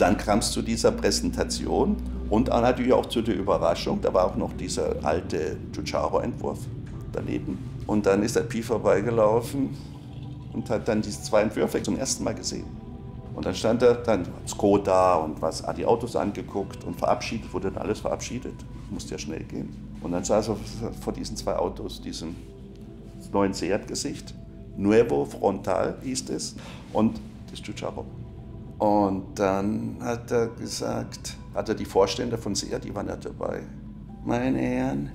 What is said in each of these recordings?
Und dann kam es zu dieser Präsentation und natürlich auch zu der Überraschung, da war auch noch dieser alte Giugiaro-Entwurf daneben. Und dann ist der Pi vorbeigelaufen und hat dann diese zwei Entwürfe zum ersten Mal gesehen. Und dann stand er dann Skoda und was, hat die Autos angeguckt und verabschiedet, wurde dann alles verabschiedet. Musste ja schnell gehen. Und dann saß er vor diesen zwei Autos, diesem neuen Seat-Gesicht. Nuevo Frontal hieß es und das Giugiaro. Und dann hat er gesagt, hat er die Vorstände von Seat, die waren ja dabei. Meine Herren,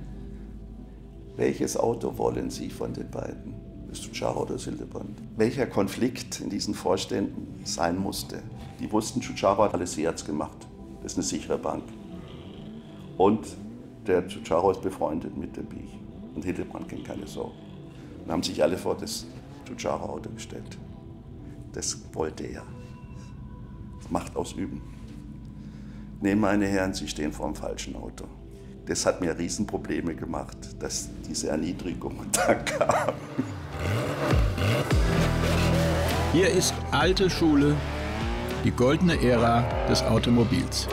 welches Auto wollen Sie von den beiden? Ist Giugiaro oder Hildebrand? Welcher Konflikt in diesen Vorständen sein musste? Die wussten, Giugiaro hat alles Seats gemacht. Das ist eine sichere Bank. Und der Giugiaro ist befreundet mit dem Biech. Und Hildebrand kennt keine Sau. Und haben sich alle vor das Giugiaro-Auto gestellt. Das wollte er. Macht ausüben. Nee, meine Herren, Sie stehen vor dem falschen Auto. Das hat mir Riesenprobleme gemacht, dass diese Erniedrigung da kam. Hier ist alte Schule, die goldene Ära des Automobils.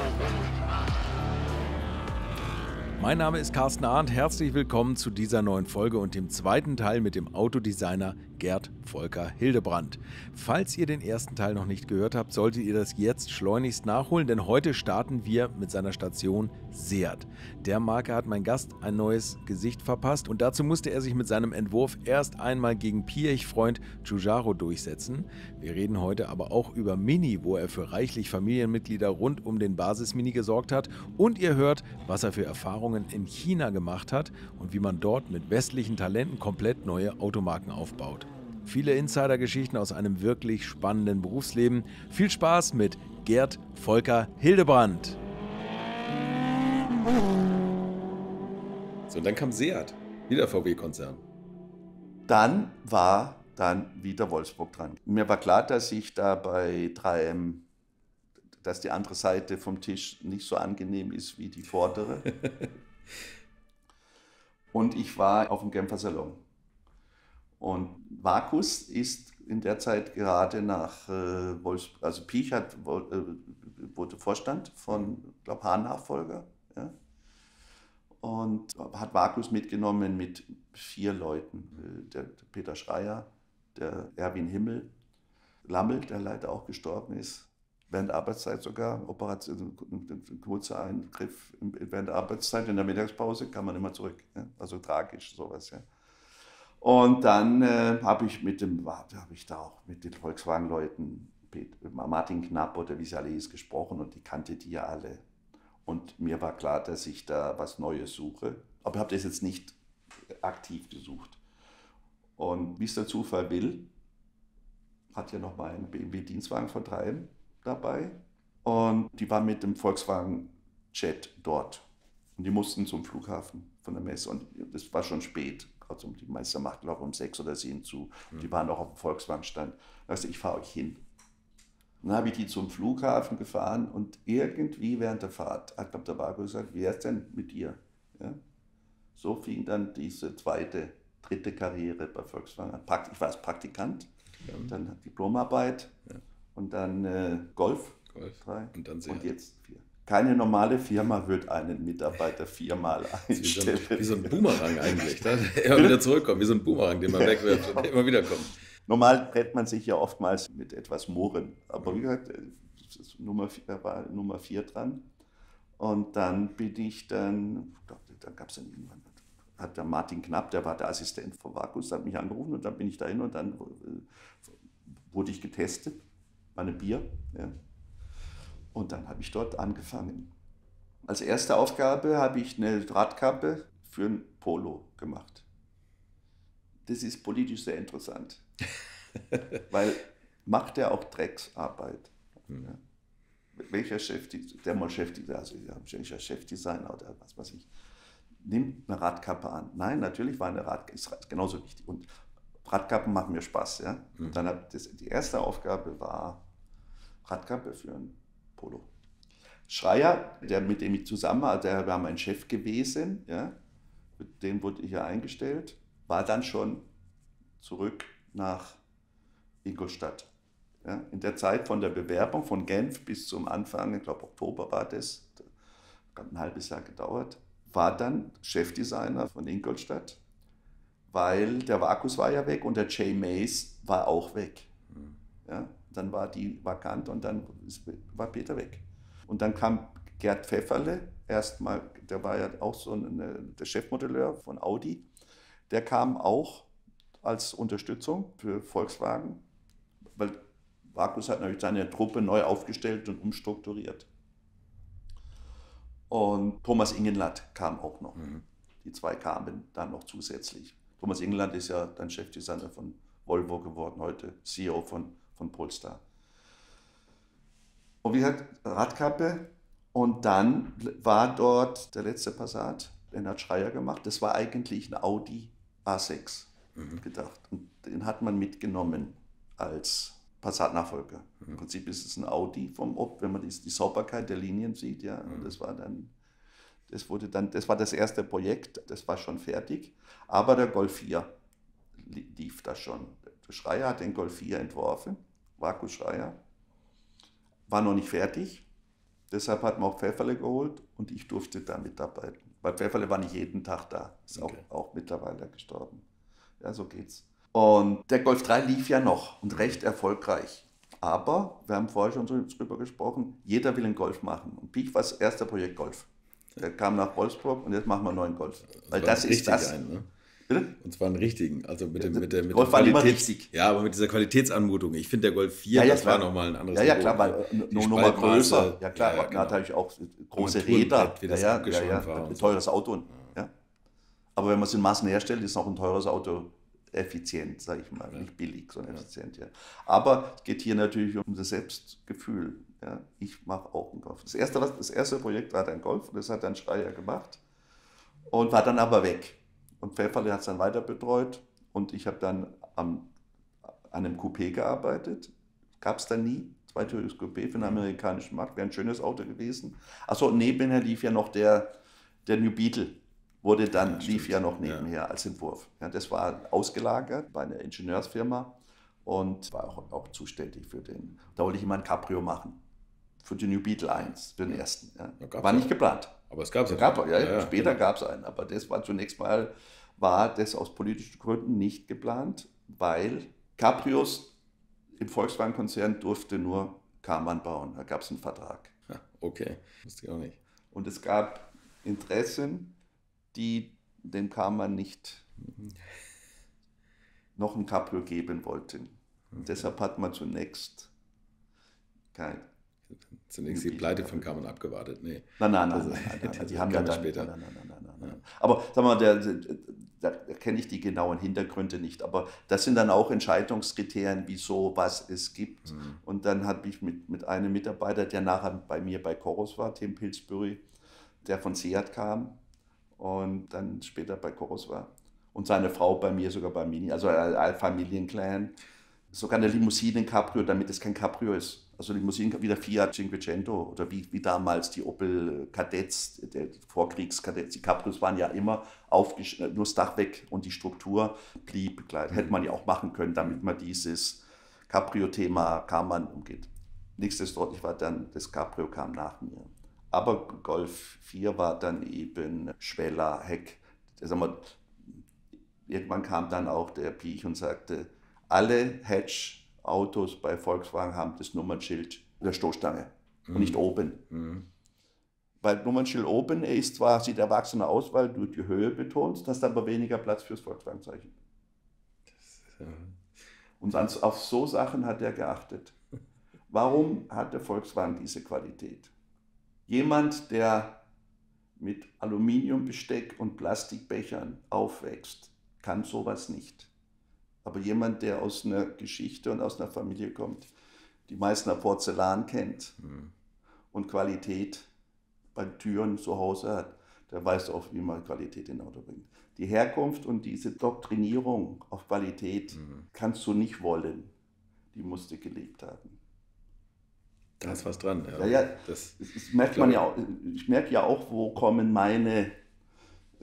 Mein Name ist Carsten Arndt. Herzlich willkommen zu dieser neuen Folge und dem zweiten Teil mit dem Autodesigner Gerd Volker Hildebrand. Falls ihr den ersten Teil noch nicht gehört habt, solltet ihr das jetzt schleunigst nachholen, denn heute starten wir mit seiner Station Seat. Der Marke hat mein Gast ein neues Gesicht verpasst und dazu musste er sich mit seinem Entwurf erst einmal gegen Piech-Freund Giugiaro durchsetzen. Wir reden heute aber auch über Mini, wo er für reichlich Familienmitglieder rund um den Basis-Mini gesorgt hat und ihr hört, was er für Erfahrungen in China gemacht hat und wie man dort mit westlichen Talenten komplett neue Automarken aufbaut. Viele Insider-Geschichten aus einem wirklich spannenden Berufsleben. Viel Spaß mit Gerd Volker Hildebrand. So, und dann kam Seat, wieder VW-Konzern. Dann war dann wieder Wolfsburg dran. Mir war klar, dass ich da bei 3M, dass die andere Seite vom Tisch nicht so angenehm ist wie die vordere. Und ich war auf dem Genfer Salon. Und Markus ist in der Zeit gerade nach äh, Wolfsburg, also Piech hat, äh, wurde Vorstand von, glaube Hahn-Nachfolger. Ja? Und hat Markus mitgenommen mit vier Leuten. Äh, der, der Peter Schreier, der Erwin Himmel, Lammel, der leider auch gestorben ist, während der Arbeitszeit sogar, Operation, ein kurzer Eingriff während der Arbeitszeit, in der Mittagspause kam man immer zurück. Ja? Also tragisch sowas. Ja. Und dann äh, habe ich mit dem, habe ich da auch mit den Volkswagen-Leuten, Martin Knapp oder wie sie alle hieß, gesprochen und die kannte die ja alle. Und mir war klar, dass ich da was Neues suche. Aber ich habe das jetzt nicht aktiv gesucht. Und wie es der Zufall will, hat ja noch mal einen BMW-Dienstwagen von 3M dabei. Und die waren mit dem Volkswagen-Jet dort. Und die mussten zum Flughafen von der Messe. Und das war schon spät also die Meister macht glaube ich um sechs oder sieben zu. Mhm. Die waren auch auf dem Volkswagenstand. Also ich fahre euch hin. Dann habe ich die zum Flughafen gefahren und irgendwie während der Fahrt hat glaube der Vago gesagt, wer ist denn mit dir? Ja? So fing dann diese zweite, dritte Karriere bei Volkswagen an. Ich war als Praktikant, ja. dann Diplomarbeit ja. und dann äh, Golf. Golf. Drei. Und, dann und jetzt vier. Keine normale Firma wird einen Mitarbeiter viermal einstellen. Wie so ein, wie so ein Boomerang eigentlich, der immer wieder zurückkommt, wie so ein Boomerang, den man wegwirft und immer wieder kommt. Normal rennt man sich ja oftmals mit etwas Murren. Aber wie gesagt, Nummer vier, war Nummer vier dran. Und dann bin ich dann, dann gab es dann irgendwann, hat der Martin Knapp, der war der Assistent von Vakus, hat mich angerufen und dann bin ich dahin und dann wurde ich getestet, meine Bier. Ja. Und dann habe ich dort angefangen. Als erste Aufgabe habe ich eine Radkappe für ein Polo gemacht. Das ist politisch sehr interessant, weil macht er auch Drecksarbeit. Mhm. Ja. Welcher Chef, der mal Chef, also welcher Chefdesigner oder was weiß ich, nimmt eine Radkappe an. Nein, natürlich war eine Radkappe, ist genauso wichtig. Und Radkappen machen mir Spaß. Ja? Mhm. Und dann hat das, die erste Aufgabe war Radkappe für ein Polo. Schreier, der, mit dem ich zusammen war, der war mein Chef gewesen, ja, mit dem wurde ich ja eingestellt, war dann schon zurück nach Ingolstadt. Ja, in der Zeit von der Bewerbung von Genf bis zum Anfang, ich glaube Oktober war das, hat ein halbes Jahr gedauert, war dann Chefdesigner von Ingolstadt, weil der Vakus war ja weg und der Jay Mays war auch weg. Ja, dann war die vakant und dann war Peter weg. Und dann kam Gerd Pfefferle, erstmal, der war ja auch so eine, der Chefmodelleur von Audi, der kam auch als Unterstützung für Volkswagen, weil Vakus hat natürlich seine Truppe neu aufgestellt und umstrukturiert. Und Thomas Ingenlatt kam auch noch. Mhm. Die zwei kamen dann noch zusätzlich. Thomas Ingenlatt ist ja dann Chefdesigner von Volvo geworden, heute CEO von, von Polestar. Und wie gesagt, Radkappe. Und dann war dort der letzte Passat, den hat Schreier gemacht. Das war eigentlich ein Audi A6 mhm. gedacht. Und den hat man mitgenommen als Passat-Nachfolger. Mhm. Im Prinzip ist es ein Audi vom Ob, wenn man die, die Sauberkeit der Linien sieht, ja. Und mhm. das war dann, das wurde dann, das war das erste Projekt, das war schon fertig. Aber der Golf 4 lief da schon. Schreier hat den Golf 4 entworfen, Vakus Schreier. War noch nicht fertig. Deshalb hat man auch Pfefferle geholt und ich durfte da mitarbeiten. Weil Pfefferle war nicht jeden Tag da, ist okay. auch, auch mittlerweile gestorben. Ja, so geht's. Und der Golf 3 lief ja noch und recht erfolgreich. Aber wir haben vorher schon drüber gesprochen, jeder will einen Golf machen. Und Peach war das erste Projekt Golf. Der kam nach Wolfsburg und jetzt machen wir einen neuen Golf. Weil das, das ist das. Ein, ne? Bitte? Und zwar einen richtigen. Also mit dem, mit der, mit Golf war immer richtig. Ja, aber mit dieser Qualitätsanmutung. Ich finde, der Golf 4, ja, ja, das klar. war nochmal ein anderes Ja, ja, klar, weil nur nochmal größer. Ja, klar, ja, genau. hat natürlich auch große Räder. Wie das ja, ja, ja, war ein teures Auto. Ja. Aber wenn man es in Massen herstellt, ist es auch ein teures Auto effizient, sage ich mal, nicht billig, sondern effizient. Ja. Aber es geht hier natürlich um das Selbstgefühl. Ja. Ich mache auch einen Golf. Das erste, das erste Projekt war dann Golf und das hat dann Schreier gemacht und war dann aber weg. Und Pfefferle hat es dann weiter betreut und ich habe dann am, an einem Coupé gearbeitet. Gab es dann nie. Zweitüriges Coupé für den amerikanischen Markt. Wäre ein schönes Auto gewesen. Achso, nebenher lief ja noch der, der New Beetle wurde dann, ja, lief ja noch nebenher ja. als Entwurf. Ja, das war ausgelagert bei einer Ingenieursfirma und war auch, auch zuständig für den. Da wollte ich immer ein Cabrio machen. Für den New Beetle 1, für den ersten. Ja. War nicht geplant. Aber es gab es ja. Gab, ja, ja, Später genau. gab es einen, aber das war zunächst mal, war das aus politischen Gründen nicht geplant, weil Cabrios im Volkswagen-Konzern durfte nur Karmann bauen. Da gab es einen Vertrag. Okay, wusste ich auch nicht. Und es gab Interessen die dem Karma nicht noch ein Cabrio geben wollten. Und deshalb hat man zunächst kein. Zunächst die Pleite von Karmann abgewartet. Nee. Nein, nein, nein. Also, nein, nein, nein die haben ja dann, später. Nein, nein, nein, nein, nein. Aber sag mal, der, da kenne ich die genauen Hintergründe nicht. Aber das sind dann auch Entscheidungskriterien, wieso, was es gibt. Mhm. Und dann habe ich mit, mit einem Mitarbeiter, der nachher bei mir bei Chorus war, Tim Pillsbury, der von Seat kam, und dann später bei Chorus war. Und seine Frau bei mir sogar bei Mini, also ein Familienclan. Sogar eine Limousine Cabrio, damit es kein Cabrio ist. Also Limousinen wie der Fiat Cinquecento oder wie, wie damals die Opel Kadetts, der Vorkriegskadetts. Die Cabrios waren ja immer nur das Dach weg und die Struktur blieb gleich. Hätte man ja auch machen können, damit man dieses Cabrio-Thema kam man umgeht. Nichtsdestotrotz, ich war dann, das Cabrio kam nach mir. Aber Golf 4 war dann eben Schweller, Heck. Mal, irgendwann kam dann auch der Piech und sagte, alle Hedge-Autos bei Volkswagen haben das Nummernschild der Stoßstange mhm. und nicht oben. Mhm. Weil Nummernschild oben ist zwar, sieht erwachsener aus, weil du die Höhe betonst, hast aber weniger Platz fürs Volkswagen-Zeichen. Ja. Und auf so Sachen hat er geachtet. Warum hat der Volkswagen diese Qualität? Jemand, der mit Aluminiumbesteck und Plastikbechern aufwächst, kann sowas nicht. Aber jemand, der aus einer Geschichte und aus einer Familie kommt, die meistens Porzellan kennt mhm. und Qualität bei Türen zu Hause hat, der weiß auch, wie man Qualität in Auto bringt. Die Herkunft und diese Doktrinierung auf Qualität mhm. kannst du nicht wollen. Die musst du gelebt haben. Da ist was dran. Ja, ja, ja das, das merkt man ja auch. Ich merke ja auch, wo kommen meine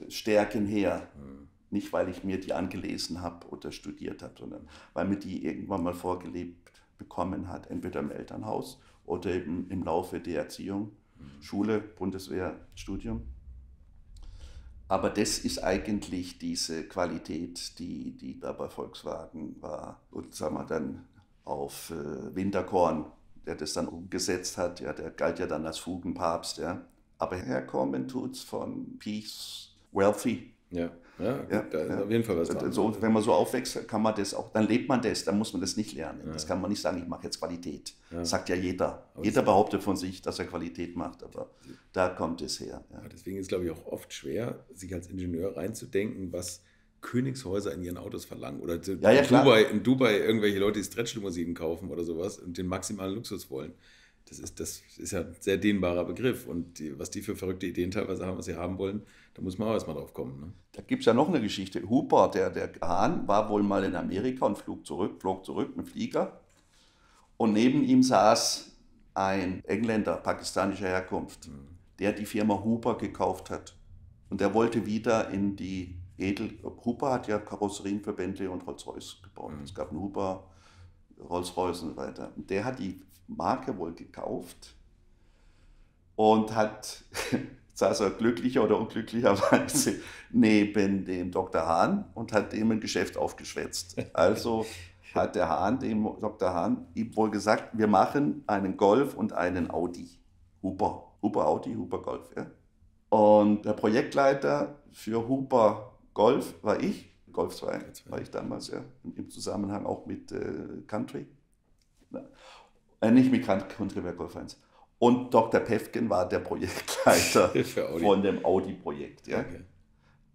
Stärken her. Hm. Nicht, weil ich mir die angelesen habe oder studiert habe, sondern weil mir die irgendwann mal vorgelebt bekommen hat, entweder im Elternhaus oder eben im Laufe der Erziehung, Schule, Bundeswehr, Studium. Aber das ist eigentlich diese Qualität, die, die da bei Volkswagen war. Und sagen wir dann auf äh, Winterkorn, der das dann umgesetzt hat, ja, der galt ja dann als Fugenpapst. Ja. Aber herkommen tut es von Peace, Wealthy. Ja, ja, ja, da ist auf jeden Fall was dran. So, wenn man so aufwächst, kann man das auch, dann lebt man das, dann muss man das nicht lernen. Ja. Das kann man nicht sagen, ich mache jetzt Qualität. Ja. Sagt ja jeder. Aber jeder behauptet von sich, dass er Qualität macht, aber da kommt es her. Ja. Deswegen ist es, glaube ich, auch oft schwer, sich als Ingenieur reinzudenken, was Königshäuser in ihren Autos verlangen. Oder in, Dubai, in Dubai irgendwelche Leute, die Stretch-Limousinen kaufen oder sowas und den maximalen Luxus wollen das ist, das ist ja ein sehr dehnbarer Begriff. Und die, was die für verrückte Ideen teilweise haben, was sie haben wollen, da muss man auch erstmal drauf kommen. Ne? Da gibt es ja noch eine Geschichte. Hooper, der, der Hahn, war wohl mal in Amerika und flog zurück, flog zurück mit Flieger. Und neben ihm saß ein Engländer pakistanischer Herkunft, mhm. der die Firma Hooper gekauft hat. Und der wollte wieder in die Edel. Hooper hat ja Karosserien für Bentley und Rolls-Royce gebaut. Mhm. Es gab einen Hooper, Rolls-Royce und so weiter. Und der hat die Marke wohl gekauft und hat, saß er glücklicher oder unglücklicherweise neben dem Dr. Hahn und hat dem ein Geschäft aufgeschwätzt. Also hat der Hahn dem Dr. Hahn ihm wohl gesagt, wir machen einen Golf und einen Audi. Huber. Huber Audi, Huber Golf. Ja. Und der Projektleiter für Huber Golf war ich. Golf 2 war ich damals, ja, im Zusammenhang auch mit äh, Country. Äh, nicht mit Country Golf 1. Und Dr. Pefken war der Projektleiter von dem Audi-Projekt. Ja? Okay.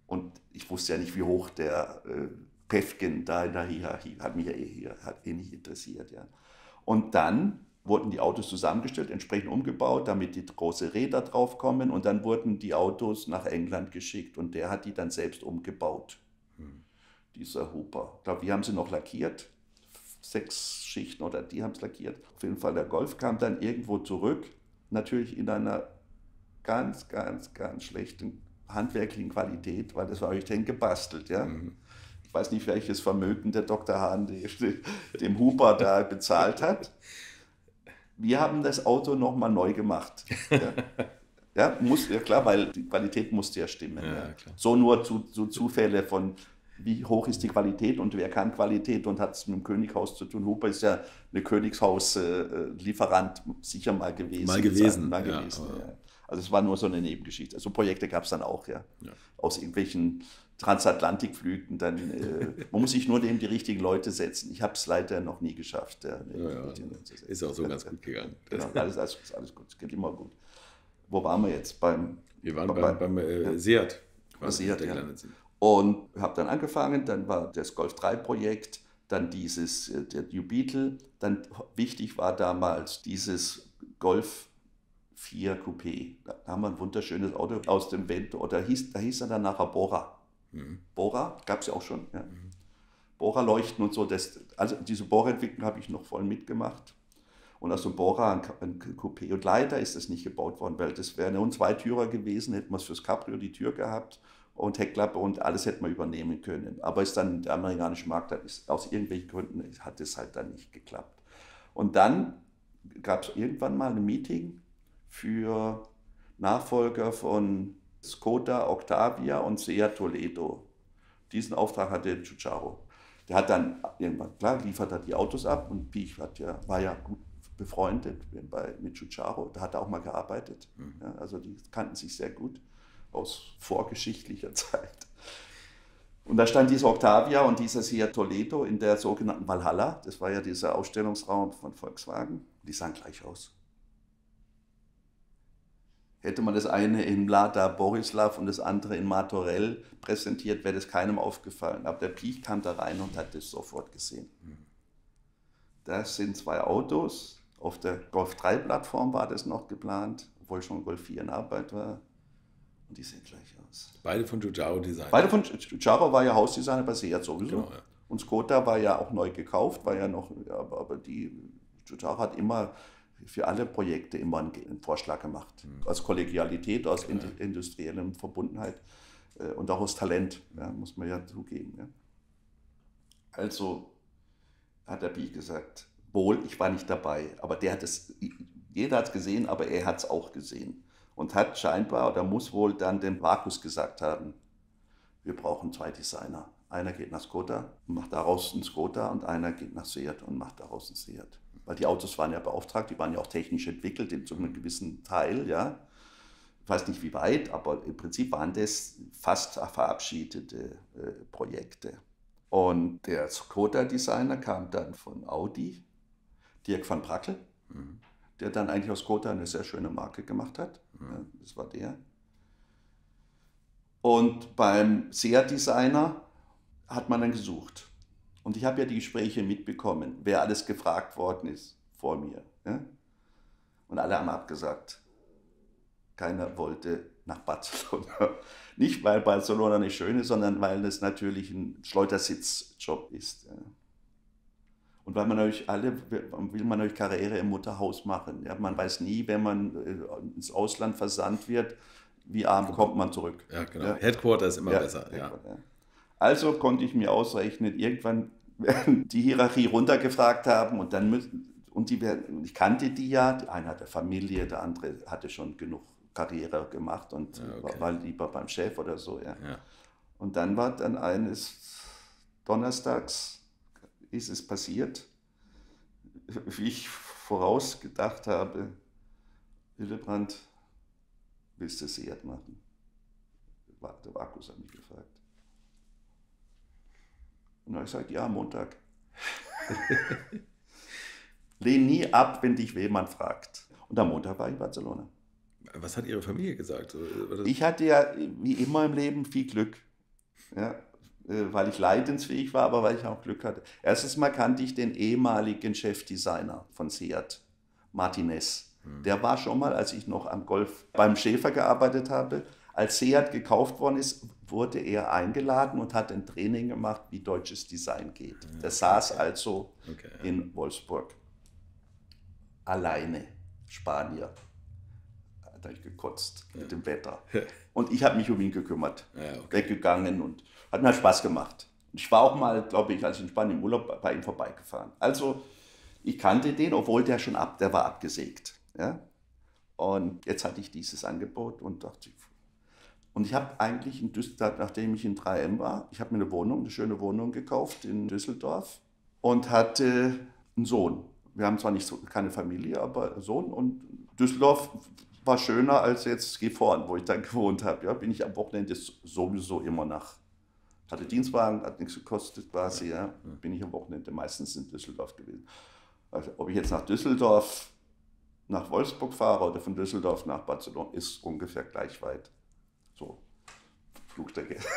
Und ich wusste ja nicht, wie hoch der äh, Pefken da in der Hierarchie, hat mich ja eh, hat eh nicht interessiert. Ja? Und dann wurden die Autos zusammengestellt, entsprechend umgebaut, damit die große Räder draufkommen. Und dann wurden die Autos nach England geschickt und der hat die dann selbst umgebaut, hm. dieser Hooper. Ich glaube, wir haben sie noch lackiert sechs Schichten oder die haben es lackiert. Auf jeden Fall, der Golf kam dann irgendwo zurück, natürlich in einer ganz, ganz, ganz schlechten handwerklichen Qualität, weil das war euch denn gebastelt. Ja? Mhm. Ich weiß nicht, welches Vermögen der Dr. Hahn dem Huber da bezahlt hat. Wir haben das Auto nochmal neu gemacht. Ja. Ja, muss, ja klar, weil die Qualität musste ja stimmen. Ja, ja. So nur zu, zu Zufälle von wie hoch ist die Qualität und wer kann Qualität und hat es mit dem Könighaus zu tun. Huber ist ja eine Königshauslieferant sicher mal gewesen. Mal gewesen. Mal gewesen ja, Also es war nur so eine Nebengeschichte. Also Projekte gab es dann auch, ja. ja. Aus irgendwelchen Transatlantikflügen. Dann, äh, man muss sich nur eben die richtigen Leute setzen. Ich habe es leider noch nie geschafft. Ja, ist auch so ganz gut gegangen. Genau, alles, alles, alles gut, es geht immer gut. Wo waren wir jetzt? Beim, wir waren beim, beim, beim äh, Seat. Seat, ja. Und habe dann angefangen, dann war das Golf 3 Projekt, dann dieses, äh, der New Beetle, dann wichtig war damals dieses Golf 4 Coupé. Da haben wir ein wunderschönes Auto aus dem Vento, oder hieß, da hieß er dann nachher Bora. Mhm. Bora, gab es ja auch schon. Ja. Mhm. Bora-Leuchten und so, das, also diese Bora-Entwicklung habe ich noch voll mitgemacht. Und aus dem Bora ein, ein Coupé. Und leider ist das nicht gebaut worden, weil das wäre ein Zweitürer gewesen, hätten wir es fürs Cabrio die Tür gehabt und Heckklappe und alles hätte man übernehmen können. Aber ist dann der amerikanische Markt, ist, aus irgendwelchen Gründen hat es halt dann nicht geklappt. Und dann gab es irgendwann mal ein Meeting für Nachfolger von Skoda, Octavia und Seat Toledo. Diesen Auftrag hatte Giugiaro. Der hat dann irgendwann, klar, liefert er die Autos ab und Piech hat ja, war ja gut befreundet bei, mit Giugiaro. Da hat er auch mal gearbeitet. Mhm. Ja, also die kannten sich sehr gut aus vorgeschichtlicher Zeit. Und da stand dieser Octavia und dieses hier Toledo in der sogenannten Valhalla. Das war ja dieser Ausstellungsraum von Volkswagen. Die sahen gleich aus. Hätte man das eine in Lada Borislav und das andere in Martorell präsentiert, wäre das keinem aufgefallen. Aber der Piech kam da rein und hat das sofort gesehen. Das sind zwei Autos. Auf der Golf 3-Plattform war das noch geplant, obwohl schon Golf 4 in Arbeit war. Und die sehen gleich aus. Beide von Giugiaro Design. Beide von Giugiaro war ja Hausdesigner bei Seat sowieso. Genau, ja. Und Skoda war ja auch neu gekauft, war ja noch, aber, aber die Giugiaro hat immer für alle Projekte immer einen, Vorschlag gemacht. Mhm. Aus Kollegialität, aus ja. industrieller Verbundenheit äh, und auch aus Talent, ja, muss man ja zugeben. Ja. Also hat der Bi gesagt, wohl, ich war nicht dabei, aber der hat es, jeder hat es gesehen, aber er hat es auch gesehen. Und hat scheinbar oder muss wohl dann dem Vakus gesagt haben, wir brauchen zwei Designer. Einer geht nach Skoda und macht daraus einen Skoda und einer geht nach Seat und macht daraus einen Seat. Weil die Autos waren ja beauftragt, die waren ja auch technisch entwickelt in so einem gewissen Teil, ja. Ich weiß nicht wie weit, aber im Prinzip waren das fast verabschiedete äh, Projekte. Und der Skoda-Designer kam dann von Audi, Dirk van Brackel, mhm. Der dann eigentlich aus Skoda eine sehr schöne Marke gemacht hat. Mhm. Ja, das war der. Und beim Seat-Designer hat man dann gesucht. Und ich habe ja die Gespräche mitbekommen, wer alles gefragt worden ist vor mir. Ja? Und alle haben abgesagt. Keiner wollte nach Barcelona. Nicht, weil Barcelona nicht schön ist, sondern weil es natürlich ein Schleudersitzjob ist. Ja. Und weil man euch alle, will man euch Karriere im Mutterhaus machen. Ja. Man weiß nie, wenn man äh, ins Ausland versandt wird, wie arm kommt man zurück. Ja, genau. Ja. Headquarter ist immer ja, besser. Ja. Also konnte ich mir ausrechnen, irgendwann die Hierarchie runtergefragt haben und dann müssen, und die, ich kannte die ja, der eine hatte Familie, der andere hatte schon genug Karriere gemacht und okay. war lieber beim Chef oder so. Ja. Und dann war dann eines Donnerstags ist es passiert, wie ich vorausgedacht habe, Hillebrand, willst du Seat machen? Der Vakus hat mich gefragt. Und dann habe ich gesagt, ja, Montag. Lehn nie ab, wenn dich jemand fragt. Und am Montag war ich in Barcelona. Was hat Ihre Familie gesagt? Ich hatte ja wie immer im Leben viel Glück. Ja, weil ich leidensfähig war, aber weil ich auch Glück hatte. Erstes Mal kannte ich den ehemaligen Chefdesigner von Seat, Martinez. Hm. Der war schon mal, als ich noch am Golf beim Schäfer gearbeitet habe, als Seat gekauft worden ist, wurde er eingeladen und hat ein Training gemacht, wie deutsches Design geht. Ja, der saß okay. also okay, ja. in Wolfsburg. Alleine. Spanier. Hat er gekotzt ja. mit dem Wetter. Und ich habe mich um ihn gekümmert. Okay. Weggegangen und hat mir Spaß gemacht. Ich war auch mal, glaube ich, als ich in Spanien im Urlaub bei ihm vorbeigefahren. Also ich kannte den, obwohl der schon ab, der war abgesägt. Ja? Und jetzt hatte ich dieses Angebot und dachte, und ich habe eigentlich in Düsseldorf, nachdem ich in 3M war, ich habe mir eine Wohnung, eine schöne Wohnung gekauft in Düsseldorf und hatte einen Sohn. Wir haben zwar nicht so, keine Familie, aber Sohn. Und Düsseldorf war schöner als jetzt Gifhorn, wo ich dann gewohnt habe. Ja, bin ich am Wochenende sowieso immer nach. Hatte Dienstwagen, hat nichts gekostet quasi. Ja, bin ich am Wochenende meistens in Düsseldorf gewesen. Also, ob ich jetzt nach Düsseldorf, nach Wolfsburg fahre oder von Düsseldorf nach Barcelona, ist ungefähr gleich weit. So, Flugstrecke.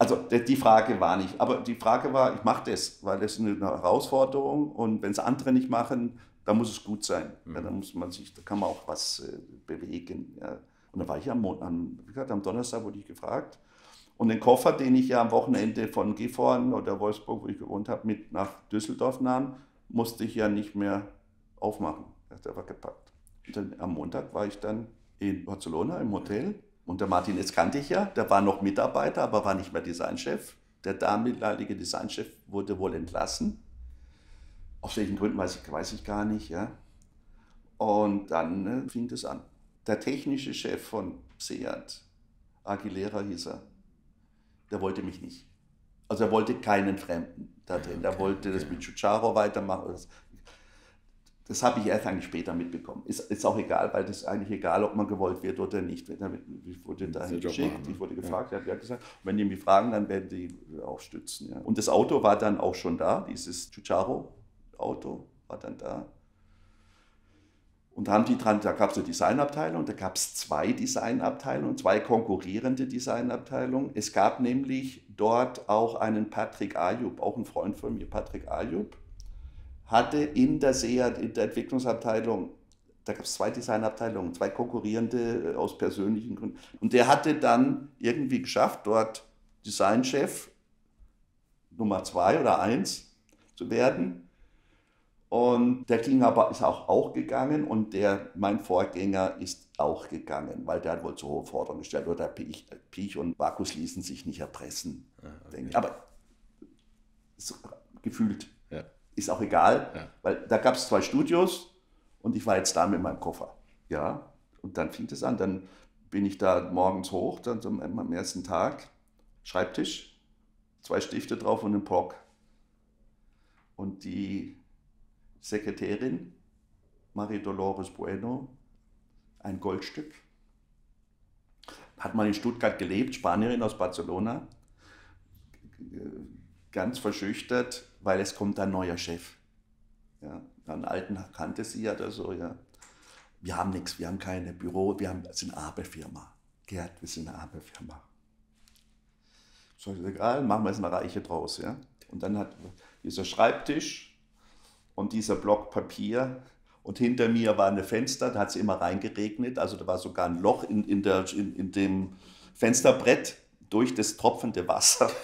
Also die Frage war nicht, aber die Frage war, ich mache das, weil das eine Herausforderung und wenn es andere nicht machen, dann muss es gut sein. Mhm. Ja, dann muss man sich, da kann man auch was äh, bewegen. Ja. Und da war ich am, am, wie gesagt, am Donnerstag wurde ich gefragt. Und den Koffer, den ich ja am Wochenende von Gifhorn oder Wolfsburg, wo ich gewohnt habe, mit nach Düsseldorf nahm, musste ich ja nicht mehr aufmachen. Der war gepackt. Und dann, am Montag war ich dann in Barcelona im Hotel und der Martin, jetzt kannte ich ja, der war noch Mitarbeiter, aber war nicht mehr Designchef. Der damalige Designchef wurde wohl entlassen. Aus welchen Gründen weiß ich, weiß ich gar nicht. Ja. Und dann äh, fing das an. Der technische Chef von Seat, Aguilera hieß er, der wollte mich nicht. Also er wollte keinen Fremden da drin. Der wollte das mit Chucharo weitermachen. Das habe ich erst eigentlich später mitbekommen. Ist, ist auch egal, weil das ist eigentlich egal, ob man gewollt wird oder nicht. Ich wurde dahin geschickt, ich wurde gefragt, ja. er hat gesagt, wenn die mich fragen, dann werden die auch stützen. Ja. Und das Auto war dann auch schon da, dieses Chucharo-Auto war dann da. Und haben die dran, da gab es eine Designabteilung, da gab es zwei Designabteilungen, zwei konkurrierende Designabteilungen. Es gab nämlich dort auch einen Patrick Ayub, auch ein Freund von mir, Patrick Ayub hatte in der SEAT, in der Entwicklungsabteilung, da gab es zwei Designabteilungen, zwei konkurrierende äh, aus persönlichen Gründen. Und der hatte dann irgendwie geschafft, dort Designchef Nummer zwei oder eins zu werden. Und der ging aber, ist auch, auch gegangen und der, mein Vorgänger ist auch gegangen, weil der hat wohl zu hohe Forderungen gestellt oder Piech, Piech und Vakus ließen sich nicht erpressen. Ah, okay. Aber so, gefühlt ist auch egal, ja. weil da gab es zwei Studios und ich war jetzt da mit meinem Koffer. Ja, und dann fing das an. Dann bin ich da morgens hoch, dann am ersten Tag, Schreibtisch, zwei Stifte drauf und ein Block. Und die Sekretärin, Marie Dolores Bueno, ein Goldstück. Hat mal in Stuttgart gelebt, Spanierin aus Barcelona. Ganz verschüchtert, weil es kommt ein neuer Chef. Ja, einen alten kannte sie ja oder so, ja. Wir haben nichts, wir haben keine Büro, wir haben, sind eine Arbeitsfirma. Gerd, wir sind eine Arbeitsfirma. So egal, machen wir jetzt eine Reiche draus, ja. Und dann hat dieser Schreibtisch und dieser Block Papier und hinter mir war ein Fenster, da hat es immer reingeregnet, also da war sogar ein Loch in, in, der, in, in dem Fensterbrett durch das tropfende Wasser.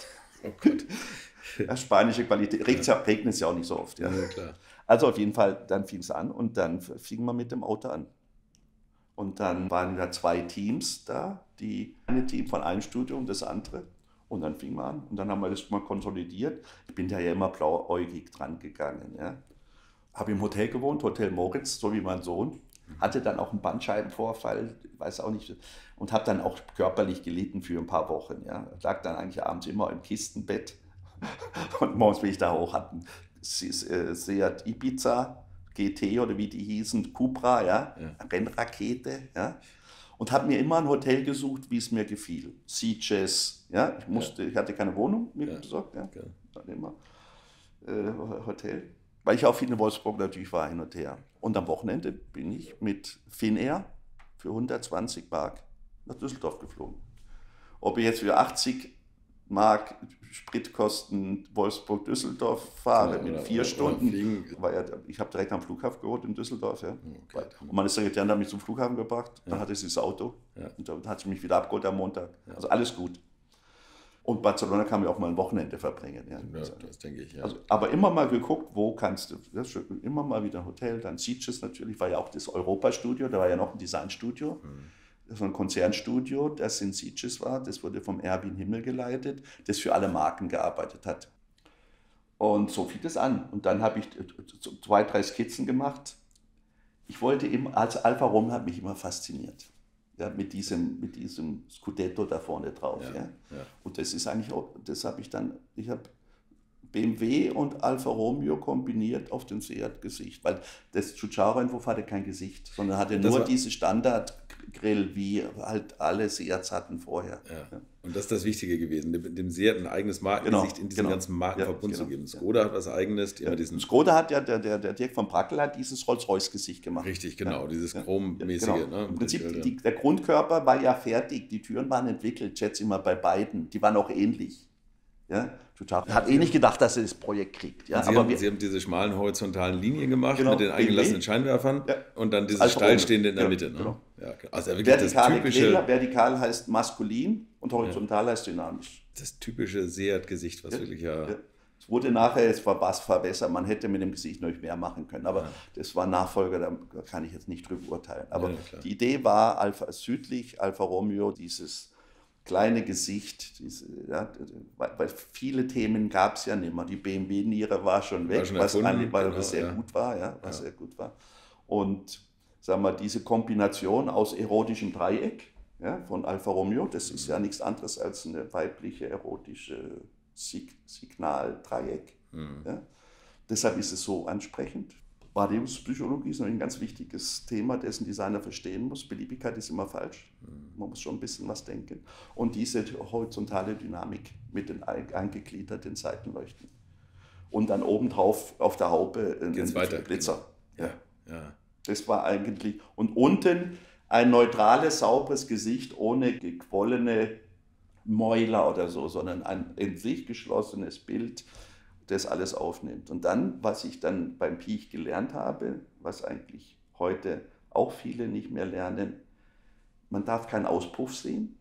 Oh ja, spanische Qualität. Regnet ja, regnet es ja auch nicht so oft. Ja. ja also auf jeden Fall, dann fing es an und dann fing man mit dem Auto an. Und dann waren da zwei Teams da, die eine Team von einem Studio und das andere. Und dann fing man an und dann haben wir das mal konsolidiert. Ich bin da ja immer blauäugig dran gegangen. Ja. Habe im Hotel gewohnt, Hotel Moritz, so wie mein Sohn. Hatte dann auch einen Bandscheibenvorfall, weiß auch nicht, und habe dann auch körperlich gelitten für ein paar Wochen. Ja. Lag dann eigentlich abends immer im Kistenbett und morgens bin ich da hoch, hatten äh, Seat Ibiza GT oder wie die hießen, Cupra, ja, ja. Rennrakete, ja. Und habe mir immer ein Hotel gesucht, wie es mir gefiel. Sieges, ja, ich musste, ja. ich hatte keine Wohnung mir ja. besorgt, ja. Okay. Dann immer äh, Hotel. Weil ich auch viel in Wolfsburg natürlich war, hin und her. Und am Wochenende bin ich mit Finnair für 120 Mark nach Düsseldorf geflogen. Ob ich jetzt für 80 Mark Spritkosten Wolfsburg-Düsseldorf fahre ja, mit vier oder, Stunden. Oder ja, ich habe direkt am Flughafen geholt in Düsseldorf. Ja. Okay. Und meine Sekretärin hat mich zum Flughafen gebracht, dann hatte sie das Auto und dann hat sie mich wieder abgeholt am Montag. Also alles gut. Und Barcelona kann man auch mal ein Wochenende verbringen. Ja, ja das denke ich. Ja. Also, aber immer mal geguckt, wo kannst du, immer mal wieder ein Hotel, dann Sieges natürlich, war ja auch das Europastudio, da war ja noch ein Designstudio. Mhm so ein Konzernstudio, das in Sieges war. Das wurde vom Erwin Himmel geleitet, das für alle Marken gearbeitet hat. Und so fiel das an. Und dann habe ich zwei, drei Skizzen gemacht. Ich wollte eben, als Alfa Romeo hat mich immer fasziniert. Ja, mit, diesem, mit diesem Scudetto da vorne drauf. Ja, ja. ja. Und das ist eigentlich auch, das habe ich dann, ich habe BMW und Alfa Romeo kombiniert auf dem Seat-Gesicht, weil das Giugiaro-Entwurf hatte kein Gesicht, sondern hatte nur diese Standard- Grill, wie halt alle Seats hatten vorher. Ja. Und das ist das Wichtige gewesen, dem, dem Seat ein eigenes Markengesicht genau, in diesem genau. ganzen Markenverbund ja, genau, zu geben. Skoda hat was Eigenes. Die ja. diesen Skoda hat ja, der, der, der Dirk von Brackel hat dieses Rolls-Royce-Gesicht gemacht. Richtig, genau, dieses Chrommäßige. Genau. Ne, Im Prinzip, die, der Grundkörper war ja fertig, die Türen waren entwickelt, schätze ich mal bei beiden. Die waren auch ähnlich. Ja? Total. Hat eh nicht gedacht, dass er das Projekt kriegt. Ja, Sie, aber haben, wir, Sie haben diese schmalen horizontalen Linien gemacht genau, mit den eingelassenen Scheinwerfern ja. und dann dieses also steilstehende in der Mitte. Ne? Genau. Ja, also wirklich Vertikale das typische. Gräler, vertikal heißt maskulin und horizontal ja. heißt dynamisch. Das typische Seat-Gesicht, was wirklich ja. Es wurde nachher, es war was verbessert, man hätte mit dem Gesicht noch mehr machen können, aber das war Nachfolger, da kann ich jetzt nicht drüber urteilen. Aber die Idee war Alpha südlich, Alfa Romeo, dieses kleine Gesicht. Diese, ja, weil viele Themen gab es ja nicht mehr. Die BMW-Niere war schon weg, war schon was, erfunden, weil genau, sehr ja. gut war, ja, was ja. sehr gut war. Und sagen wir, diese Kombination aus erotischem Dreieck ja, von Alfa Romeo, das ist ja nichts anderes als eine weibliche erotische Sig Signaldreieck. Mhm. Ja. Deshalb ist es so ansprechend. Wahrnehmungspsychologie ist ein ganz wichtiges Thema, dessen Designer verstehen muss. Beliebigkeit ist immer falsch. Mhm. Man muss schon ein bisschen was denken. Und diese horizontale Dynamik mit den eingegliederten Seitenleuchten. Und dann obendrauf auf der Haube ein. Blitzer. Ja. ja. Das war eigentlich. Und unten ein neutrales, sauberes Gesicht ohne gequollene Mäuler oder so, sondern ein in sich geschlossenes Bild das alles aufnimmt. Und dann, was ich dann beim Piech gelernt habe, was eigentlich heute auch viele nicht mehr lernen, man darf keinen Auspuff sehen,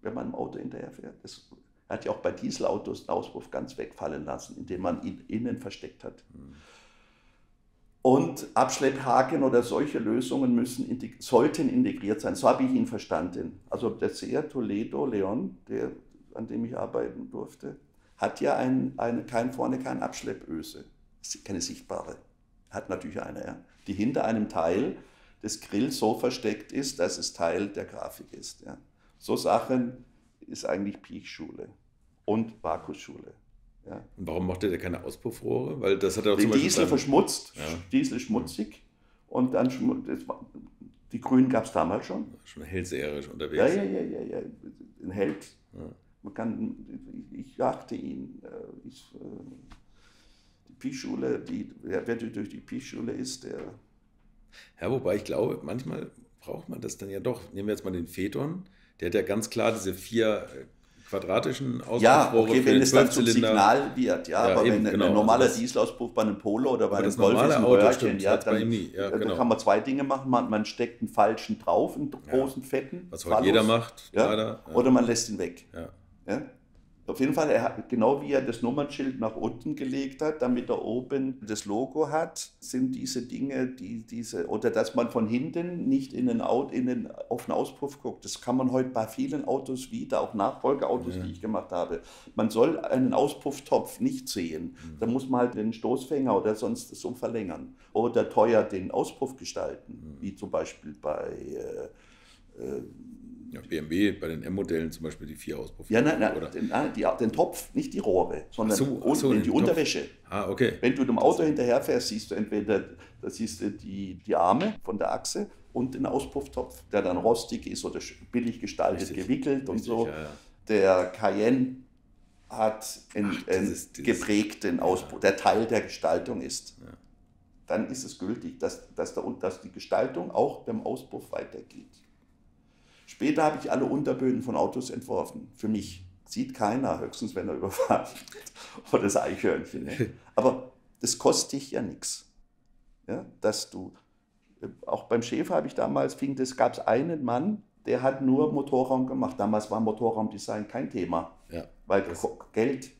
wenn man im Auto hinterher fährt. Das hat ja auch bei Dieselautos den Auspuff ganz wegfallen lassen, indem man ihn innen versteckt hat. Mhm. Und Abschlepphaken oder solche Lösungen müssen, sollten integriert sein. So habe ich ihn verstanden. Also der Seat Toledo Leon, der, an dem ich arbeiten durfte, hat ja ein, eine, kein, vorne keine Abschleppöse, keine sichtbare. Hat natürlich eine, ja. Die hinter einem Teil des Grills so versteckt ist, dass es Teil der Grafik ist. Ja. So Sachen ist eigentlich Piechschule und Vakusschule. Ja. Und warum macht der keine Auspuffrohre? Weil das hat er auch Den Diesel verschmutzt, ja. Diesel schmutzig und dann die Grünen gab es damals schon. Schon hellseherisch unterwegs. Ja, ja, ja, ja, ja. ein Held. Ja. Man kann, ich jagte ihn. Äh, ich, äh, die Pischule, die, wer durch die Pischule ist, der. Ja, wobei ich glaube, manchmal braucht man das dann ja doch. Nehmen wir jetzt mal den Phaeton. Der hat ja ganz klar diese vier äh, quadratischen Auspuffrohre Ja, okay, wenn es dann zum Signal wird, ja, ja aber eben, wenn genau. ein normaler also Dieselauspuff bei einem Polo oder bei einem Golf ist ein Röhrchen, ja, dann, ja, genau. kann man zwei Dinge machen. Man, man steckt einen falschen drauf, einen großen, fetten. Was heute jeder macht, leider. Oder man lässt ihn weg. Ja. Auf jeden Fall, er hat, genau wie er das Nummernschild nach unten gelegt hat, damit er oben das Logo hat, sind diese Dinge, die diese, oder dass man von hinten nicht in den, Auto, in den, auf den Auspuff guckt. Das kann man heute bei vielen Autos wieder, auch Nachfolgeautos, ja. die ich gemacht habe. Man soll einen Auspufftopf nicht sehen. Mhm. Da muss man halt den Stoßfänger oder sonst so verlängern. Oder teuer den Auspuff gestalten, mhm. wie zum Beispiel bei äh, äh, ja, BMW bei den M-Modellen zum Beispiel die vier Auspuffe. Ja, nein, nein, oder? Den, die, den Topf, nicht die Rohre, sondern so, so, die Unterwäsche. Ah, okay. Wenn du dem Auto hinterherfährst, siehst du entweder da siehst du die, die Arme von der Achse und den Auspufftopf, der dann rostig ist oder billig gestaltet, Richtig. gewickelt und so. Ja, ja. Der Cayenne hat einen, Ach, dieses, geprägten Auspuff, der Teil der Gestaltung ist. Dann ist es gültig, dass, dass, der, dass die Gestaltung auch beim Auspuff weitergeht. Später habe ich alle Unterböden von Autos entworfen. Für mich. Sieht keiner, höchstens wenn er überfahren wird. Oder das Eichhörnchen. Ja. Aber das kostet dich ja nichts. Ja, dass du, äh, auch beim Schäfer habe ich damals, fing das, gab es einen Mann, der hat nur Motorraum gemacht. Damals war Motorraumdesign kein Thema. Ja, weil Geld,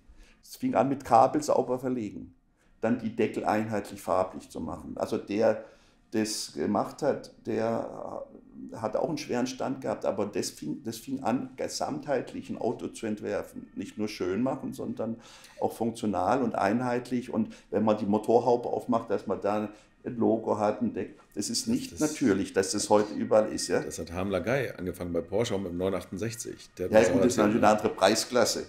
es fing an mit Kabel sauber verlegen. Dann die Deckel einheitlich farblich zu machen. Also der das gemacht hat, der hat auch einen schweren Stand gehabt, aber das fing, das fing an, gesamtheitlich ein Auto zu entwerfen. Nicht nur schön machen, sondern auch funktional und einheitlich. Und wenn man die Motorhaube aufmacht, dass man da ein Logo hat, ein Deck. Das ist nicht das, natürlich, dass das heute überall ist. Ja? Das hat Harm Lagai angefangen bei Porsche mit dem 968. Der ja, gut, das ist natürlich eine andere Preisklasse.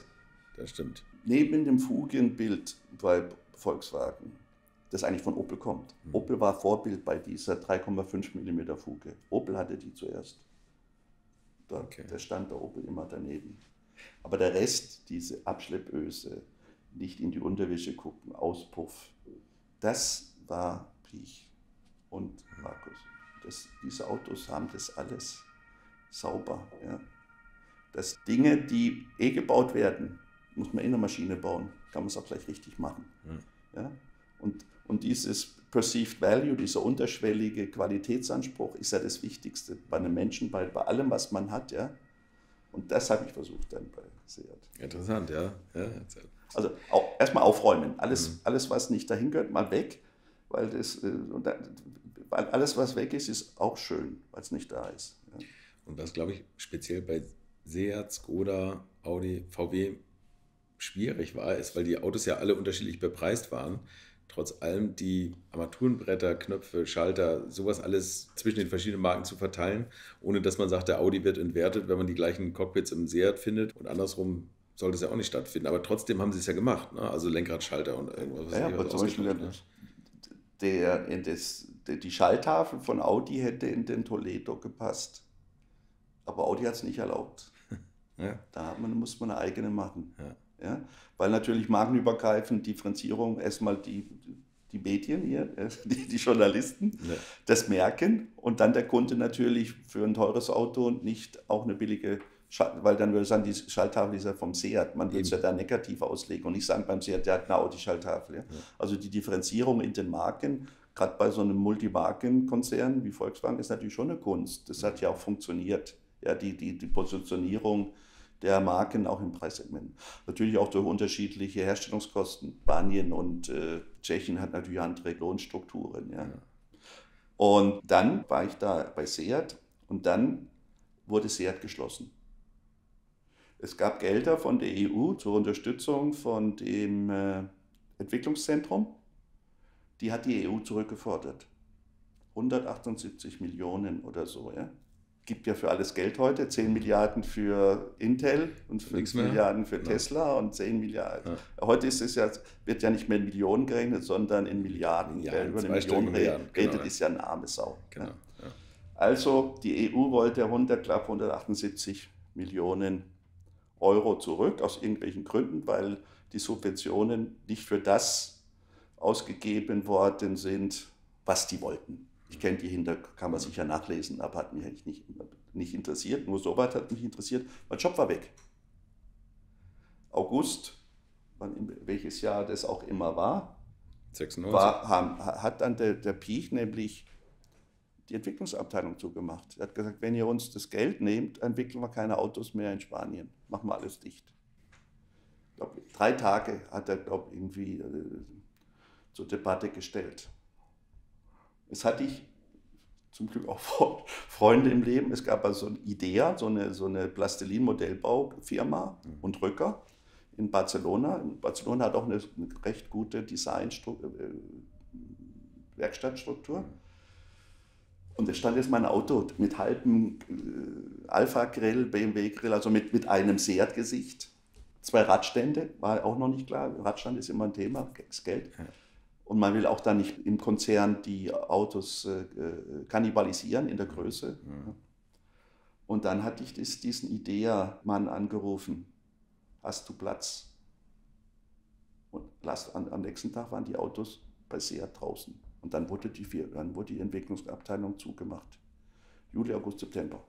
Das stimmt. Neben dem Fugenbild bei Volkswagen das eigentlich von Opel kommt. Mhm. Opel war Vorbild bei dieser 3,5 mm Fuge. Opel hatte die zuerst. Da, okay. da stand der Opel immer daneben. Aber der Rest, diese Abschleppöse, nicht in die Unterwäsche gucken, Auspuff, das war Piech und Markus. Das, diese Autos haben das alles sauber. Ja. Das Dinge, die eh gebaut werden, muss man in der Maschine bauen, kann man es auch gleich richtig machen. Mhm. Ja. Und und dieses Perceived Value, dieser unterschwellige Qualitätsanspruch ist ja das Wichtigste bei einem Menschen, bei, bei allem, was man hat. Ja? Und das habe ich versucht dann bei Seat. Interessant, ja. ja also auch, erstmal aufräumen. Alles, mhm. alles, was nicht dahin gehört, mal weg. Weil, das, äh, weil alles, was weg ist, ist auch schön, weil es nicht da ist. Ja. Und was, glaube ich, speziell bei Seat, Skoda, Audi, VW schwierig war, ist, weil die Autos ja alle unterschiedlich bepreist waren trotz allem die Armaturenbretter, Knöpfe, Schalter, sowas alles zwischen den verschiedenen Marken zu verteilen, ohne dass man sagt, der Audi wird entwertet, wenn man die gleichen Cockpits im Seat findet und andersrum sollte es ja auch nicht stattfinden. Aber trotzdem haben sie es ja gemacht, ne? also Lenkradschalter und irgendwas. Ja, aber zum Beispiel ne? der, in das, die Schalltafel von Audi hätte in den Toledo gepasst. Aber Audi hat es nicht erlaubt. Ja. Da man, muss man eine eigene machen. Ja. Ja? Weil natürlich markenübergreifend Differenzierung erstmal die, die Medien hier, die, die Journalisten, ja. das merken und dann der Kunde natürlich für ein teures Auto und nicht auch eine billige weil dann würde ich sagen, die Schalltafel ist ja vom Seat. Man würde es ja da negativ auslegen und nicht sagen beim Seat, der hat eine Audi-Schalltafel. Ja? Ja. Also die Differenzierung in den Marken, gerade bei so einem Multimarkenkonzern wie Volkswagen, ist natürlich schon eine Kunst. Das hat ja auch funktioniert. Ja, die, die, die Positionierung der Marken auch im Preissegment. Natürlich auch durch unterschiedliche Herstellungskosten. Spanien und äh, Tschechien hat natürlich andere Lohnstrukturen. Ja. Und dann war ich da bei Seat und dann wurde Seat geschlossen. Es gab Gelder von der EU zur Unterstützung von dem äh, Entwicklungszentrum. Die hat die EU zurückgefordert. 178 Millionen oder so. Ja? Gibt ja für alles Geld heute. 10 Milliarden für Intel und 5 Milliarden für Tesla und 10 Milliarden. Ja. Heute ist es ja, wird ja nicht mehr in Millionen gerechnet, sondern in Milliarden. Ja, Wer über eine Million redet, genau, ist ja eine arme Sau. Genau, ja. Also die EU wollte 100, glaube 178 Millionen Euro zurück, aus irgendwelchen Gründen, weil die Subventionen nicht für das ausgegeben worden sind, was die wollten. Ich kenne die hinter, kann man sicher nachlesen, aber hat mich eigentlich nicht, nicht interessiert. Nur so weit hat mich interessiert. Mein Job war weg. August, welches Jahr das auch immer war, 96. War, hat dann der, der Piech nämlich die Entwicklungsabteilung zugemacht. Er hat gesagt, wenn ihr uns das Geld nehmt, entwickeln wir keine Autos mehr in Spanien. Machen wir alles dicht. Ich glaub, drei Tage hat er, glaube ich, irgendwie äh, zur Debatte gestellt. Es hatte ich zum Glück auch Freunde im Leben. Es gab also IDEA, so eine, so eine Plastilin-Modellbaufirma mhm. und Rücker in Barcelona. In Barcelona hat auch eine, eine recht gute Design-Werkstattstruktur. Äh, mhm. Und es stand jetzt mein Auto mit halbem äh, Alpha-Grill, BMW-Grill, also mit, mit einem Seat-Gesicht. Zwei Radstände, war auch noch nicht klar. Radstand ist immer ein Thema, das Geld. Und man will auch dann nicht im Konzern die Autos äh, äh kannibalisieren in der Größe. Ja. Und dann hatte ich das, diesen Idea-Mann angerufen. Hast du Platz? Und last, an, am nächsten Tag waren die Autos bei Seat draußen. Und dann wurde die, dann wurde die Entwicklungsabteilung zugemacht. Juli, August, September.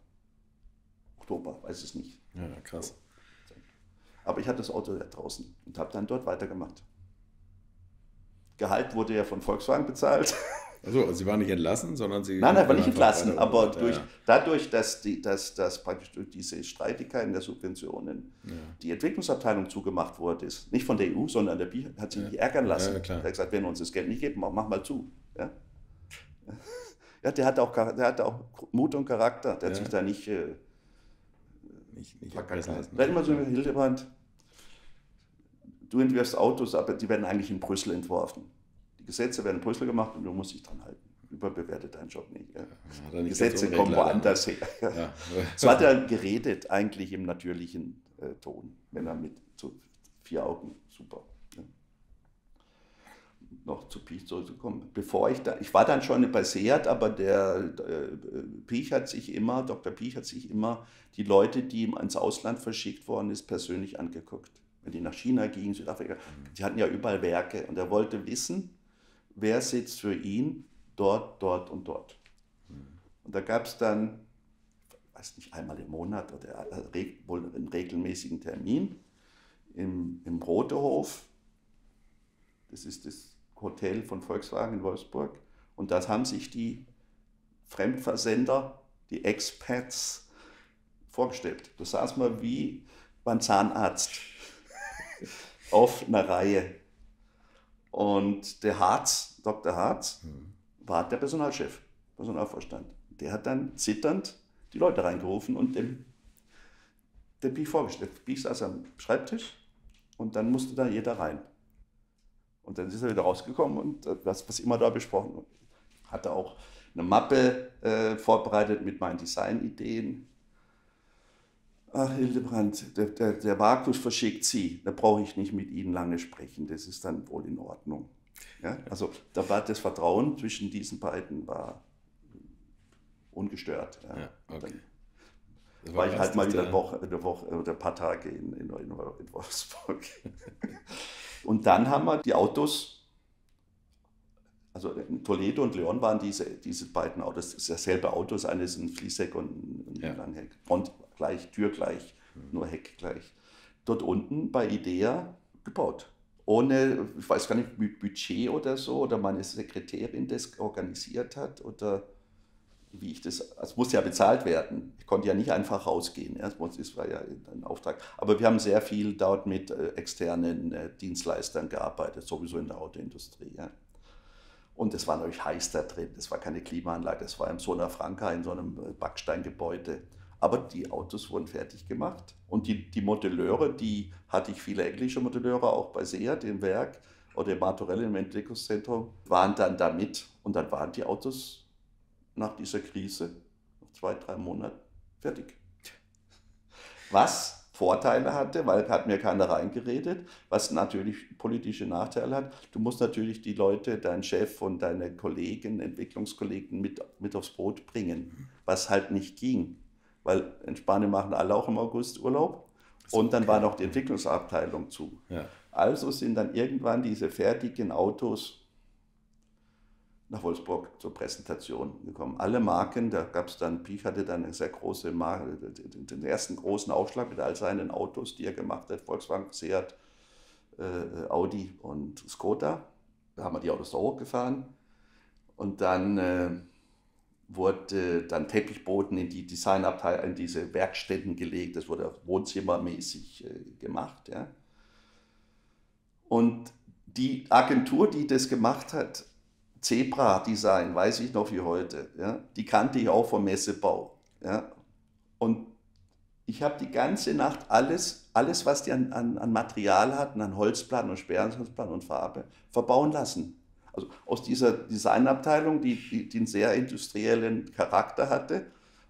Oktober, weiß es nicht. Ja, krass. Aber ich hatte das Auto da draußen und habe dann dort weitergemacht. Gehalt wurde ja von Volkswagen bezahlt. Also, also Sie waren nicht entlassen, sondern Sie. Nein, nein, war nicht entlassen, aber durch, ja. dadurch, dass, die, dass, dass praktisch durch diese Streitigkeiten der Subventionen ja. die Entwicklungsabteilung zugemacht wurde, ist nicht von der EU, sondern der BI hat sich ja. ärgern lassen. Ja, er hat gesagt, wenn wir uns das Geld nicht geben, mach, mach mal zu. Ja? ja, der hatte auch, der hatte auch Mut und Charakter, der hat sich da nicht. Äh, nicht, nicht vergessen lassen. Da immer so mit Hildebrand, du entwirfst Autos, aber die werden eigentlich in Brüssel entworfen. Die Gesetze werden in Brüssel gemacht und du musst dich dran halten. Überbewertet deinen Job nicht. Ja. Ja, Gesetze kommen woanders her. Ja. So hat er geredet, eigentlich im natürlichen äh, Ton, wenn er mit so vier Augen, super. Noch zu Piech zurückzukommen. Bevor ich da, ich war dann schon bei Seat, aber der äh, Piech hat sich immer, Dr. Piech hat sich immer die Leute, die ihm ins Ausland verschickt worden ist, persönlich angeguckt. Wenn die nach China gingen, Südafrika, mhm. die hatten ja überall Werke und er wollte wissen, wer sitzt für ihn dort, dort und dort. Mhm. Und da gab es dann, weiß nicht, einmal im Monat oder wohl einen regelmäßigen Termin im, im Rotehof. Das ist das Hotel von Volkswagen in Wolfsburg. Und da haben sich die Fremdversender, die Expats, vorgestellt. Da saß man wie beim Zahnarzt auf einer Reihe. Und der Harz, Dr. Harz, mhm. war der Personalchef, Personalvorstand. Der hat dann zitternd die Leute reingerufen und dem, dem Pi vorgestellt. Pi saß am Schreibtisch und dann musste da jeder rein. Und dann ist er wieder rausgekommen und was, was immer da besprochen wurde. Hatte auch eine Mappe äh, vorbereitet mit meinen Designideen. Ach, Hildebrand, der, der, der Markus verschickt Sie. Da brauche ich nicht mit Ihnen lange sprechen. Das ist dann wohl in Ordnung. Ja? Also da war das Vertrauen zwischen diesen beiden war ungestört. Ja. Ja, okay. Dann war ich halt mal wieder eine Woche, eine Woche oder ein paar Tage in, in, in Wolfsburg. und dann haben wir die Autos, also Toledo und Leon waren diese, diese beiden Autos, das ist dasselbe Auto, das eine ist ein Fließheck und ein ja. Langheck. Front gleich, Tür gleich, mhm. nur Heck gleich. Dort unten bei IDEA gebaut. Ohne, ich weiß gar nicht, Budget oder so, oder meine Sekretärin das organisiert hat, oder wie ich das, es musste ja bezahlt werden. Ich konnte ja nicht einfach rausgehen. Das war ja ein Auftrag. Aber wir haben sehr viel dort mit äh, externen äh, Dienstleistern gearbeitet, sowieso in der Autoindustrie. Ja. Und es war natürlich heiß da drin. Das war keine Klimaanlage, das war im Sona Franca in so einem äh, Backsteingebäude. aber die Autos wurden fertig gemacht. Und die, die Modelleure, die hatte ich viele englische Modelleure auch bei Seat im Werk oder im Martorell im Entwicklungszentrum, waren dann da mit und dann waren die Autos nach dieser Krise, nach zwei, drei Monaten, fertig. Was Vorteile hatte, weil hat mir keiner reingeredet, was natürlich politische Nachteile hat. Du musst natürlich die Leute, deinen Chef und deine Kollegen, Entwicklungskollegen mit, mit aufs Boot bringen, was halt nicht ging. Weil in Spanien machen alle auch im August Urlaub und dann war noch die Entwicklungsabteilung zu. Ja. Also sind dann irgendwann diese fertigen Autos nach Wolfsburg zur Präsentation gekommen. Alle Marken, da gab es dann, Piech hatte dann eine sehr große den ersten großen Aufschlag mit all seinen Autos, die er gemacht hat, Volkswagen, Seat, äh, Audi und Skoda. Da haben wir die Autos da hochgefahren und dann äh, wurde dann Teppichboden in die Designabteilung, in diese Werkstätten gelegt, das wurde wohnzimmermäßig äh, gemacht. Ja. Und die Agentur, die das gemacht hat, Zebra-Design, weiß ich noch wie heute. Ja? Die kannte ich auch vom Messebau. Ja? Und ich habe die ganze Nacht alles, alles was die an, an, an Material hatten, an Holzplan und Sperrenholzplan und Farbe, verbauen lassen. Also aus dieser Designabteilung, die, die, die einen sehr industriellen Charakter hatte,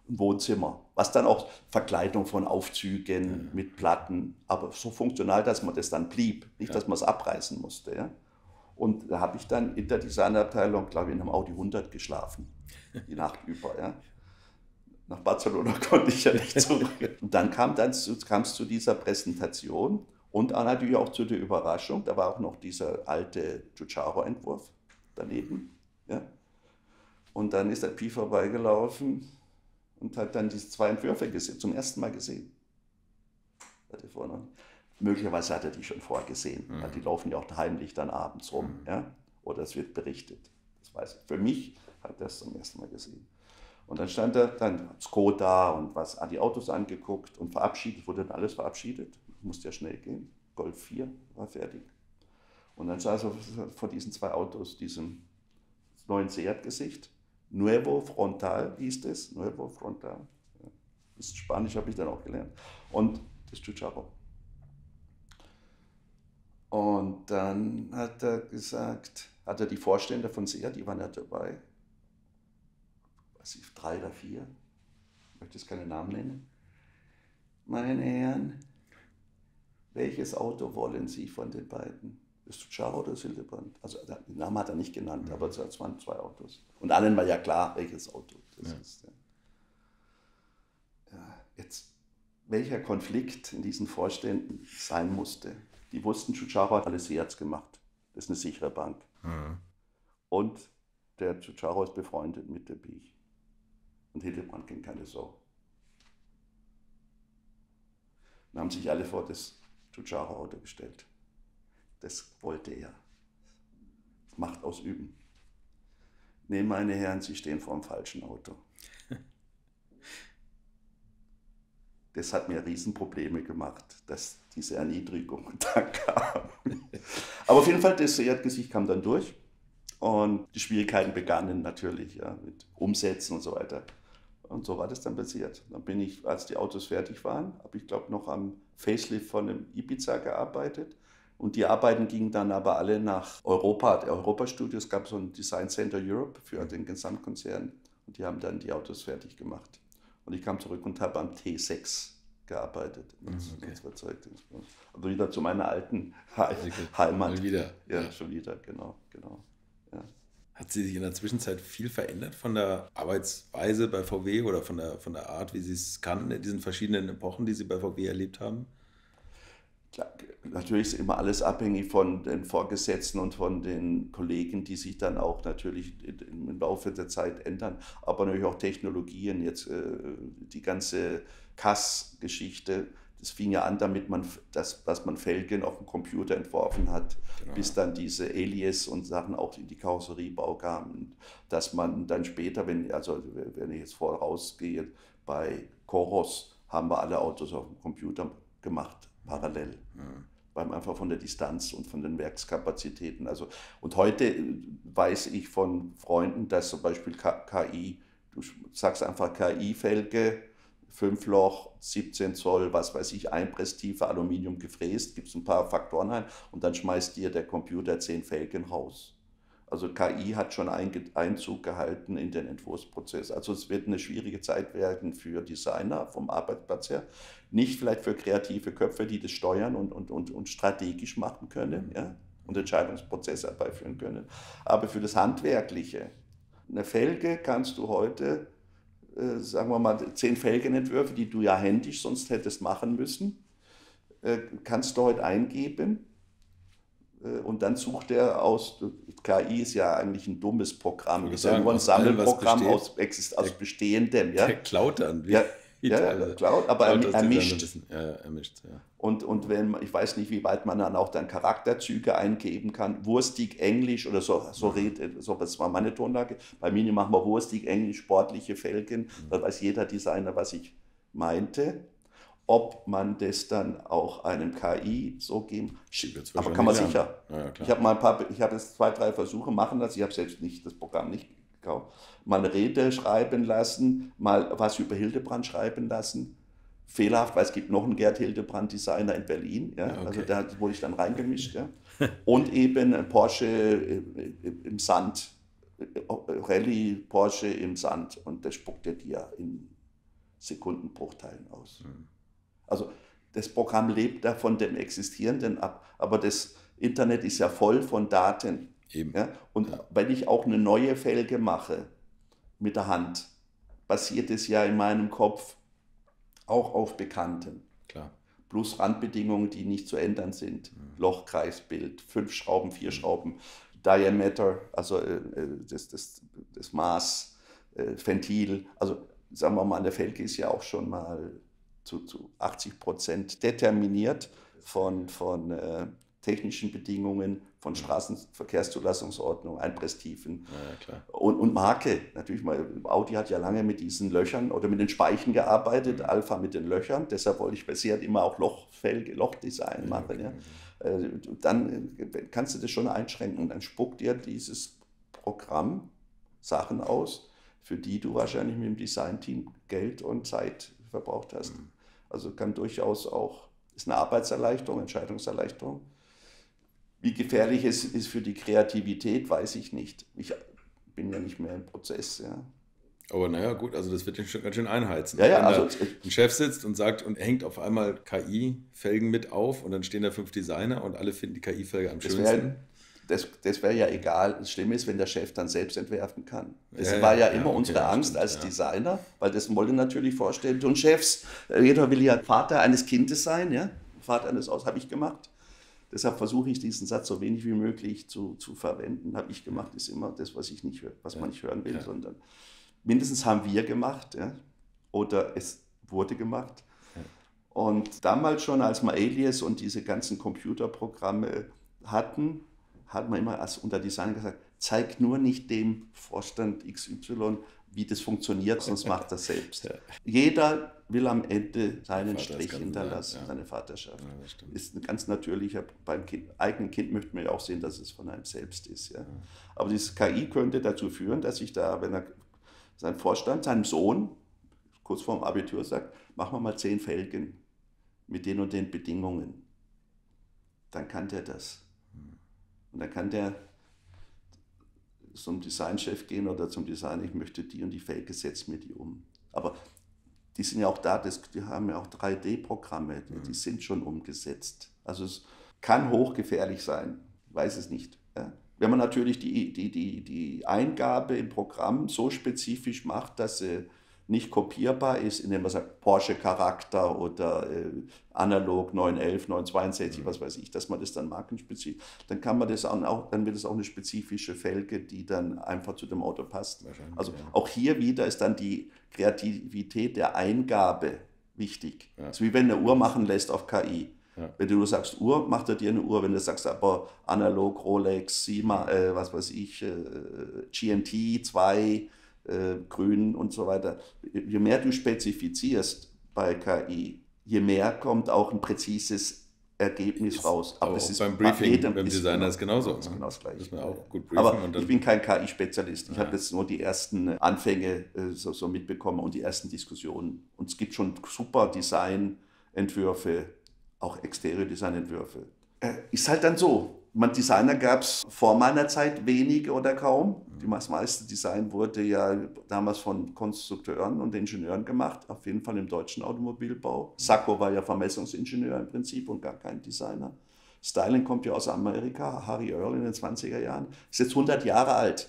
ein Wohnzimmer, was dann auch Verkleidung von Aufzügen ja. mit Platten, aber so funktional, dass man das dann blieb, nicht, ja. dass man es abreißen musste. Ja? Und da habe ich dann in der Designabteilung, glaube ich, in einem Audi 100 geschlafen, die Nacht über. Ja. Nach Barcelona konnte ich ja nicht zurück. Und dann kam es zu dieser Präsentation und natürlich auch zu der Überraschung, da war auch noch dieser alte Giugiaro-Entwurf daneben. Ja. Und dann ist der Pi vorbeigelaufen und hat dann diese zwei Entwürfe gesehen, zum ersten Mal gesehen. Hatte vorher noch nicht. Möglicherweise hat er die schon vorgesehen. Mhm. Die laufen ja auch heimlich dann abends rum. Mhm. Ja? Oder es wird berichtet. Das weiß ich. Für mich hat er es zum ersten Mal gesehen. Und dann stand er, dann Skoda und was, die Autos angeguckt und verabschiedet, wurde dann alles verabschiedet. Musste ja schnell gehen. Golf 4 war fertig. Und dann saß er vor diesen zwei Autos, diesem neuen Seat-Gesicht. Nuevo Frontal hieß es. Nuevo Frontal. Das ist Spanisch habe ich dann auch gelernt. Und das Chucharo. Und dann hat er gesagt, hat er die Vorstände von SEA, die waren ja dabei, weiß ich, drei oder vier, ich möchte jetzt keine Namen nennen. Meine Herren, welches Auto wollen Sie von den beiden? Ist Charo oder Sildebrand? Also den Namen hat er nicht genannt, mhm. aber es waren zwei Autos. Und allen war ja klar, welches Auto das ja. ist. Ja, jetzt, welcher Konflikt in diesen Vorständen sein musste. Die wussten, Chucharo hat alles Seats gemacht. Das ist eine sichere Bank. Mhm. Und der Chucharo ist befreundet mit der Biech. Und Hildebrand kennt keine Sau. Dann haben sich alle vor das Chucharo-Auto gestellt. Das wollte er. Macht ausüben. Nee, meine Herren, Sie stehen vor dem falschen Auto. Das hat mir Riesenprobleme gemacht, dass diese Erniedrigung da kam. Aber auf jeden Fall, das Erdgesicht kam dann durch und die Schwierigkeiten begannen natürlich ja, mit Umsätzen und so weiter. Und so war das dann passiert. Dann bin ich, als die Autos fertig waren, habe ich glaube noch am Facelift von einem Ibiza gearbeitet. Und die Arbeiten gingen dann aber alle nach Europa, der Europa-Studio. Es gab so ein Design Center Europe für den Gesamtkonzern. Und die haben dann die Autos fertig gemacht. Und ich kam zurück und habe am T6 gearbeitet. Mhm, okay. Also wieder zu meiner alten Heimat. Mal wieder. Ja, ja, schon wieder, genau, genau. Ja. Hat sie sich in der Zwischenzeit viel verändert von der Arbeitsweise bei VW oder von der, von der Art, wie Sie es kannten, in diesen verschiedenen Epochen, die Sie bei VW erlebt haben? Natürlich ist immer alles abhängig von den Vorgesetzten und von den Kollegen, die sich dann auch natürlich im Laufe der Zeit ändern, aber natürlich auch Technologien, jetzt äh, die ganze Kass-Geschichte, das fing ja an damit, man, dass, dass man Felgen auf dem Computer entworfen hat, genau. bis dann diese Alias und Sachen auch in die Karosseriebau kamen. Dass man dann später, wenn, also wenn ich jetzt vorausgehe, bei Coros haben wir alle Autos auf dem Computer gemacht parallel. Mhm. Weil einfach von der Distanz und von den Werkskapazitäten. Also, und heute weiß ich von Freunden, dass zum Beispiel KI, du sagst einfach KI-Felge, 5 Loch, 17 Zoll, was weiß ich, Einpresstiefe, Aluminium gefräst, gibt es ein paar Faktoren ein und dann schmeißt dir der Computer 10 Felgen raus. Also KI hat schon Einzug gehalten in den Entwurfsprozess. Also es wird eine schwierige Zeit werden für Designer vom Arbeitsplatz her. Nicht vielleicht für kreative Köpfe, die das steuern und, und, und, und strategisch machen können ja, und Entscheidungsprozesse herbeiführen können. Aber für das Handwerkliche, eine Felge kannst du heute, äh, sagen wir mal, zehn Felgenentwürfe, die du ja händisch sonst hättest machen müssen, äh, kannst du heute eingeben und dann sucht er aus, KI ist ja eigentlich ein dummes Programm, ist ja nur ein Sammelprogramm aus, aus Bestehendem. Ja? Der klaut dann. Wie, ja, ja, klaut, aber klaut, er, mischt. Ja, er mischt ja. Und, und wenn, ich weiß nicht, wie weit man dann auch dann Charakterzüge eingeben kann, wurstig Englisch oder so, so redet, so, das war meine Tonlage. Bei Mini machen wir wurstig Englisch, sportliche Felgen, mhm. da weiß jeder Designer, was ich meinte ob man das dann auch einem KI so geben. Aber kann man sicher. Ja, ich habe mal ein paar, ich habe jetzt zwei, drei Versuche machen lassen. Ich habe selbst nicht das Programm nicht gekauft. Mal eine Rede schreiben lassen, mal was über Hildebrand schreiben lassen. Fehlerhaft, weil es gibt noch einen Gerd Hildebrand Designer in Berlin. Ja? Okay. Also da wurde ich dann reingemischt. Ja? Und eben ein Porsche äh, im Sand. Äh, Rallye Porsche im Sand. Und das spuckt dir in Sekundenbruchteilen aus. Mhm. Also das Programm lebt da von dem Existierenden ab, aber das Internet ist ja voll von Daten. Eben. Ja? Und ja. wenn ich auch eine neue Felge mache mit der Hand, basiert es ja in meinem Kopf auch auf Bekannten. Klar. Plus Randbedingungen, die nicht zu ändern sind. Mhm. Lochkreisbild, fünf Schrauben, vier mhm. Schrauben, Diameter, also äh, äh, das, das, das Maß, äh, Ventil. Also sagen wir mal, eine Felge ist ja auch schon mal zu, zu 80 Prozent determiniert von, von äh, technischen Bedingungen, von Straßenverkehrszulassungsordnung, Einpresstiefen ja, und, und, Marke. Natürlich, mal, Audi hat ja lange mit diesen Löchern oder mit den Speichen gearbeitet, mhm. Alpha mit den Löchern. Deshalb wollte ich bei Seat immer auch Lochfelge, Lochdesign machen. Ja. Äh, dann äh, kannst du das schon einschränken. Dann spuckt dir dieses Programm Sachen aus, für die du wahrscheinlich mit dem Designteam Geld und Zeit verbraucht hast. Mhm. Also kann durchaus auch, ist eine Arbeitserleichterung, Entscheidungserleichterung. Wie gefährlich es ist für die Kreativität, weiß ich nicht. Ich bin ja nicht mehr im Prozess. Ja. Aber naja, gut, also das wird den schon ganz schön einheizen. Ja, ja, Wenn also ein Chef sitzt und sagt und hängt auf einmal KI-Felgen mit auf und dann stehen da fünf Designer und alle finden die KI-Felge am schönsten. Wär, das, das wäre ja egal. Das Schlimme ist, wenn der Chef dann selbst entwerfen kann. Das ja, war ja, ja immer okay, unsere Angst stimmt, als. Designer, weil das wollte natürlich vorstellen. Und Chefs, jeder will ja Vater eines Kindes sein, ja? Vater eines Aus, habe ich gemacht. Deshalb versuche ich diesen Satz so wenig wie möglich zu, zu verwenden. Habe ich gemacht, ist immer das, was, ich nicht, was man nicht hören will, sondern mindestens haben wir gemacht ja? oder es wurde gemacht. Und damals schon, als wir Alias und diese ganzen Computerprogramme hatten, hat man immer als unter Designer gesagt, zeig nur nicht dem Vorstand XY, wie das funktioniert, sonst macht er selbst. Ja. Jeder will am Ende seinen Strich hinterlassen, ja. seine Vaterschaft. Ja, ist ein ganz natürlicher, beim kind, eigenen Kind möchte man ja auch sehen, dass es von einem selbst ist. Ja. Aber dieses KI könnte dazu führen, dass sich da, wenn er sein Vorstand, seinem Sohn, kurz vorm Abitur sagt, machen wir mal zehn Felgen mit den und den Bedingungen. Dann kann der das. Und dann kann der zum Designchef gehen oder zum Designer, ich möchte die und die Felge, setz mir die um. Aber die sind ja auch da, das, die haben ja auch 3D-Programme, die, die, mhm. sind schon umgesetzt. Also es kann hochgefährlich sein, weiß es nicht. Ja. Wenn man natürlich die, die, die, die Eingabe im Programm so spezifisch macht, dass sie nicht kopierbar ist, indem man sagt Porsche Charakter oder äh, analog 911, 962, mhm. was weiß ich, dass man das dann markenspezifisch, dann kann man das auch, dann wird es auch eine spezifische Felge, die dann einfach zu dem Auto passt. Also ja. auch hier wieder ist dann die Kreativität der Eingabe wichtig. Ja. Das ist wie wenn eine Uhr machen lässt auf KI. Ja. Wenn du nur sagst Uhr, macht er dir eine Uhr. Wenn du sagst aber analog, Rolex, Sima, äh, was weiß ich, äh, GMT 2, äh, grün und so weiter. Je mehr du spezifizierst bei KI, je mehr kommt auch ein präzises Ergebnis ist, raus. Aber, aber das ist beim Briefing, jedem, beim Designer genau, ist genauso. Ist ne? genau das Gleiche. Auch gut briefen. Aber ich bin kein KI-Spezialist. Ich ja. habe jetzt nur die ersten Anfänge äh, so, so, mitbekommen und die ersten Diskussionen. Und es gibt schon super Designentwürfe, auch exterior Designentwürfe. Äh, ist halt dann so. Man Designer gab es vor meiner Zeit wenige oder kaum. Die meiste Design wurde ja damals von Konstrukteuren und Ingenieuren gemacht, auf jeden Fall im deutschen Automobilbau. Sacco war ja Vermessungsingenieur im Prinzip und gar kein Designer. Styling kommt ja aus Amerika, Harry Earl in den 20er Jahren. Ist jetzt 100 Jahre alt.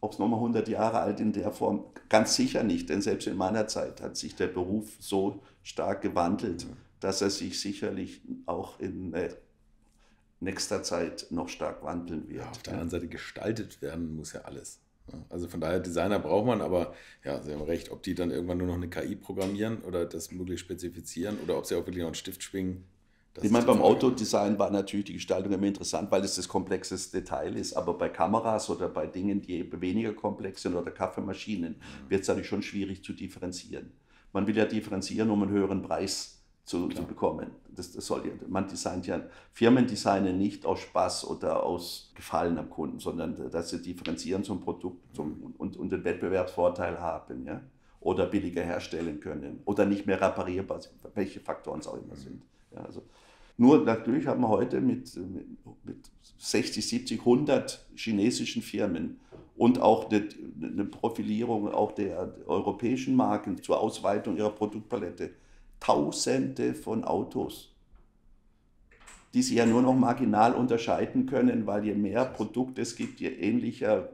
Ob es nochmal 100 Jahre alt in der Form, ganz sicher nicht, denn selbst in meiner Zeit hat sich der Beruf so stark gewandelt, dass er sich sicherlich auch in äh, nächster Zeit noch stark wandeln wird. Ja, auf der anderen Seite gestaltet werden muss ja alles. Also von daher, Designer braucht man, aber ja, Sie haben recht, ob die dann irgendwann nur noch eine KI programmieren oder das möglichst spezifizieren oder ob sie auch wirklich noch einen Stift schwingen. Ich meine, beim Autodesign war natürlich die Gestaltung immer interessant, weil es das komplexeste Detail ist. Aber bei Kameras oder bei Dingen, die weniger komplex sind oder Kaffeemaschinen, mhm. wird es natürlich schon schwierig zu differenzieren. Man will ja differenzieren, um einen höheren Preis zu, zu bekommen. Das, das soll, man designt ja, Firmen designen nicht aus Spaß oder aus Gefallen am Kunden, sondern dass sie differenzieren zum Produkt zum, und, und den Wettbewerbsvorteil haben. Ja? Oder billiger herstellen können oder nicht mehr reparierbar sind, welche Faktoren es auch immer sind. Ja, also, nur natürlich haben wir heute mit, mit 60, 70, 100 chinesischen Firmen und auch eine, eine Profilierung auch der europäischen Marken zur Ausweitung ihrer Produktpalette Tausende von Autos, die sie ja nur noch marginal unterscheiden können, weil je mehr Produkte es gibt, je ähnlicher,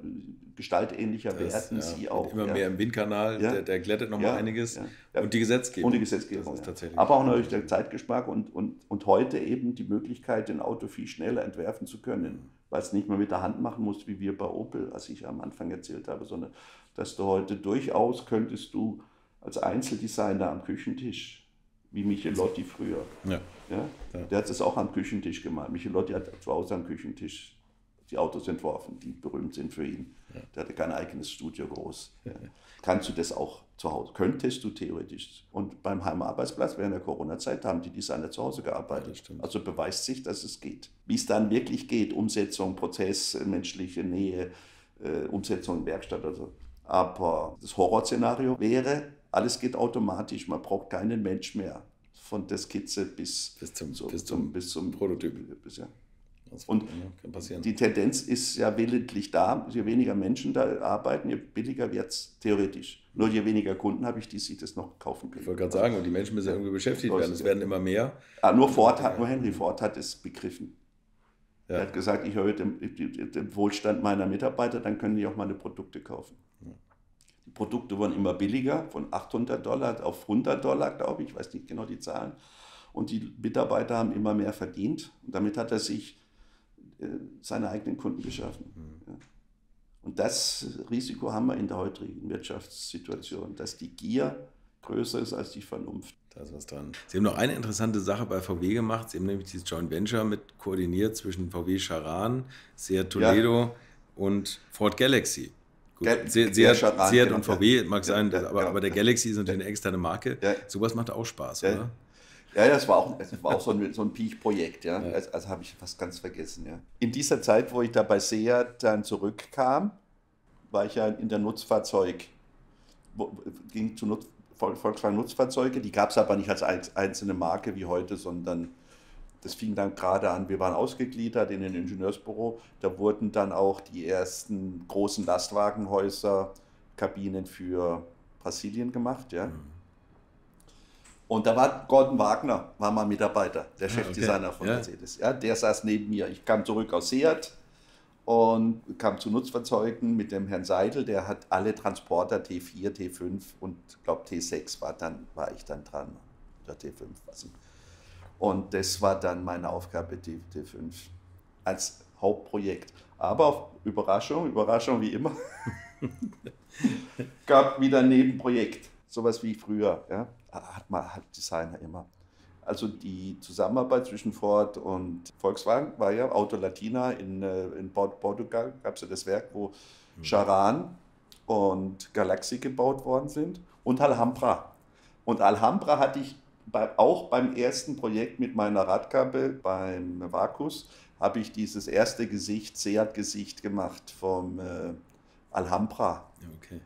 gestaltähnlicher das, werden ja, sie auch. Immer ja. mehr im Windkanal, ja. der, der glättet nochmal ja, einiges. Und die Gesetzgebung. Und die Gesetzgebung. Aber auch natürlich der Zeitgeschmack und, und, und heute eben die Möglichkeit, den Auto viel schneller entwerfen zu können, weil es nicht mehr mit der Hand machen muss, wie wir bei Opel, als ich am Anfang erzählt habe, sondern dass du heute durchaus könntest du als Einzeldesigner am Küchentisch wie Michelotti früher. Ja. Ja? Der hat es auch am Küchentisch gemalt. Michelotti hat zu Hause am Küchentisch die Autos entworfen, die berühmt sind für ihn. Ja. Der hatte kein eigenes Studio groß. Ja. Kannst du das auch zu Hause? Könntest du theoretisch. Und beim Heimarbeitsplatz während der Corona-Zeit haben die Designer zu Hause gearbeitet. Ja, also beweist sich, dass es geht. Wie es dann wirklich geht, Umsetzung, Prozess, menschliche Nähe, äh, Umsetzung in Werkstatt oder so. Aber das Horrorszenario wäre, alles geht automatisch, man braucht keinen Mensch mehr. Von der Skizze bis, bis, zum, so, bis, zum, bis zum Prototyp. Bis, ja. Und die Tendenz ist ja willentlich da. Je weniger Menschen da arbeiten, je billiger wird es theoretisch. Nur je weniger Kunden habe ich, die sich das noch kaufen können. Ich wollte gerade sagen, und die Menschen müssen ja irgendwie beschäftigt werden. Es werden immer mehr. Ah, nur Ford hat, nur Henry Ford hat es begriffen. Ja. Er hat gesagt, ich erhöhe den, den, Wohlstand meiner Mitarbeiter, dann können die auch meine Produkte kaufen. Die Produkte wurden immer billiger, von 800 Dollar auf 100 Dollar, glaube ich, ich weiß nicht genau die Zahlen. Und die Mitarbeiter haben immer mehr verdient. Und damit hat er sich äh, seine eigenen Kunden geschaffen. Mhm. Ja. Und das Risiko haben wir in der heutigen Wirtschaftssituation, dass die Gier größer ist als die Vernunft. Da ist was dran. Sie haben noch eine interessante Sache bei VW gemacht. Sie haben nämlich dieses Joint Venture mit koordiniert zwischen VW Charan, Seat Toledo ja. und Ford Galaxy. Gut, Seat, Seat und VW mag sein, ja, aber, ja, aber der Galaxy ist natürlich eine externe Marke. Ja. Sowas macht auch Spaß, oder? Ja, das war auch, das war auch so ein, so ein Peak-Projekt, ja. ja. Also, also habe ich fast ganz vergessen, ja. In dieser Zeit, wo ich da bei Seat dann zurückkam, war ich ja in der Nutzfahrzeug, wo, ging zu Nutz, Volkswagen Nutzfahrzeuge, die gab es aber nicht als einzelne Marke wie heute, sondern das fing dann gerade an, wir waren ausgegliedert in ein Ingenieursbüro, da wurden dann auch die ersten großen Lastwagenhäuser, Kabinen für Brasilien gemacht, ja. Mhm. Und da war Gordon Wagner, war mal Mitarbeiter, der ah, Chefdesigner okay. von ja. Mercedes. Ja, der saß neben mir. Ich kam zurück aus Seat und kam zu Nutzfahrzeugen mit dem Herrn Seidel, der hat alle Transporter T4, T5 und glaube T6 war dann war ich dann dran oder T5. Also und das war dann meine Aufgabe, die T5 als Hauptprojekt. Aber auf Überraschung, Überraschung wie immer, gab wieder ein Nebenprojekt, sowas wie früher. Ja? Hat man hat Designer immer. Also die Zusammenarbeit zwischen Ford und Volkswagen war ja Auto Latina in, äh, in Portugal, gab es ja das Werk, wo mhm. Charan und Galaxy gebaut worden sind und Alhambra. Und Alhambra hatte ich bei, auch beim ersten Projekt mit meiner Radkappe beim Vakus habe ich dieses erste Gesicht, Seat-Gesicht gemacht vom äh, Alhambra. Okay.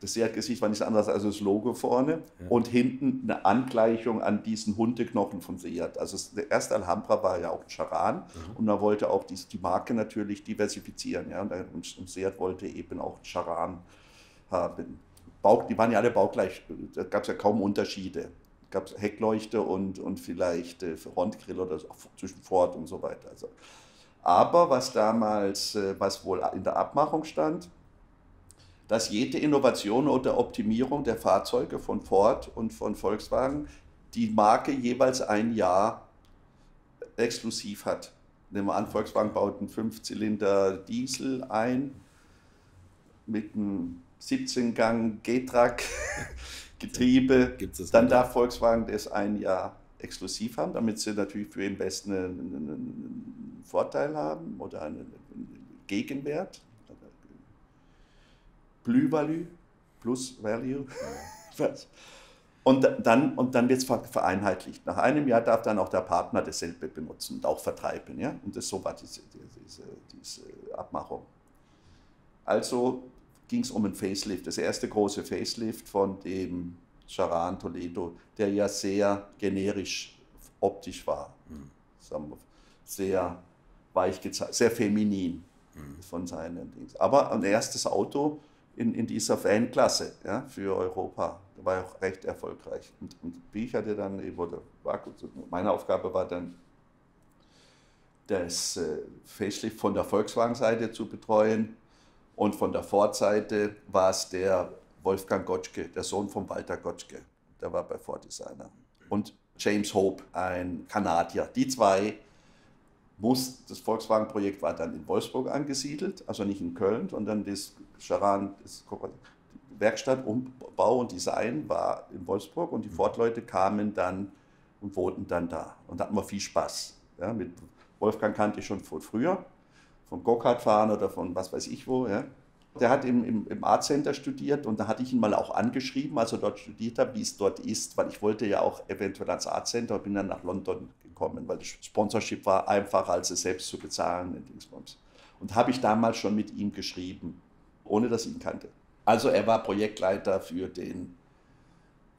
Das Seat-Gesicht war nichts anderes als das Logo vorne Ja. und hinten eine Angleichung an diesen Hundeknochen von Seat. Also das- der erste Alhambra war ja auch ein Charan Mhm. und man wollte auch die, die Marke natürlich diversifizieren. Ja? Und, und, und Seat wollte eben auch einen Charan haben. Bau, die waren ja alle baugleich, da gab es ja kaum Unterschiede. Gab es Heckleuchte und, und vielleicht äh, Frontgrill oder so, zwischen Ford und so weiter. Also. Aber was damals, äh, was wohl in der Abmachung stand, dass jede Innovation oder Optimierung der Fahrzeuge von Ford und von Volkswagen die Marke jeweils ein Jahr exklusiv hat. Nehmen wir an, Volkswagen baut einen 5-Zylinder Diesel ein mit einem 17-Gang G-Track Getriebe. Gibt's das Dann darf Volkswagen das ein Jahr exklusiv haben, damit sie natürlich für Invest einen, einen, Vorteil haben oder einen, Gegenwert. Blue-Value plus Value. Was? Und dann, und dann wird es vereinheitlicht. Nach einem Jahr darf dann auch der Partner dasselbe benutzen und auch vertreiben. Ja? Und das, so war diese, diese, diese Abmachung. Also ging es um ein Facelift, das erste große Facelift von dem Charan Toledo, der ja sehr generisch optisch war. Wir, Sehr weich gezeigt, sehr feminin von seinen Dings. Aber ein erstes Auto in, in dieser Fanklasse ja, für Europa. Der war ja auch recht erfolgreich. Und, und ich hatte dann, oder war meine Aufgabe war dann, das äh, Facelift von der Volkswagen-Seite zu betreuen. Und von der Ford-Seite war es der Wolfgang Gotschke, der Sohn von Walter Gotschke. Der war bei Ford Designer. Und James Hope, ein Kanadier. Die zwei muss, das Volkswagen-Projekt war dann in Wolfsburg angesiedelt, also nicht in Köln, sondern das Charan, das Werkstatt, Umbau und Design war in Wolfsburg und die Ford-Leute kamen dann und wohnten dann da. Und da hatten wir viel Spaß. Ja, mit Wolfgang kannte ich schon von früher, vom Go-Kart fahren oder von was weiß ich wo. Ja. Der hat im, im, im Art Center studiert und da hatte ich ihn mal auch angeschrieben, als er dort studiert hat, wie es dort ist, weil ich wollte ja auch eventuell ans Art Center und bin dann nach London gekommen, weil das Sponsorship war einfacher, als es selbst zu bezahlen. in. Und habe ich damals schon mit ihm geschrieben, ohne dass ich ihn kannte. Also er war Projektleiter für den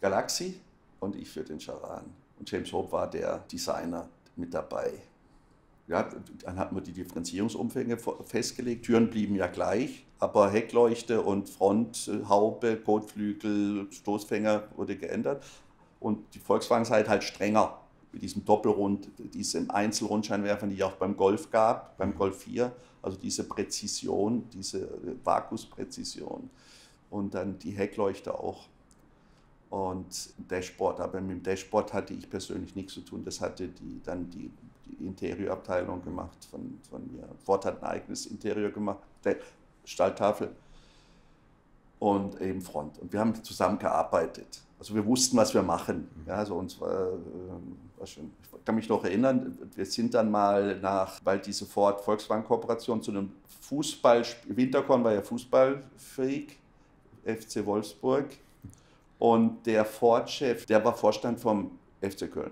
Galaxy und ich für den Charan. Und James Hope war der Designer mit dabei. Ja, dann hatten wir die Differenzierungsumfänge festgelegt. Türen blieben ja gleich, aber Heckleuchte und Fronthaube, Kotflügel, Stoßfänger wurde geändert. Und die Volkswagen-Seite halt strenger mit diesem Doppelrund, diesem Einzelrundscheinwerfern, die es auch beim Golf gab, beim Golf 4. Also diese Präzision, diese Vakuuspräzision. Und dann die Heckleuchte auch. Und Dashboard, aber mit dem Dashboard hatte ich persönlich nichts zu tun. Das hatte die, dann die, die Interieurabteilung gemacht von, von mir. Ford hat ein eigenes Interieur gemacht, der Stahltafel und eben Front. Und wir haben zusammengearbeitet. Also wir wussten, was wir machen. Ja, also uns war, äh, war schon, ich kann mich noch erinnern, wir sind dann mal nach, weil diese Ford-Volkswagen-Kooperation zu einem Fußball, Winterkorn war ja Fußballfreak, FC Wolfsburg. Und der Ford-Chef, der war Vorstand vom FC Köln.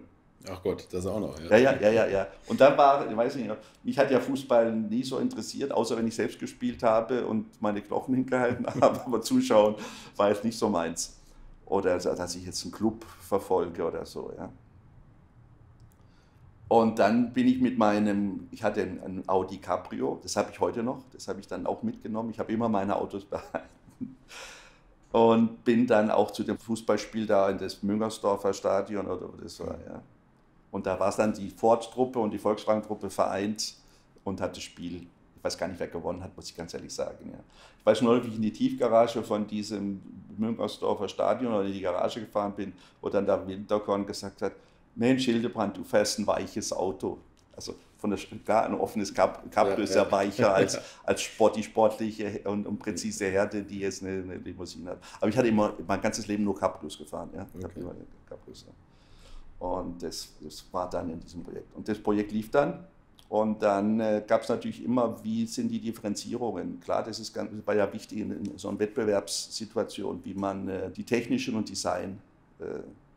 Ach Gott, das auch noch. Ja, ja, ja, ja, ja. Und dann war, ich weiß nicht, mich hat ja Fußball nie so interessiert, außer wenn ich selbst gespielt habe und meine Knochen hingehalten habe, aber Zuschauen war jetzt nicht so meins. Oder dass ich jetzt einen Club verfolge oder so, ja. Und dann bin ich mit meinem, ich hatte ein Audi Cabrio, das habe ich heute noch, das habe ich dann auch mitgenommen. Ich habe immer meine Autos behalten. Und bin dann auch zu dem Fußballspiel da in das Müngersdorfer Stadion oder das war, ja. Und da war es dann die Ford-Truppe und die Volkswagen-Truppe vereint und hat das Spiel, ich weiß gar nicht, wer gewonnen hat, muss ich ganz ehrlich sagen. Ja. Ich weiß nur, wie ich in die Tiefgarage von diesem Müngersdorfer Stadion oder in die Garage gefahren bin, wo dann der Winterkorn gesagt hat, Mensch, Hildebrand, du fährst ein weiches Auto. Also von der klar, ein offenes Cabrio Cap ist ja, ja weicher als, als sportlich, sportliche und, und präzise Herde, die jetzt eine, eine, Limousine hat. Aber ich hatte immer mein ganzes Leben nur Cabrios gefahren. Ja? Ich okay. immer Cabrios, ja. Und das, das war dann in diesem Projekt. Und das Projekt lief dann. Und dann äh, gab es natürlich immer, wie sind die Differenzierungen? Klar, das, ist ganz, war ja wichtig in, in so einer Wettbewerbssituation, wie man äh, die technischen und Design. Äh,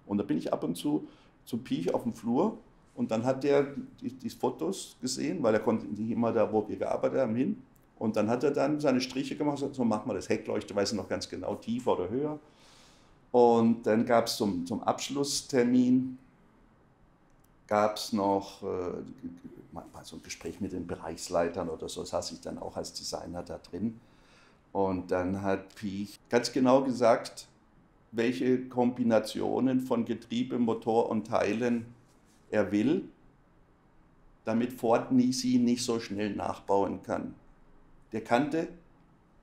und da bin ich ab und zu zum Piech auf dem Flur und dann hat der die, die Fotos gesehen, weil er konnte nicht immer da, wo wir gearbeitet haben, hin. Und dann hat er dann seine Striche gemacht und gesagt, so machen wir das Heckleuchte, weiß ich noch ganz genau, tiefer oder höher. Und dann gab es zum, zum Abschlusstermin, gab es noch äh, mal so ein Gespräch mit den Bereichsleitern oder so, saß ich dann auch als Designer da drin. Und dann hat Piech ganz genau gesagt, welche Kombinationen von Getriebe, Motor und Teilen er will, damit Ford nie sie nicht so schnell nachbauen kann. Der kannte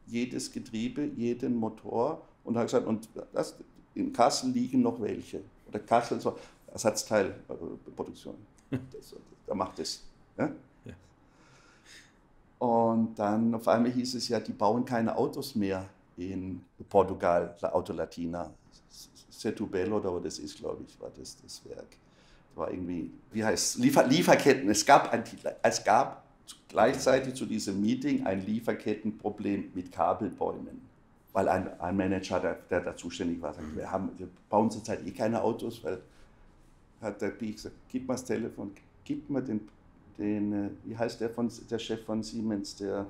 jedes Getriebe, jeden Motor und hat gesagt, und das, in Kassel liegen noch welche. Oder Kassel, so Ersatzteilproduktion. da macht es. Ja? Ja. Und dann auf einmal hieß es ja, die bauen keine Autos mehr in Portugal, La Auto Latina. Setubel oder das ist, glaube ich, war das das Werk. Das war irgendwie, wie heißt es, Liefer Lieferketten. Es gab, ein, es gab gleichzeitig zu diesem Meeting ein Lieferkettenproblem mit Kabelbäumen. Weil ein, ein Manager, der, der da zuständig war, sagte, wir, haben, wir bauen zurzeit eh keine Autos, weil hat der Bi gesagt, gib mal das Telefon, gib mir den, den äh, wie heißt der, von, der Chef von Siemens, der...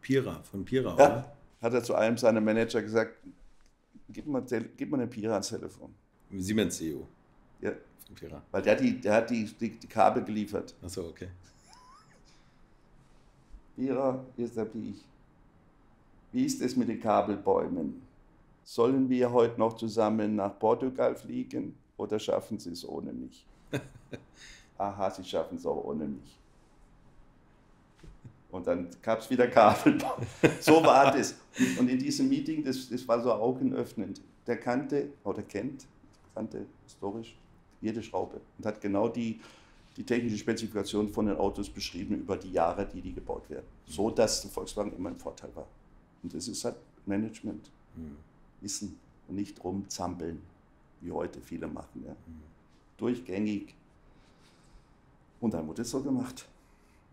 Pira, von Pira, ja, oder? Hat er zu einem seiner Manager gesagt, gib mir, gib mir den Pira ans Telefon. Siemens CEO. Ja. Pira. Weil der, die, der hat die, die, die Kabel geliefert. Achso, okay. Pira, ist der ich. Wie ist es mit den Kabelbäumen? Sollen wir heute noch zusammen nach Portugal fliegen oder schaffen Sie es ohne mich? Aha, Sie schaffen es auch ohne mich. Und dann gab es wieder Kabelbau. So war das. Und in diesem Meeting, das, das war so augenöffnend. Der kannte oder kennt, kannte historisch jede Schraube und hat genau die, die technische Spezifikation von den Autos beschrieben über die Jahre, die die gebaut werden. So, dass der Volkswagen immer ein Vorteil war. Und das ist halt Management. Mhm. Wissen und nicht rumzampeln, wie heute viele machen. Ja. Mhm. Durchgängig. Und dann wurde es so gemacht.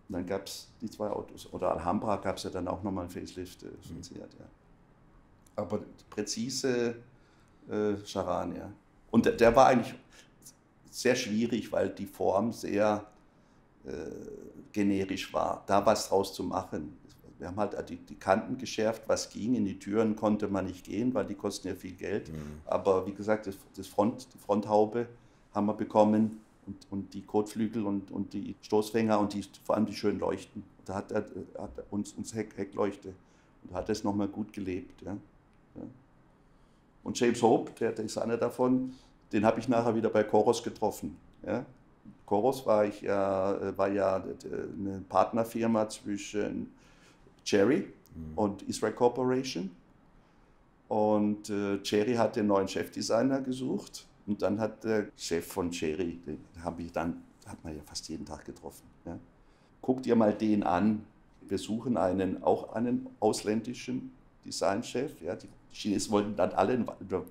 Und dann gab es die zwei Autos. Oder Alhambra gab es ja dann auch nochmal ein Facelift äh, mhm. Seat, ja. Aber präzise äh, Charan, ja. Und der, der, war eigentlich sehr schwierig, weil die Form sehr äh, generisch war, da was draus zu machen. Wir haben halt die, die, Kanten geschärft, was ging. In die Türen konnte man nicht gehen, weil die kosten ja viel Geld. Mhm. Aber wie gesagt, das, das Front, die Fronthaube haben wir bekommen und, und die Kotflügel und, und die Stoßfänger und die, vor allem die schön leuchten. Da hat er hat uns, uns Heck, Heckleuchte und hat es nochmal gut gelebt. Ja. ja. Und James Hope, der, der ist einer davon, den habe ich nachher wieder bei Koros getroffen. Ja. Koros war, ich ja, war ja eine Partnerfirma zwischen Cherry mhm. und Israel Corporation. Und äh, Cherry hat den neuen Chefdesigner gesucht und dann hat der Chef von Cherry, den habe ich dann, hat man ja fast jeden Tag getroffen. Ja. Guckt ihr mal den an. Wir suchen einen, auch einen ausländischen Designchef. Ja. Die Chinesen wollten dann alle eine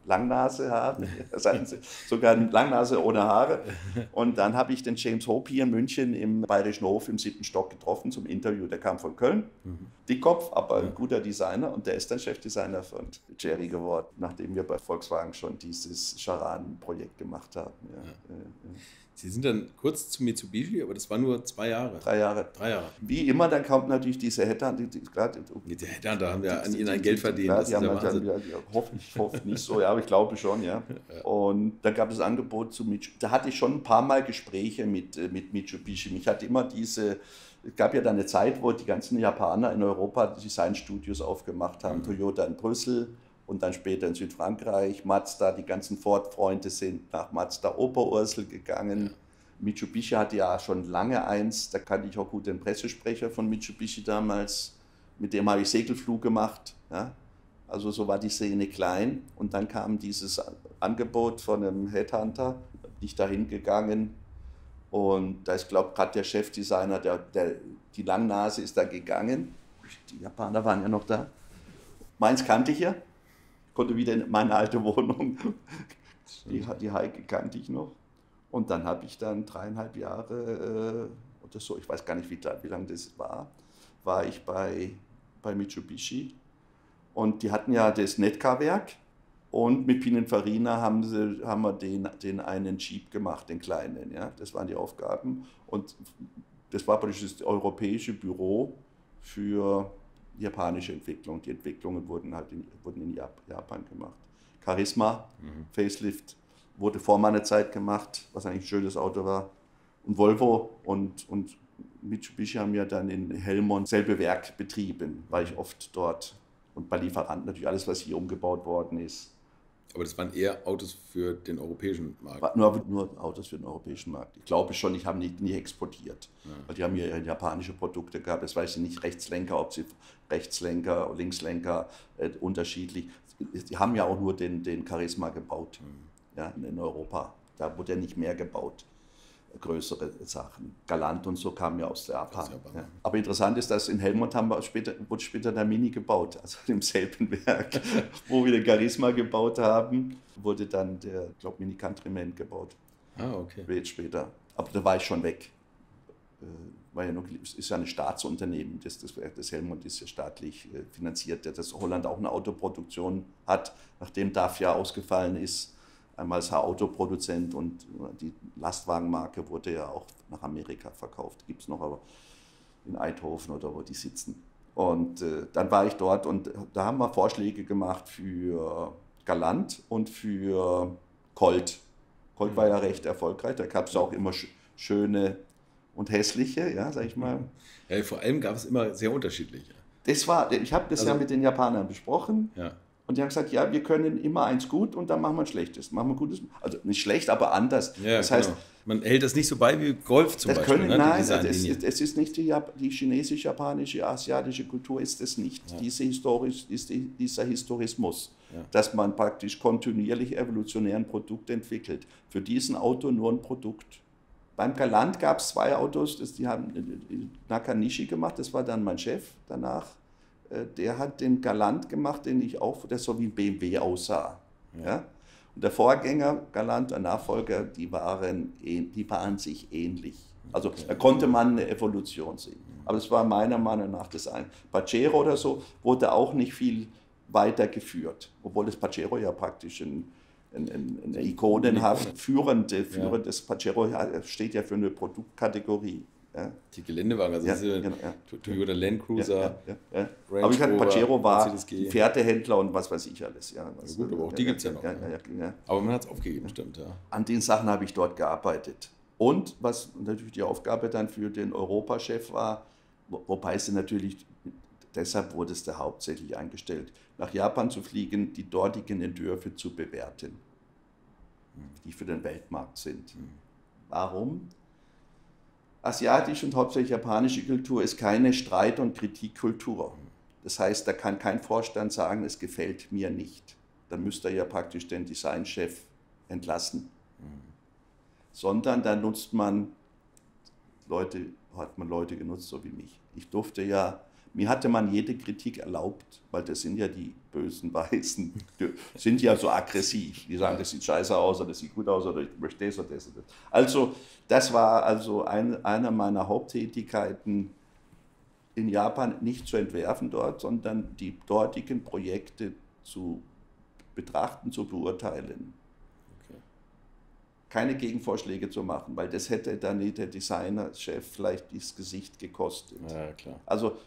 Langnase haben, sogar eine Langnase ohne Haare. Und dann habe ich den James Hope hier in München im Bayerischen Hof im siebten Stock getroffen zum Interview. Der kam von Köln, mhm. Dickkopf, aber ein guter Designer und der ist dann Chefdesigner von Jerry geworden, nachdem wir bei Volkswagen schon dieses Charan-Projekt gemacht haben. Ja. Ja. Sie sind dann kurz zu Mitsubishi, aber das war nur zwei Jahre. Drei Jahre. Drei Jahre. Wie immer, dann kommt natürlich diese Headhunter. Die, klar, Mit der Headhunter haben wir an ihnen ein Geld verdient. Klar, die haben halt dann, ja, hoffe, ich hoffe nicht so, ja, aber ich glaube schon, ja. Und dann gab es ein Angebot zu Mitsubishi. Da hatte ich schon ein paar Mal Gespräche mit, äh, mit Mitsubishi. Mich hat immer diese, es gab ja dann eine Zeit, wo die ganzen Japaner in Europa Designstudios aufgemacht haben, mhm. Toyota in Brüssel und dann später in Südfrankreich, Mazda, die ganzen Ford-Freunde sind nach Mazda Oberursel gegangen. Ja. Mitsubishi hatte ja schon lange eins, da kannte ich auch gut den Pressesprecher von Mitsubishi damals, mit dem habe ich Segelflug gemacht. Ja? Also so war die Szene klein und dann kam dieses Angebot von einem Headhunter, bin ich dahin gegangen und da ist, glaube ich, gerade der Chefdesigner, der, der, die Langnase ist da gegangen. Die Japaner waren ja noch da. Meins kannte ich ja, konnte wieder in meine alte Wohnung. Die, die Heike kannte ich noch. Und dann habe ich dann dreieinhalb Jahre äh, oder so, ich weiß gar nicht, wie, wie lange das war, war ich bei, bei Mitsubishi. Und die hatten ja das Netcar-Werk Und mit Pininfarina haben, sie, haben wir den, den einen Jeep gemacht, den kleinen. Ja? Das waren die Aufgaben. Und das war praktisch das europäische Büro für japanische Entwicklung. Die Entwicklungen wurden halt in, wurden in Japan gemacht. Charisma, mhm. Facelift, wurde vor meiner Zeit gemacht, was eigentlich ein schönes Auto war. Und Volvo und, und Mitsubishi haben ja dann in Helmond selbe Werk betrieben, war ich oft dort. Und bei Lieferanten natürlich alles, was hier umgebaut worden ist. Aber das waren eher Autos für den europäischen Markt? Nur, nur Autos für den europäischen Markt. Ich glaube schon, ich habe nicht nie exportiert. Ja. Weil die haben ja japanische Produkte gehabt. Das weiß ich nicht, Rechtslenker, ob sie Rechtslenker, Linkslenker äh, unterschiedlich. Die haben ja auch nur den, den Charisma gebaut mhm. ja, in Europa. Da wurde ja nicht mehr gebaut größere Sachen. Galant und so kamen ja aus Japan. Aus Japan. Ja. Aber interessant ist, dass in Helmut haben wir später, wurde später der Mini gebaut, also im selben Werk, wo wir den Charisma gebaut haben, wurde dann der, ich glaube, Mini Countryman gebaut. Ah, okay. Jetzt später. Aber da war ich schon weg. Äh, war ja noch, ist ja ein Staatsunternehmen, das, das, das Helmut ist ja staatlich äh, finanziert, dass Holland auch eine Autoproduktion hat, nachdem DAF ja ausgefallen ist einmal als Autoproduzent und die Lastwagenmarke wurde ja auch nach Amerika verkauft. Gibt es noch aber in Eindhoven oder wo die sitzen. Und äh, dann war ich dort und da haben wir Vorschläge gemacht für Galant und für Colt. Colt war ja recht erfolgreich, da gab es auch immer sch schöne und hässliche, ja, sag ich mal. Ja, vor allem gab es immer sehr unterschiedliche. Das war, ich habe das also, ja mit den Japanern besprochen. Ja. Und die haben gesagt, ja, wir können immer eins gut und dann machen wir ein schlechtes. Machen wir gutes, also nicht schlecht, aber anders. Ja, das heißt, genau. man hält das nicht so bei wie Golf zum Beispiel. Können, ne? Nein, es, es, ist nicht die, die chinesisch-japanische, asiatische Kultur, ist es nicht. Ja. Diese Historisch, ist dieser Historismus, ja. dass man praktisch kontinuierlich evolutionären Produkt entwickelt. Für diesen Auto nur ein Produkt. Beim Galant gab es zwei Autos, das, die haben Nakanishi gemacht, das war dann mein Chef danach. Äh, der hat den Galant gemacht, den ich auch, der so wie ein BMW aussah. Ja. Und der Vorgänger, Galant, der Nachfolger, die waren, die waren sich ähnlich. Also da konnte man eine Evolution sehen. Aber es war meiner Meinung nach das ein. Pacero oder so wurde auch nicht viel weitergeführt, obwohl das Pacero ja praktisch ein, ein, ein, eine ikonenhaft führende, führendes ja. Pacero steht ja für eine Produktkategorie. Ja. Die Geländewagen, also ja, diese genau, ja. Toyota Land Cruiser. Ja, aber ich hatte Pajero war Pferdehändler und was weiß ich alles. Ja, was, gut, aber auch die gibt es ja noch. Aber man hat es aufgegeben, stimmt. An den Sachen habe ich dort gearbeitet. Und was natürlich die Aufgabe dann für den Europachef war, wobei es natürlich, deshalb wurde es da hauptsächlich eingestellt, nach Japan zu fliegen, die dortigen Entwürfe zu bewerten, hm. die für den Weltmarkt sind. Hm. Warum? Asiatische und hauptsächlich japanische Kultur ist keine Streit- und Kritikkultur. Das heißt, da kann kein Vorstand sagen, es gefällt mir nicht. Dann müsste er ja praktisch den Designchef entlassen. Sondern da nutzt man Leute, hat man Leute genutzt, so wie mich. Ich durfte ja mir hatte man jede Kritik erlaubt, weil das sind ja die bösen Weißen, sind ja so aggressiv. Die sagen, das sieht scheiße aus oder das sieht gut aus oder ich möchte das oder das oder das. Also das war also ein, einer meiner Haupttätigkeiten in Japan, nicht zu entwerfen dort, sondern die dortigen Projekte zu betrachten, zu beurteilen. Keine Gegenvorschläge zu machen, weil das hätte dann der Designerchef vielleicht das Gesicht gekostet. Ja. Also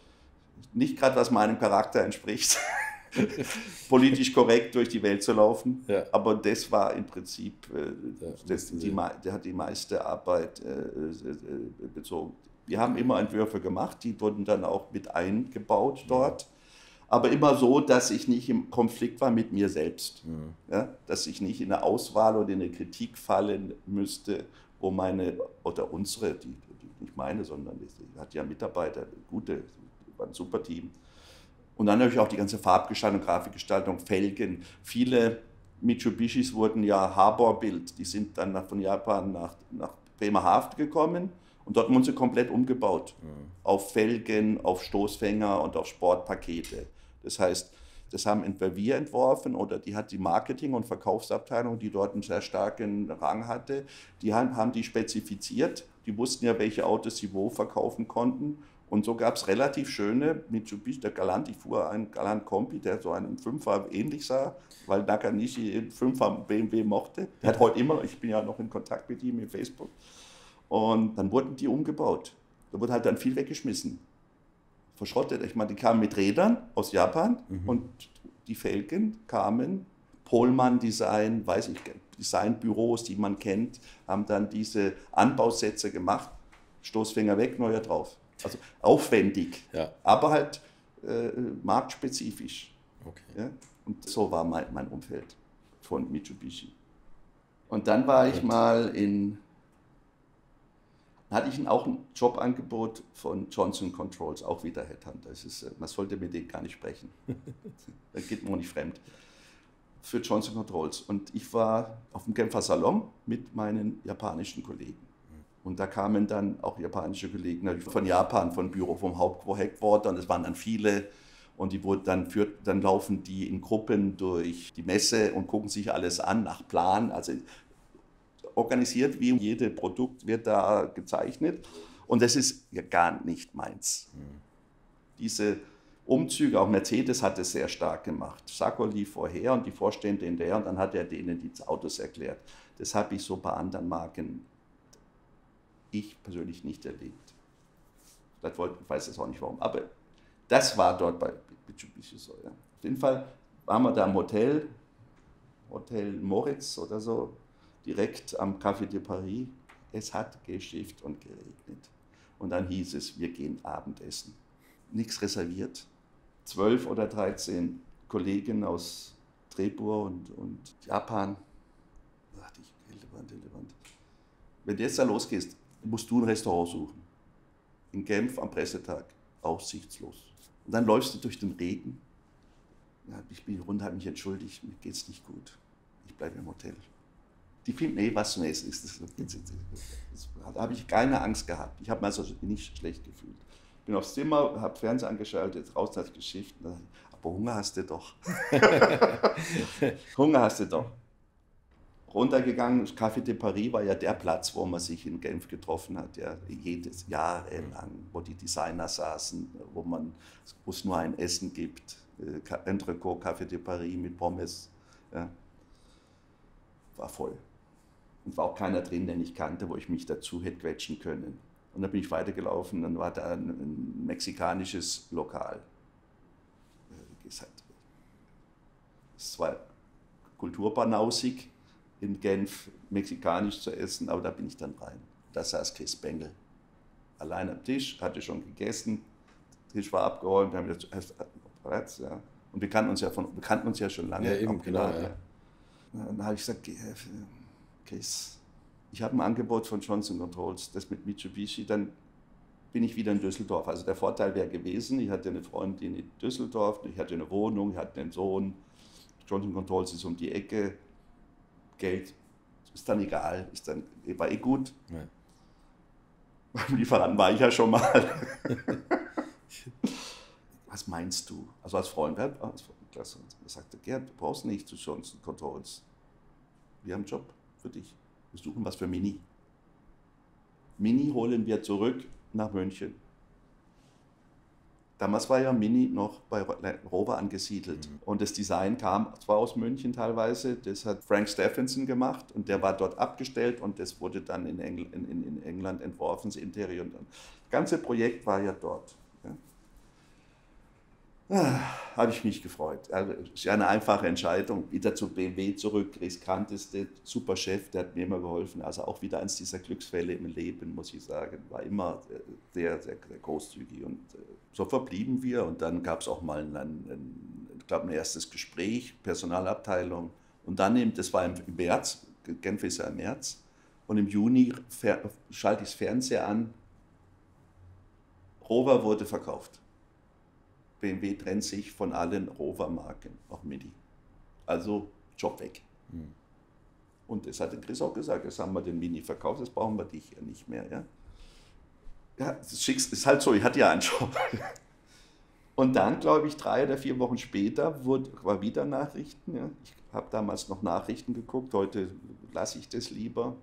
nicht gerade, was meinem Charakter entspricht, politisch korrekt durch die Welt zu laufen. Ja. Aber das war im Prinzip, äh, das, die, der hat die meiste Arbeit äh, äh, bezogen. Wir haben immer Entwürfe gemacht, die wurden dann auch mit eingebaut dort. Aber immer so, dass ich nicht im Konflikt war mit mir selbst. Mhm. Ja? Dass ich nicht in eine Auswahl oder in eine Kritik fallen müsste, wo meine oder unsere, die, die nicht meine, sondern die, hat ja Mitarbeiter, gute war ein super Team. Und dann natürlich auch die ganze Farbgestaltung, Grafikgestaltung, Felgen. Viele Mitsubishis wurden ja Harbor-Bild. Die sind dann von Japan nach, nach Bremerhaven gekommen und dort wurden sie komplett umgebaut. Mhm. Auf Felgen, auf Stoßfänger und auf Sportpakete. Das heißt, das haben entweder wir entworfen oder die hat die Marketing- und Verkaufsabteilung, die dort einen sehr starken Rang hatte, die haben, haben die spezifiziert. Die wussten ja, welche Autos sie wo verkaufen konnten Und so gab es relativ schöne Mitsubishi, der Galant, ich fuhr einen Galant Kombi, der so einen Fünfer ähnlich sah, weil Nakanishi einen Fünfer BMW mochte. Der hat heute immer, ich bin ja noch in Kontakt mit ihm in Facebook. Und dann wurden die umgebaut. Da wurde halt dann viel weggeschmissen. Verschrottet. Ich meine, die kamen mit Rädern aus Japan mhm. und die Felgen kamen, Polman Design, weiß ich, Designbüros, die man kennt, haben dann diese Anbausätze gemacht. Stoßfänger weg, neuer drauf. Also aufwendig, ja. aber halt äh, marktspezifisch. Okay. Ja? Und so war mein, mein Umfeld von Mitsubishi. Und dann war ich mal in, hatte ich auch ein Jobangebot von Johnson Controls, auch wieder Headhunter. Das ist, äh, man sollte mit denen gar nicht sprechen. da geht man nicht fremd. Für Johnson Controls. Und ich war auf dem Genfer Salon mit meinen japanischen Kollegen. Und da kamen dann auch japanische Kollegen von Japan, von Büro, vom Hauptquarter, und es waren dann viele. Und die wurden dann, führt, dann laufen die in Gruppen durch die Messe und gucken sich alles an nach Plan. Also organisiert wie jedes Produkt wird da gezeichnet. Und das ist ja gar nicht meins. Diese Umzüge, auch Mercedes hat es sehr stark gemacht. Sacco lief vorher und die Vorstände hinterher und dann hat er denen die Autos erklärt. Das habe ich so bei anderen Marken ich persönlich nicht erlebt. Das wollte, ich weiß jetzt auch nicht warum, aber das war dort bei Mitsubishi so. Ja. Auf jeden Fall waren wir da im Hotel, Hotel Moritz oder so, direkt am Café de Paris. Es hat geschifft und geregnet. Und dann hieß es, wir gehen Abendessen. Nichts reserviert. Zwölf oder dreizehn Kollegen aus Trepur und, und Japan. Da dachte ich, Hildeband, Hildeband. Wenn du jetzt da losgehst, musst du ein Restaurant suchen. In Genf am Pressetag, aussichtslos. Und dann läufst du durch den Regen. Ich bin runter, habe mich entschuldigt, mir geht es nicht gut. Ich bleibe im Hotel. Die finden, nee, was nee, ist das, Da habe ich keine Angst gehabt. Ich habe mir also nicht schlecht gefühlt. Bin aufs Zimmer, habe Fernseher angeschaltet, raus das Geschichten. Aber Hunger hast du doch. Hunger hast du doch runtergegangen. Das Café de Paris war ja der Platz, wo man sich in Genf getroffen hat, ja, jedes Jahr lang, wo die Designer saßen, wo, man, wo es nur ein Essen gibt. Äh, Entrecot, Café de Paris mit Pommes. Ja. War voll. Und war auch keiner drin, den ich kannte, wo ich mich dazu hätte quetschen können. Und dann bin ich weitergelaufen, dann war da ein, ein mexikanisches Lokal. Äh, es ist zwar kulturbanausig, in Genf mexikanisch zu essen, aber da bin ich dann rein. Da saß Chris Bengel. Allein am Tisch, hatte schon gegessen, Tisch war abgeräumt, wir haben gesagt, ja. Und wir kannten uns ja, von, wir kannten uns ja schon lange. Ja, eben, genau, ja. Dann habe ich gesagt, Chris, ich habe ein Angebot von Johnson Controls, das mit Mitsubishi, dann bin ich wieder in Düsseldorf. Also der Vorteil wäre gewesen, ich hatte eine Freundin in Düsseldorf, ich hatte eine Wohnung, ich hatte einen Sohn, Johnson Controls ist um die Ecke, Geld ist dann egal, ist dann, war eh gut. Ja. Beim Lieferanten war ich ja schon mal. Was meinst du? Also als Freund, als Klasse. Er sagte, Gerd, du brauchst nicht zu Johnson Controls. Wir haben einen Job für dich. Wir suchen was für Mini. Mini holen wir zurück nach München. Damals war ja Mini noch bei Rover angesiedelt. Mhm. Und das Design kam zwar aus München teilweise, das hat Frank Stephenson gemacht und der war dort abgestellt und das wurde dann in, Engl in, in England entworfen, das Interieur. Und das ganze Projekt war ja dort. Ah, habe ich mich gefreut. Also, ist ja eine einfache Entscheidung. Wieder zu BMW zurück, riskanteste, super Chef, der hat mir immer geholfen. Also auch wieder eines dieser Glücksfälle im Leben, muss ich sagen. War immer sehr, sehr, sehr großzügig. Und äh, so verblieben wir. Und dann gab es auch mal ein, ein, ich glaube, ein erstes Gespräch, Personalabteilung. Und dann eben, das war im März, Genf ist ja im März. Und im Juni schalte ich das Fernseher an. Rover wurde verkauft. BMW trennt sich von allen Rover-Marken, auch Mini. Also Job weg. Mhm. Und das hat der Chris auch gesagt, jetzt haben wir den Mini verkauft, jetzt brauchen wir dich ja nicht mehr. Ja, ja das ist halt so, ich hatte ja einen Job. Und dann, glaube ich, drei oder vier Wochen später wurde, war wieder Nachrichten. Ja. Ich habe damals noch Nachrichten geguckt, heute lasse ich das lieber.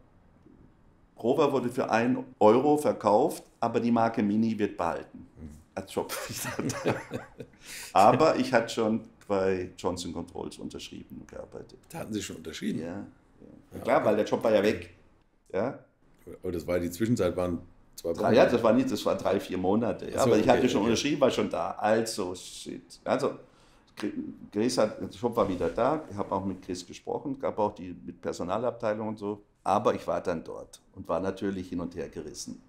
Rover wurde für 1 Euro verkauft, aber die Marke Mini wird behalten. Als Job. aber ich hatte schon bei Johnson Controls unterschrieben und gearbeitet. Da hatten Sie schon unterschrieben? Ja, ja. klar, weil der Job war ja weg. Ja. Aber das war die Zwischenzeit, waren zwei Drei, ja, das war nicht, das war drei, vier Monate. Ja, so, aber ich okay, hatte schon okay. unterschrieben, war schon da. Also, shit. Also, Chris hat, der Job war wieder da, ich habe auch mit Chris gesprochen, gab auch die mit Personalabteilung und so. Aber ich war dann dort und war natürlich hin und her gerissen.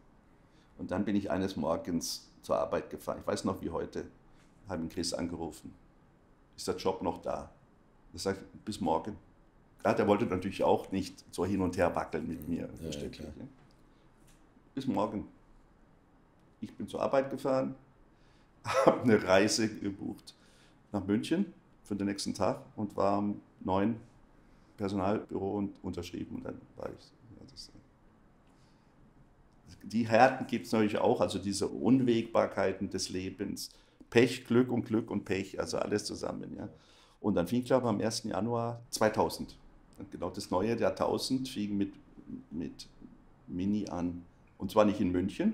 Und dann bin ich eines Morgens zur Arbeit gefahren. Ich weiß noch wie heute. Habe ihn Chris angerufen. Ist der Job noch da? Er sagt, bis morgen. Ja, der wollte natürlich auch nicht so hin und her wackeln mit mir. Ja, verständlich, klar. Bis morgen. Ich bin zur Arbeit gefahren, habe eine Reise gebucht nach München für den nächsten Tag und war um neun Personalbüro und unterschrieben und dann war ich. Ja, das, die Härten gibt es natürlich auch, also diese Unwägbarkeiten des Lebens. Pech, Glück und Glück und Pech, also alles zusammen. Ja. Und dann fing, glaube ich, am 1. Januar 2000. Und genau das neue Jahrtausend fing mit, mit Mini an. Und zwar nicht in München,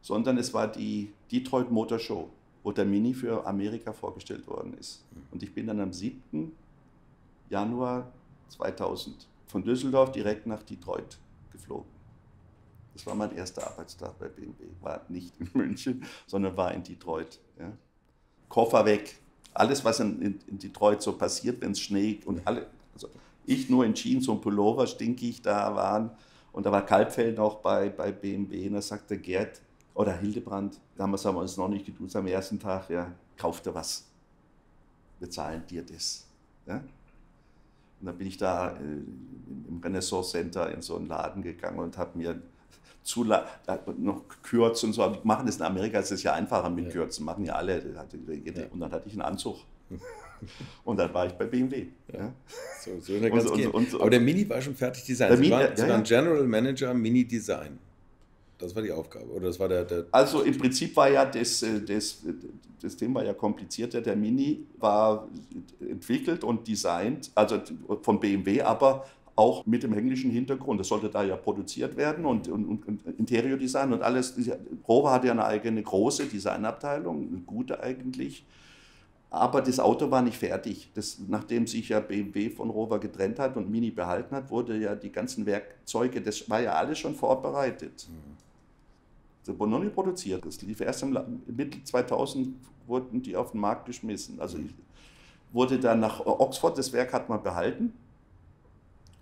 sondern es war die Detroit Motor Show, wo der Mini für Amerika vorgestellt worden ist. Und ich bin dann am 7. Januar 2000 von Düsseldorf direkt nach Detroit geflogen. Das war mein erster Arbeitstag bei BMW. War nicht in München, sondern war in Detroit. Ja. Koffer weg. Alles, was in, in, in Detroit so passiert, wenn es schneit und alle. Also ich nur in Jeans und Pullover stinkig da waren. Und da war Kalbfeld noch bei, bei BMW. Und da sagte Gerd oder Hildebrand, damals haben wir uns noch nicht geduzt am ersten Tag, ja, kauf dir was. Wir zahlen dir das. Ja. Und dann bin ich da äh, im Renaissance Center in so einen Laden gegangen und habe mir Zula noch Kürz und so. Machen das in Amerika, ist es ja einfacher mit Ja. Kürzen, machen ja alle. Und dann hatte ich einen Anzug. Und dann war ich bei BMW. Ja. So, so eine ganz und- gehen. und- Aber der Mini war schon fertig designt. Der Sie waren, ja, ja. General Manager Mini Design. Das war die Aufgabe. Oder das war der. der Also im Prinzip war ja das, äh, das, das Thema ja komplizierter. Der Mini war entwickelt und designt, also von BMW, aber auch mit dem englischen Hintergrund. Das sollte da ja produziert werden und, und, und Interiordesign und alles. Rover hatte ja eine eigene große Designabteilung, eine gute eigentlich. Aber das Auto war nicht fertig. Das, nachdem sich ja BMW von Rover getrennt hat und Mini behalten hat, wurde ja die ganzen Werkzeuge, das war ja alles schon vorbereitet. Das wurde noch nicht produziert. Das lief erst im La- Mitte 2000 wurden die auf den Markt geschmissen. Also ich, wurde dann nach Oxford, das Werk hat man behalten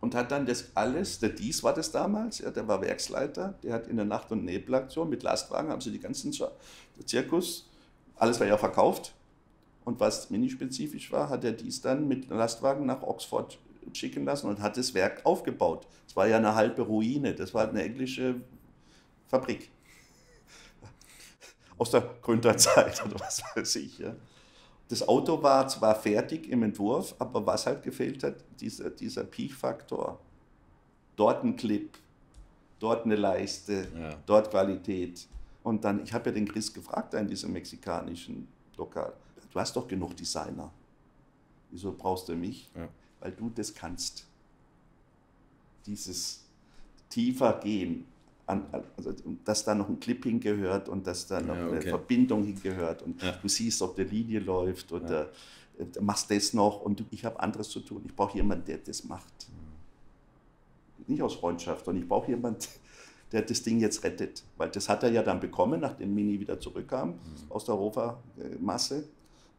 und hat dann das alles, der Dies war das damals, ja, der war Werksleiter, der hat in der Nacht- und Nebelaktion mit Lastwagen, haben sie die ganzen Zirkus, alles war ja verkauft. Und was minispezifisch war, hat er dies dann mit Lastwagen nach Oxford schicken lassen und hat das Werk aufgebaut. Es war ja eine halbe Ruine, das war eine englische Fabrik. Aus der Gründerzeit oder was weiß ich. Ja. Das Auto war zwar fertig im Entwurf, aber was halt gefehlt hat, dieser, dieser Peak-Faktor. Dort ein Clip, dort eine Leiste, Ja. dort Qualität. Und dann, ich habe ja den Chris gefragt in diesem mexikanischen Lokal, du hast doch genug Designer. Wieso brauchst du mich? Ja. Weil du das kannst. Dieses tiefer gehen, an, also, dass da noch ein Clip hingehört und dass da noch Ja, eine okay. Verbindung hingehört und Ja. du siehst, ob der Linie läuft oder äh, machst das noch und ich habe anderes zu tun. Ich brauche jemanden, der das macht. Nicht aus Freundschaft, sondern ich brauche jemanden, der das Ding jetzt rettet. Weil das hat er ja dann bekommen, nachdem Mini wieder zurückkam aus der Rover-Masse.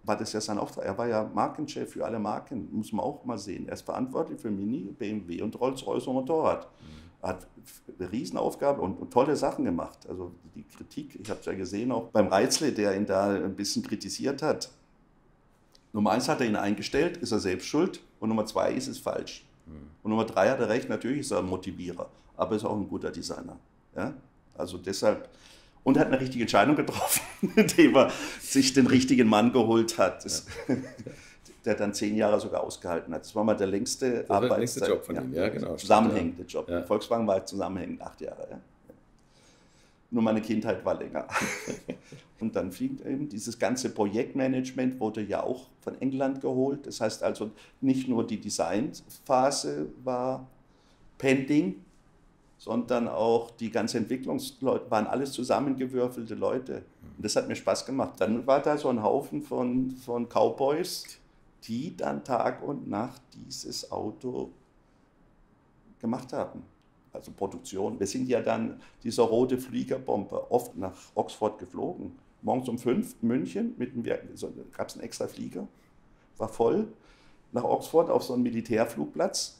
War das ja sein Auftrag. Er war ja Markenchef für alle Marken, muss man auch mal sehen. Er ist verantwortlich für Mini, BMW und Rolls-Royce und Motorrad. Er hat eine Riesenaufgabe und, und tolle Sachen gemacht. Also die Kritik, ich habe es ja gesehen, auch beim Reizle, der ihn da ein bisschen kritisiert hat. Nummer eins hat er ihn eingestellt, ist er selbst schuld. Und Nummer zwei ist es falsch. Und Nummer drei hat er recht, natürlich ist er ein Motivierer, aber ist auch ein guter Designer. Ja? Also deshalb, und er hat eine richtige Entscheidung getroffen, indem er sich den richtigen Mann geholt hat, das, der dann zehn Jahre sogar ausgehalten hat. Das war mal der längste der Arbeitszeit- längste Job von ihm, ja, genau, Zusammenhängende Job. Volkswagen war zusammenhängend acht Jahre. Ja. Nur meine Kindheit war länger. Und dann fliegt eben dieses ganze Projektmanagement wurde ja auch von England geholt. Das heißt also nicht nur die Designphase war pending, sondern auch die ganzen Entwicklungsleute waren alles zusammengewürfelte Leute. Und das hat mir Spaß gemacht. Dann war da so ein Haufen von, von Cowboys, die dann Tag und Nacht dieses Auto gemacht haben. Also Produktion. Wir sind ja dann dieser rote Fliegerbomber oft nach Oxford geflogen. Morgens um fünf München, mit so, gab es einen extra Flieger, war voll. Nach Oxford auf so einen Militärflugplatz.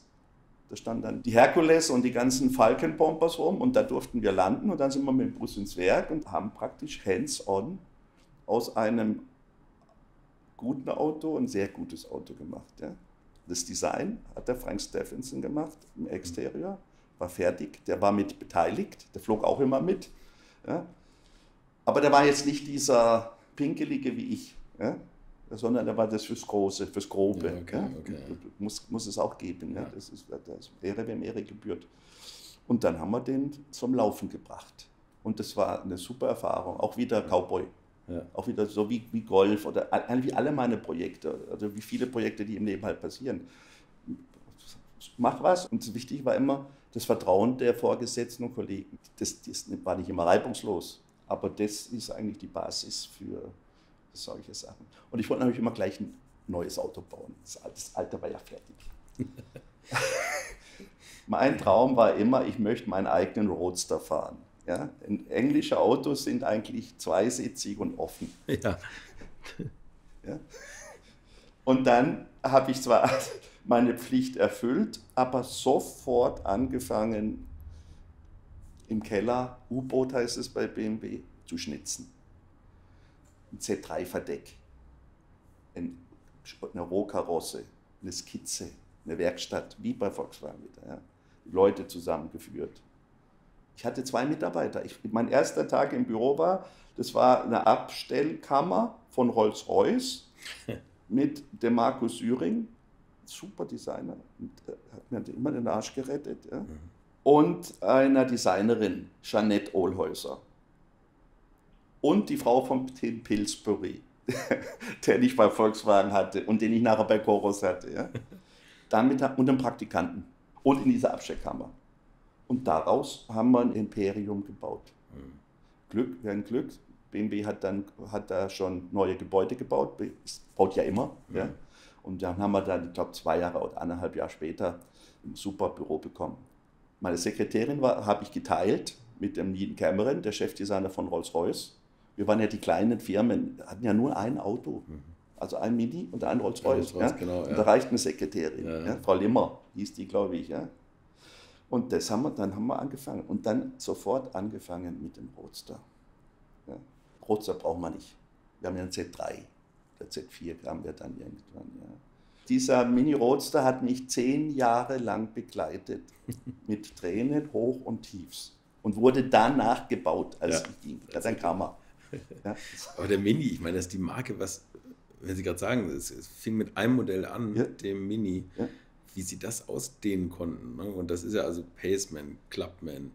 Da standen dann die Herkules und die ganzen Falcon-Bombers rum und da durften wir landen und dann sind wir mit dem Bus ins Werk und haben praktisch hands-on aus einem guten Auto ein sehr gutes Auto gemacht. Ja. Das Design hat der Frank Stephenson gemacht im Exterior, war fertig, der war mit beteiligt, der flog auch immer mit. Ja. Aber der war jetzt nicht dieser Pinkelige wie ich. Ja sondern da war das fürs Große, fürs Grobe. Ja, okay, ja? Okay. Muss, muss es auch geben. Ja? Das ist das Ehre, wem Ehre gebührt. Und dann haben wir den zum Laufen gebracht. Und das war eine super Erfahrung. Auch wieder Cowboy. Auch wieder so wie, wie Golf oder wie alle meine Projekte, also wie viele Projekte, die im Leben halt passieren. Mach was. Und wichtig war immer das Vertrauen der Vorgesetzten und Kollegen. Das, das war nicht immer reibungslos, aber das ist eigentlich die Basis für, solche Sachen. Und ich wollte natürlich immer gleich ein neues Auto bauen. Das alte war ja fertig. mein Traum war immer, ich möchte meinen eigenen Roadster fahren. Ja? Englische Autos sind eigentlich zweisitzig und offen. Ja. ja? Und dann habe ich zwar meine Pflicht erfüllt, aber sofort angefangen, im Keller, U-Boot heißt es bei BMW, zu schnitzen ein Z3-Verdeck, eine Rohkarosse, eine Skizze, eine Werkstatt, wie bei Volkswagen wieder. Ja. Leute zusammengeführt. Ich hatte zwei Mitarbeiter. Ich, mein erster Tag im Büro war, das war eine Abstellkammer von Rolls-Royce mit dem Markus Süring, super Designer, äh, hat mir immer den Arsch gerettet. Ja. Mhm. Und einer Designerin, Jeanette Ohlhäuser und die Frau von Tim Pillsbury, der ich bei Volkswagen hatte und den ich nachher bei Chorus hatte. Ja? Damit, und einen Praktikanten und in dieser Abstellkammer. Und daraus haben wir ein Imperium gebaut. Mhm. Glück, wir haben Glück. BMW hat dann hat da schon neue Gebäude gebaut, es baut ja immer. Mhm. Ja? Und dann haben wir dann, ich glaube, zwei Jahre oder eineinhalb Jahre später ein super Büro bekommen. Meine Sekretärin habe ich geteilt mit dem Neil Cameron, der Chefdesigner von Rolls-Royce. Wir waren ja die kleinen Firmen, hatten ja nur ein Auto. Mhm. Also ein Mini und ein Rolls-Royce. Ja, Rolls ja? genau, ja. Und da reicht eine Sekretärin. Ja, Frau Limmer hieß die, glaube ich. Ja? Und das haben wir, dann haben wir angefangen. Und dann sofort angefangen mit dem Roadster. Ja? Roadster braucht man nicht. Wir haben ja einen Z3. Der Z4 kam wir dann irgendwann. Ja. Dieser Mini-Roadster hat mich zehn Jahre lang begleitet. mit Tränen hoch und tiefs. Und wurde danach gebaut, als ich ging. Dann kam er. Ja. Aber der Mini, ich meine, das ist die Marke, was, wenn Sie gerade sagen, es, es, fing mit einem Modell an, ja. dem Mini, ja. wie Sie das ausdehnen konnten. Ne? Und das ist ja also Paceman, Clubman,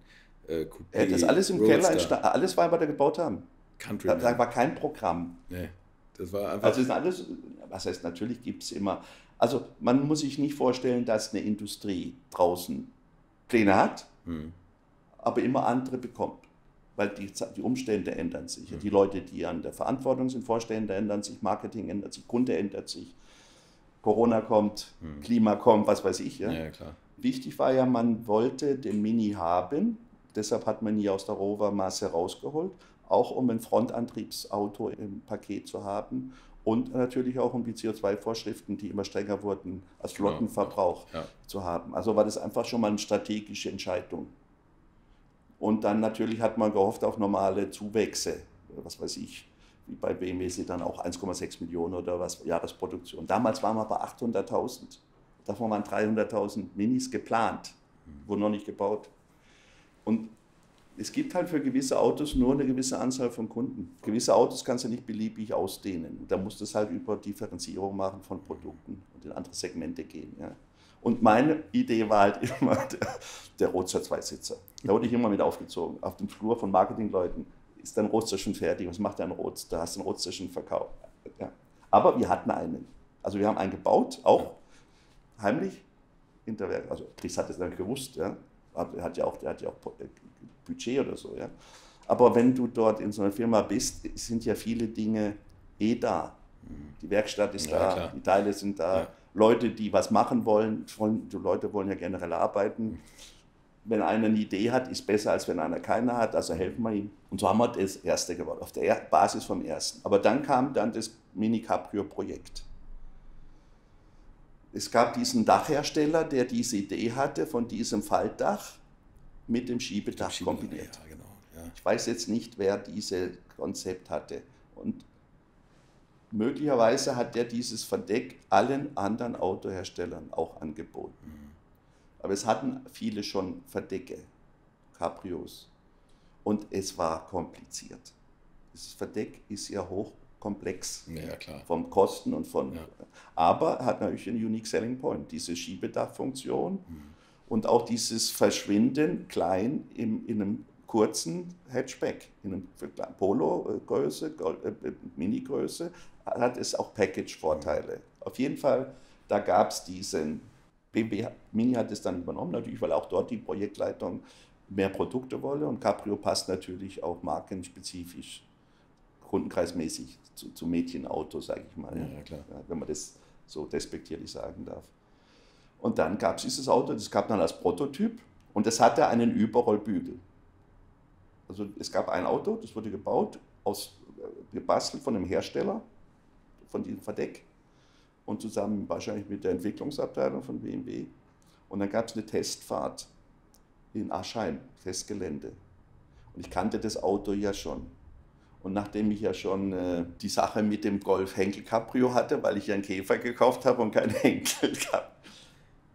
äh, Coupé, Das alles im Roadster. Keller, alles war, was wir gebaut haben. Countryman. Da, da war kein Programm. Nee, das war einfach. Also ist alles, was heißt, natürlich gibt es immer. Also man muss sich nicht vorstellen, dass eine Industrie draußen Pläne hat, hm. aber immer andere bekommt weil die, die Umstände ändern sich. Mhm. Die Leute, die an der Verantwortung sind, Vorstände ändern sich, Marketing ändert sich, Kunde ändert sich, Corona kommt, mhm. Klima kommt, was weiß ich. Ja? ja Wichtig war ja, man wollte den Mini haben, deshalb hat man ihn aus der Rover-Masse rausgeholt, auch um ein Frontantriebsauto im Paket zu haben und natürlich auch um die CO2-Vorschriften, die immer strenger wurden, als genau. Flottenverbrauch ja. zu haben. Also war das einfach schon mal eine strategische Entscheidung. Und dann natürlich hat man gehofft auf normale Zuwächse, was weiß ich, wie bei BMW sind dann auch 1,6 Millionen oder was Jahresproduktion. Damals waren wir bei 800.000. Davon waren 300.000 Minis geplant, wurden noch nicht gebaut. Und es gibt halt für gewisse Autos nur eine gewisse Anzahl von Kunden. Gewisse Autos kannst du nicht beliebig ausdehnen. Da musst du es halt über Differenzierung machen von Produkten und in andere Segmente gehen. Ja. Und meine Idee war halt immer der, der Roadster Zweisitzer. Da wurde ich immer mit aufgezogen. Auf dem Flur von Marketingleuten ist dein Roadster schon fertig. Was macht dein Roadster? Hast du einen Roadster schon verkauft? Ja. Aber wir hatten einen. Also wir haben einen gebaut, auch heimlich. Hinterwerk. Also Chris hat es dann gewusst. Ja. Der hat ja auch, der hat ja auch äh, Budget oder so. Ja. Aber wenn du dort in so einer Firma bist, sind ja viele Dinge eh da. Die Werkstatt ist ja, da, klar. die Teile sind da. Ja. Leute, die was machen wollen, wollen, die Leute wollen ja generell arbeiten. Wenn einer eine Idee hat, ist besser, als wenn einer keine hat, also helfen wir ihm. Und so haben wir das erste geworden, auf der Basis vom ersten. Aber dann kam dann das Mini Caprio Projekt. Es gab diesen Dachhersteller, der diese Idee hatte von diesem Faltdach mit dem Schiebedach, Schiebedach kombiniert. Ja, genau, ja. Ich weiß jetzt nicht, wer dieses Konzept hatte. Und möglicherweise hat der dieses Verdeck allen anderen Autoherstellern auch angeboten. Aber es hatten viele schon Verdecke, Cabrios. Und es war kompliziert. Das Verdeck ist ja hochkomplex. Ja, klar. Vom Kosten und von. Ja. Aber hat natürlich einen Unique Selling Point, diese Schiebedachfunktion mhm. und auch dieses Verschwinden klein im, in einem kurzen Hatchback, in einem Polo-Größe, äh, Mini-Größe, hat es auch Package-Vorteile. Auf jeden Fall, da gab es diesen, BMW Mini hat es dann übernommen, natürlich, weil auch dort die Projektleitung mehr Produkte wolle und Cabrio passt natürlich auch markenspezifisch, kundenkreismäßig zu, zu Mädchenauto, sage ich mal. Ja. Ja, wenn man das so despektierlich sagen darf. Und dann gab es dieses Auto, das gab dann als Prototyp und das hatte einen Überrollbügel. Also es gab ein Auto, das wurde gebaut, aus, äh, gebastelt von einem Hersteller, von diesem Verdeck und zusammen wahrscheinlich mit der Entwicklungsabteilung von BMW. Und dann gab es eine Testfahrt in Aschheim, Testgelände. Und ich kannte das Auto ja schon. Und nachdem ich ja schon äh, die Sache mit dem Golf Henkel Cabrio hatte, weil ich ja einen Käfer gekauft habe und keinen Henkel gehabt,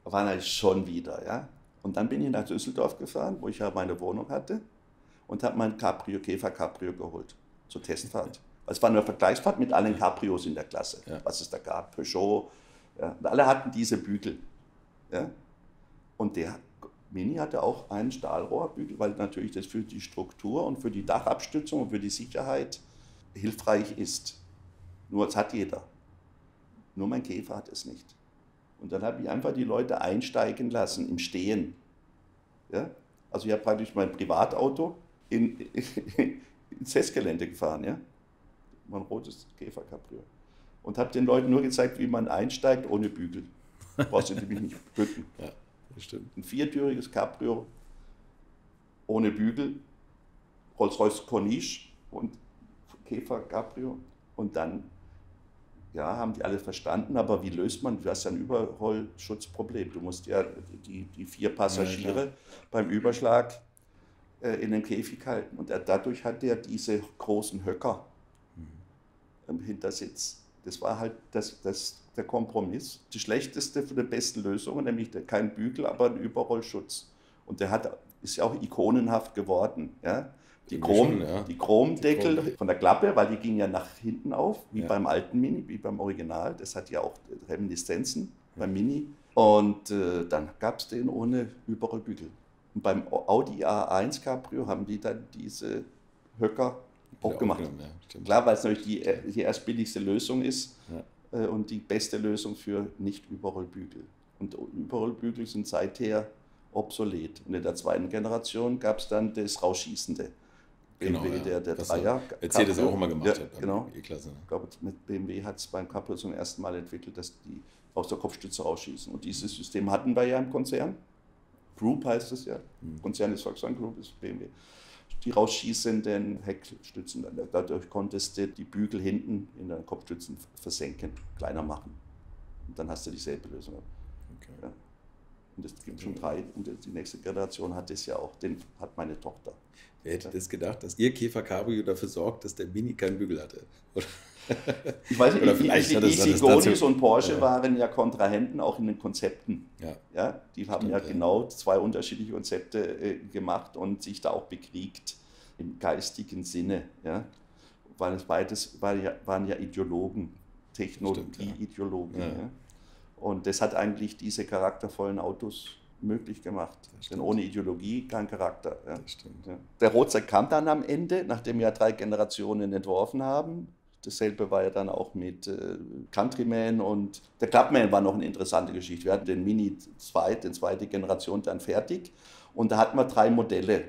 war ich schon wieder. Ja? Und dann bin ich nach Düsseldorf gefahren, wo ich ja meine Wohnung hatte, und habe mein Cabrio, Käfer Cabrio geholt zur Testfahrt. Es war eine Vergleichsfahrt mit allen Cabrios in der Klasse, ja. was es da gab, Peugeot. Ja. Und alle hatten diese Bügel. Ja? Und der Mini hatte auch einen Stahlrohrbügel, weil natürlich das für die Struktur und für die Dachabstützung und für die Sicherheit hilfreich ist. Nur es hat jeder. Nur mein Käfer hat es nicht. Und dann habe ich einfach die Leute einsteigen lassen im Stehen. Ja? Also ich habe praktisch mein Privatauto in, ins Festgelände gefahren. Ja? Mein rotes Käfer-Cabrio. Und habe den Leuten nur gezeigt, wie man einsteigt ohne Bügel. Brauchst du nämlich nicht bücken. Ja. Bestimmt. Ein viertüriges Cabrio ohne Bügel, Rolls-Royce Corniche und Käfer Cabrio. Und dann, ja, haben die alle verstanden, aber wie löst man, du hast ja ein Überrollschutzproblem. Du musst ja die, die vier Passagiere ja, beim Überschlag äh, in den Käfig halten. Und er, dadurch hat er diese großen Höcker im Hintersitz. Das war halt das, das, der Kompromiss. Die schlechteste von den besten Lösungen, nämlich kein Bügel, aber ein Überrollschutz. Und der hat, ist ja auch ikonenhaft geworden. Ja? Die, Chrom, ja. die Chromdeckel die Chrom. von der Klappe, weil die ging ja nach hinten auf, wie ja. beim alten Mini, wie beim Original. Das hat ja auch Reminiszenzen ja. beim Mini. Und äh, dann gab es den ohne Überrollbügel. Und beim Audi A1 Cabrio haben die dann diese Höcker auch gemacht. Ja, Klar, weil es natürlich die, die erst billigste Lösung ist ja. äh, und die beste Lösung für Nicht-Überrollbügel. Und Überrollbügel sind seither obsolet. Und in der zweiten Generation gab es dann das Rausschießende. Genau, BMW, der, der das Dreier. Mercedes Cabrio. auch immer gemacht ja, hat. Genau. E-Klasse. Ne? Ich glaube, mit BMW hat es beim Cabrio zum ersten Mal entwickelt, dass die aus der Kopfstütze rausschießen. Und dieses System hatten wir ja im Konzern. Group heißt es ja. Mhm. Konzern ist Volkswagen Group, ist BMW die rausschießenden Heckstützen. Dadurch konntest du die Bügel hinten in den Kopfstützen versenken, kleiner machen. Und dann hast du dieselbe Lösung. Okay. Ja. Und es gibt schon drei. Und die nächste Generation hat das ja auch. Den hat meine Tochter. Wer hätte das gedacht, dass ihr Käfer Cabrio dafür sorgt, dass der Mini keinen Bügel hatte? Ich weiß nicht, Oder vielleicht die, die, die Sigonis und Porsche ja. waren ja Kontrahenten auch in den Konzepten. Ja. Ja, die haben Stimmt, ja, ja genau zwei unterschiedliche Konzepte äh, gemacht und sich da auch bekriegt im geistigen Sinne. Ja? Weil es beides war ja, waren ja Ideologen, Technologie-Ideologen. Und das hat eigentlich diese charaktervollen Autos möglich gemacht. Denn ohne Ideologie kein Charakter. Ja. Der Roadster kam dann am Ende, nachdem wir drei Generationen entworfen haben, Dasselbe war ja dann auch mit äh, Countryman und der Clubman war noch eine interessante Geschichte. Wir hatten den Mini 2, den zweite Generation dann fertig und da hatten wir drei Modelle.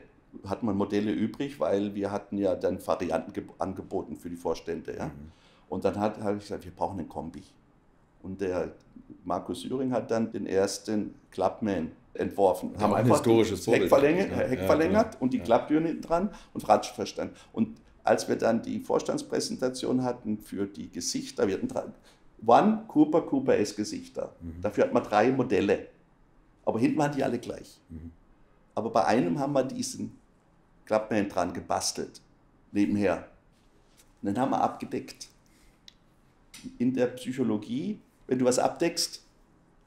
Hatten wir Modelle übrig, weil wir hatten ja dann Varianten angeboten für die Vorstände. Ja? Mhm. Und dann habe ich gesagt, wir brauchen einen Kombi. Und der Markus Süring hat dann den ersten Clubman entworfen. Ja, haben ein einfach historisches Heck, verlängert, Heck ja, verlängert und die ja. Klapptüren hinten dran und Ratsch verstanden. Und als wir dann die Vorstandspräsentation hatten für die Gesichter, wir hatten drei, One Cooper Cooper S Gesichter. Mhm. Dafür hat man drei Modelle. Aber hinten waren die alle gleich. Mhm. Aber bei einem haben wir diesen Klappman dran gebastelt, nebenher. Und dann haben wir abgedeckt. In der Psychologie, wenn du was abdeckst,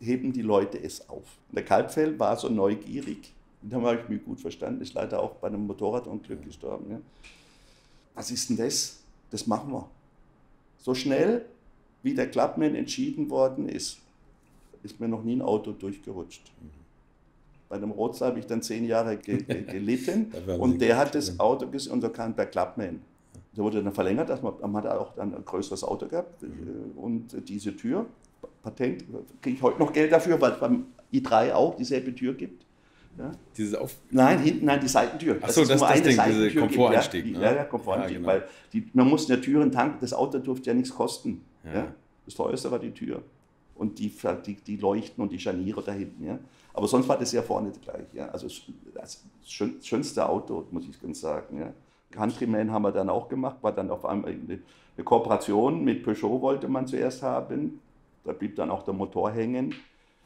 heben die Leute es auf. Und der Kalbfell war so neugierig, und da habe ich mich gut verstanden, ist leider auch bei einem Motorradunglück gestorben. Ja. Was ist denn das? Das machen wir. So schnell, wie der Clubman entschieden worden ist, ist mir noch nie ein Auto durchgerutscht. Mhm. Bei dem Rotzler habe ich dann zehn Jahre ge ge gelitten und der hat das Auto gesehen und da kam der Clubman. Der wurde dann verlängert, dass man, man hat auch dann ein größeres Auto gehabt mhm. und diese Tür Patent, kriege ich heute noch Geld dafür, weil es beim i3 auch dieselbe Tür gibt. Ja. Dieses Auf nein, hinten, nein, die Seitentür. Achso, das, das, das Ding, diese Komforteinstieg. Ja, ne? ja, ja Komforteinstieg, ja, genau. weil die, man muss in der Tür tanken, das Auto durfte ja nichts kosten. Ja. Das teuerste war die Tür. Und die, die, die Leuchten und die Scharniere da hinten. Ja. Aber sonst war das ja vorne gleich. Ja. Also das schönste Auto, muss ich ganz sagen. Ja. Countryman haben wir dann auch gemacht, war dann auf einmal eine, eine Kooperation mit Peugeot wollte man zuerst haben. Da blieb dann auch der Motor hängen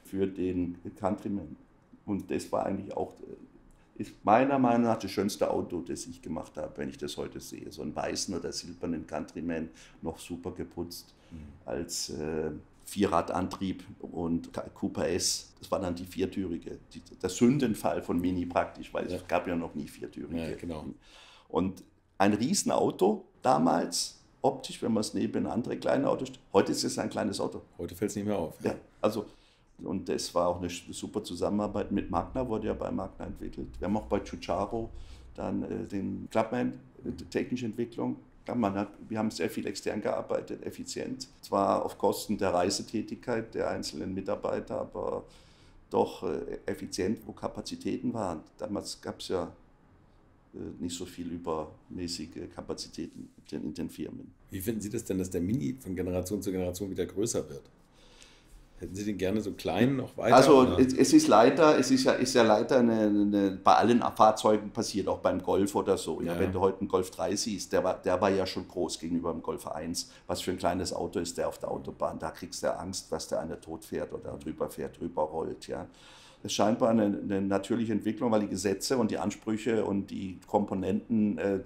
für den Countryman. Und das war eigentlich auch, äh, ist meiner Meinung nach das schönste Auto, das ich gemacht habe, wenn ich das heute sehe. So einen weißen oder silbernen Countryman, noch super geputzt, mhm. als äh, Vierradantrieb und Cooper S. Das war dann die viertürige, die, der Sündenfall von Mini praktisch, weil ja. es gab ja noch nie viertürige. Ja, genau. Und ein Riesenauto damals, optisch, wenn man es neben andere kleine Autos Heute ist es ein kleines Auto. Heute fällt es nicht mehr auf. Ja, also und das war auch eine super Zusammenarbeit mit Magna, wurde ja bei Magna entwickelt. Wir haben auch bei Chucharo dann äh, den Clubman, äh, technische Entwicklung. Man hat, wir haben sehr viel extern gearbeitet, effizient. Zwar auf Kosten der Reisetätigkeit der einzelnen Mitarbeiter, aber doch äh, effizient, wo Kapazitäten waren. Damals gab es ja nicht so viel übermäßige Kapazitäten in den Firmen. Wie finden Sie das denn, dass der Mini von Generation zu Generation wieder größer wird? Hätten Sie den gerne so klein noch weiter? Also es, es, ist leider, es ist ja, ist ja leider eine, eine, bei allen Fahrzeugen passiert, auch beim Golf oder so. Ja, ja. Wenn du heute einen Golf 3 siehst, der war, der war ja schon groß gegenüber dem Golf 1. Was für ein kleines Auto ist der auf der Autobahn? Da kriegst du Angst, dass der einer tot fährt oder drüber fährt, drüber rollt. Ja ist scheinbar eine, eine, natürliche Entwicklung, weil die Gesetze und die Ansprüche und die Komponenten äh,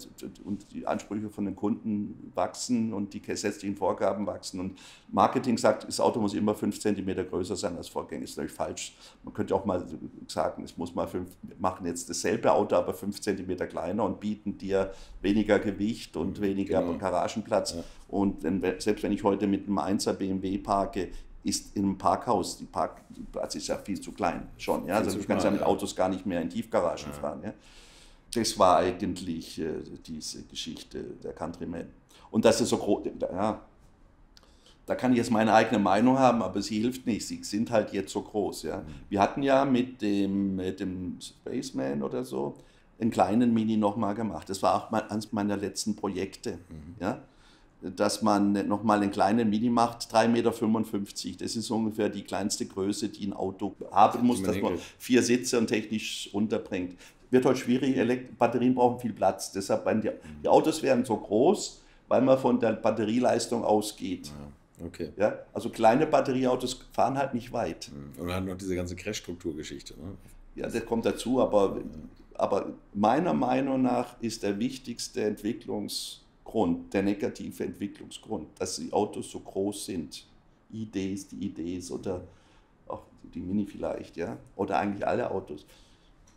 und die Ansprüche von den Kunden wachsen und die gesetzlichen Vorgaben wachsen. Und Marketing sagt, das Auto muss immer fünf Zentimeter größer sein als Vorgänger. Das ist natürlich falsch. Man könnte auch mal sagen, es muss mal fünf, machen jetzt dasselbe Auto, aber fünf Zentimeter kleiner und bieten dir weniger Gewicht und weniger genau. Garagenplatz. Ja. Und selbst wenn ich heute mit einem 1er BMW parke, ist in einem Parkhaus, die Parkplatz ist ja viel zu klein schon. Ja? Also du kannst ja mit Autos gar nicht mehr in Tiefgaragen fahren. Ja? Das war eigentlich äh, diese Geschichte der Countryman. Und das ist so groß, ja, da kann ich jetzt meine eigene Meinung haben, aber sie hilft nicht. Sie sind halt jetzt so groß. Ja? Mhm. Wir hatten ja mit dem, mit dem Spaceman oder so einen kleinen Mini nochmal gemacht. Das war auch eines meiner letzten Projekte. Mhm. Ja? Dass man nochmal einen kleinen Mini macht, 3,55 Meter. Das ist ungefähr die kleinste Größe, die ein Auto haben muss, dass man vier Sitze und technisch unterbringt. Wird heute schwierig, Elekt Batterien brauchen viel Platz. Deshalb, die, die Autos werden so groß, weil man von der Batterieleistung ausgeht. Ja, okay. Ja, also kleine Batterieautos fahren halt nicht weit. Und dann noch diese ganze Crash-Strukturgeschichte. Ne? Ja, das kommt dazu, aber, aber meiner Meinung nach ist der wichtigste Entwicklungs- Grund, der negative Entwicklungsgrund, dass die Autos so groß sind. IDs, die IDs oder auch die Mini vielleicht, ja, oder eigentlich alle Autos,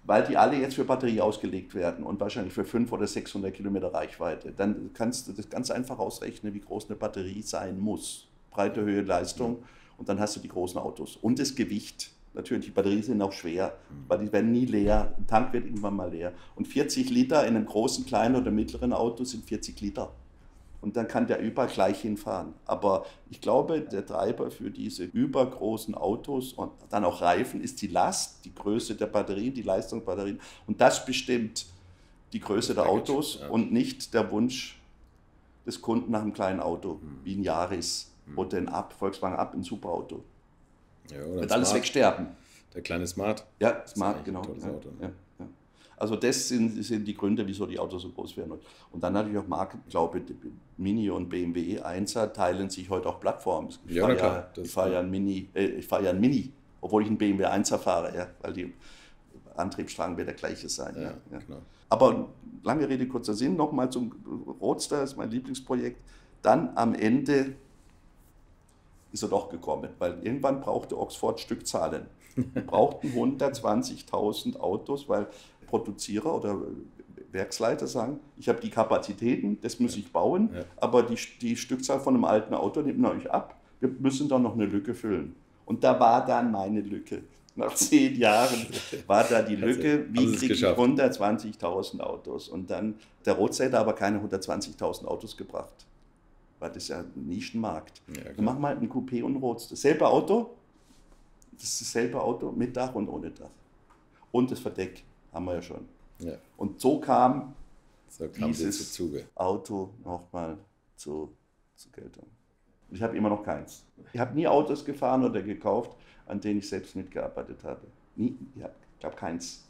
weil die alle jetzt für Batterie ausgelegt werden und wahrscheinlich für 500 oder 600 Kilometer Reichweite. Dann kannst du das ganz einfach ausrechnen, wie groß eine Batterie sein muss. Breite Höhe, Leistung und dann hast du die großen Autos. Und das Gewicht. Natürlich, die Batterien sind auch schwer, mhm. weil die werden nie leer. Ein Tank wird irgendwann mal leer. Und 40 Liter in einem großen, kleinen oder mittleren Auto sind 40 Liter. und dann kann der überall gleich hinfahren. Aber ich glaube, der Treiber für diese übergroßen Autos und dann auch Reifen ist die Last, die Größe der Batterien, die Leistung der Batterien. Und das bestimmt die Größe der Autos und nicht der Wunsch des Kunden nach einem kleinen Auto, wie ein Yaris oder ein Up, Volkswagen Up, ein Superauto. Ja, Wird ein alles Smart, wegsterben. Der kleine Smart. Ja, smart, ein genau. Ja, ne? ja, ja. Also das sind, sind die Gründe, wieso die Autos so groß werden. Und, dann natürlich auch Marken, ich glaube, Mini und BMW 1er teilen sich heute auch Plattformen. Ich Ja, fahre ja, fahr ja ein Mini, äh, ich fahre ja ein Mini, obwohl ich einen BMW 1er fahre, ja, weil die Antriebsstrang wird der gleiche sein. Ja, Ja, ja. genau. Aber lange Rede, kurzer Sinn, nochmal zum Roadster, das ist mein Lieblingsprojekt. Dann am Ende ist er doch gekommen, weil irgendwann brauchte Oxford Stückzahlen. Wir brauchten 120.000 Autos, weil Produzierer oder Werksleiter sagen, ich habe die Kapazitäten, das muss ich bauen, Ja. aber die, die Stückzahl von einem alten Auto nimmt man euch ab. Wir müssen da noch eine Lücke füllen. Und da war dann meine Lücke. Nach zehn Jahren war da die Lücke, wie kriege ich geschafft? 120.000 Autos? Und dann, der hat aber keine 120.000 Autos gebracht, weil das ist ja ein Nischenmarkt. Ja. Dann machen wir halt ein Coupé und ein Roadster. Selbe Auto, das ist dasselbe Auto mit Dach und ohne Dach. Und das Verdeck haben wir ja schon. Ja, Und so kam so kam Dieses-. Auto nochmal zu, zu Geltung. Ich habe immer noch keins. Ich habe nie Autos gefahren oder gekauft, an denen ich selbst mitgearbeitet habe. Nie, ich habe keins.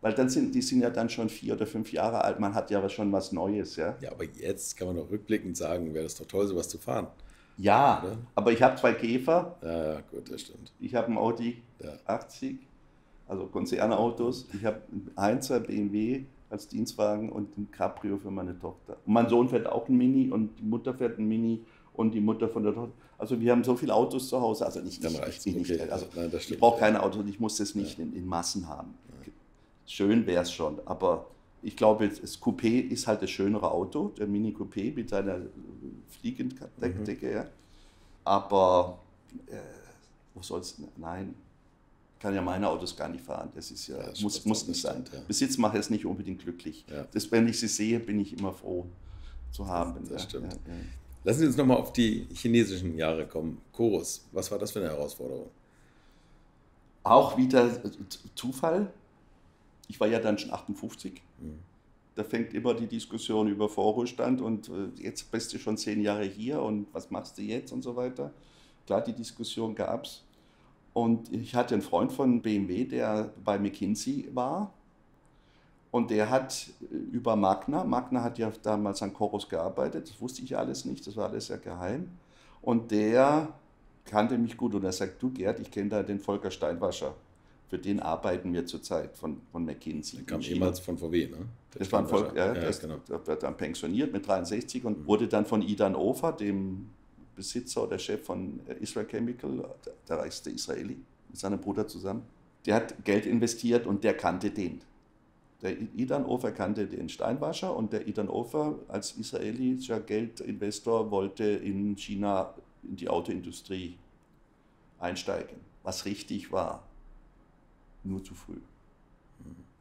Weil dann sind, die sind ja dann schon vier oder fünf Jahre alt. Man hat ja schon was Neues, ja. Ja, aber jetzt kann man doch rückblickend sagen, wäre das doch toll, sowas zu fahren. Ja, Oder? aber ich habe zwei Käfer. Ja, ja, gut, das stimmt. Ich habe einen Audi Ja. 80, also Konzernautos. Ich habe einen 1er BMW als Dienstwagen und ein Cabrio für meine Tochter. Und mein Sohn fährt auch ein Mini und die Mutter fährt ein Mini und die Mutter von der Tochter. Also wir haben so viele Autos zu Hause. Also nicht, Dann ich, ich, nicht, Okay. also Nein, ich brauche keine Autos, ich muss das nicht in, in Massen haben. Schön wäre es schon, aber ich glaube, das Coupé ist halt das schönere Auto, der Mini Coupé mit seiner Fliegendecke. Ja. Aber äh, wo soll es? Nein, ich kann ja meine Autos gar nicht fahren. Das ist ja, Ja, das muss, muss das nicht sein. ja. Besitz macht es nicht unbedingt glücklich. Ja. Das, wenn ich sie sehe, bin ich immer froh zu haben. das ja, stimmt. Lassen Sie uns nochmal auf die chinesischen Jahre kommen. Chorus, was war das für eine Herausforderung? Auch wieder äh, Zufall. Ich war ja dann schon 58. Mhm. Da fängt immer die Diskussion über Vorruhestand und äh, jetzt bist du schon zehn Jahre hier und was machst du jetzt und so weiter. Klar, die Diskussion gab es. Und ich hatte einen Freund von BMW, der bei McKinsey war. Und der hat äh, über Magna, Magna hat ja damals an Chorus gearbeitet, das wusste ich alles nicht, das war alles ja geheim. Und der kannte mich gut und er sagt, du Gerd, ich kenne da den Volker Steinwascher. Für den arbeiten wir zurzeit von, von McKinsey. Der kam ehemals von VW, ne? Der Das war ein Volk, ja, ja, der ist, genau. der wird dann pensioniert mit 63 und wurde dann von Idan Ofer, dem Besitzer oder Chef von äh, Israel Chemical, der, der reichste Israeli, mit seinem Bruder zusammen. Der hat Geld investiert und der kannte den. Der Idan Ofer kannte den Steinwascher und der Idan Ofer als israelischer Geldinvestor wollte in China in die Autoindustrie einsteigen, was richtig war. Nur zu früh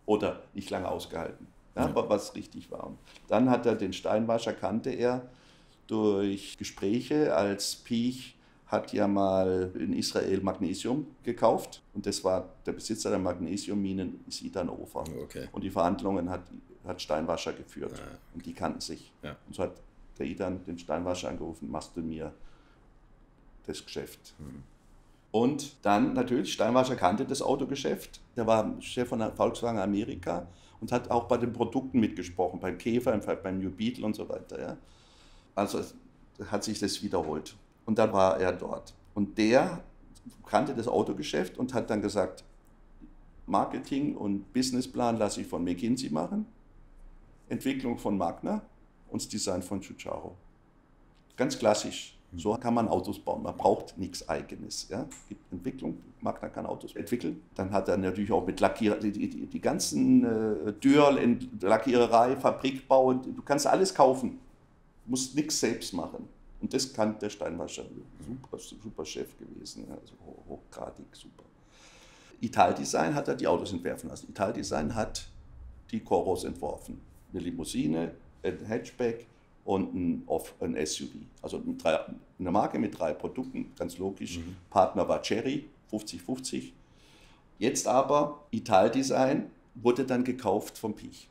oder nicht lange ausgehalten. Ja, Ja. Aber was richtig war. Dann hat er den Steinwascher, kannte er durch Gespräche, als Piech hat ja mal in Israel Magnesium gekauft und das war der Besitzer der Magnesiumminen, ist Idan Ofer. Okay. Und die Verhandlungen hat, hat Steinwascher geführt Ah, und die kannten sich. Ja. Und so hat der Idan den Steinwascher angerufen, machst du mir das Geschäft. Mhm. Und dann natürlich, Steinwascher kannte das Autogeschäft. Der war Chef von Volkswagen Amerika und hat auch bei den Produkten mitgesprochen, beim Käfer, beim New Beetle und so weiter. Ja. Also hat sich das wiederholt. Und dann war er dort. Und der kannte das Autogeschäft und hat dann gesagt, Marketing und Businessplan lasse ich von McKinsey machen, Entwicklung von Magna und das Design von Chucharo. Ganz klassisch. So kann man Autos bauen. Man braucht nichts Eigenes. Ja? Gibt Entwicklung, Magna kann Autos entwickeln. Dann hat er natürlich auch mit Lackierer, die, die, die ganzen äh, Dürl, Lackiererei, Fabrikbau, du kannst alles kaufen. Du musst nichts selbst machen. Und das kann der Steinwascher. Super, super Chef gewesen. Ja? Also ho- hochgradig super. Italdesign hat er die Autos entwerfen lassen. Italdesign hat die Coros entworfen. Eine Limousine, ein Hatchback und ein, Off, ein SUV. Also drei, eine Marke mit drei Produkten, ganz logisch. Mhm. Partner war Cherry, 50-50. Jetzt aber Italdesign wurde dann gekauft vom Piech,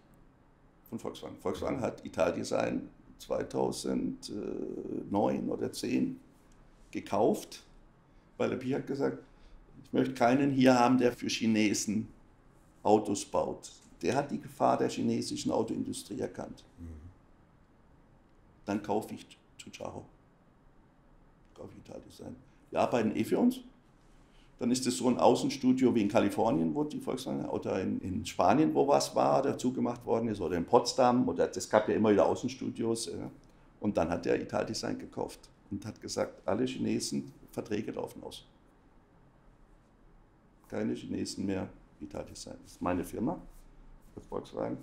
von Volkswagen. Volkswagen hat Italdesign 2009 oder 2010 gekauft, weil der Piech hat gesagt, ich möchte keinen hier haben, der für Chinesen Autos baut. Der hat die Gefahr der chinesischen Autoindustrie erkannt. Mhm. Dann kaufe ich Chucharo. Kaufe ich Italdesign. Die arbeiten eh für uns. Dann ist es so ein Außenstudio wie in Kalifornien, wo die Volkswagen, oder in, in, Spanien, wo was war, dazu gemacht worden ist, oder in Potsdam, oder es gab ja immer wieder Außenstudios. Ja. Und dann hat der Italdesign gekauft und hat gesagt, alle Chinesen, Verträge laufen aus. Keine Chinesen mehr, Italdesign. Das ist meine Firma, das Volkswagen.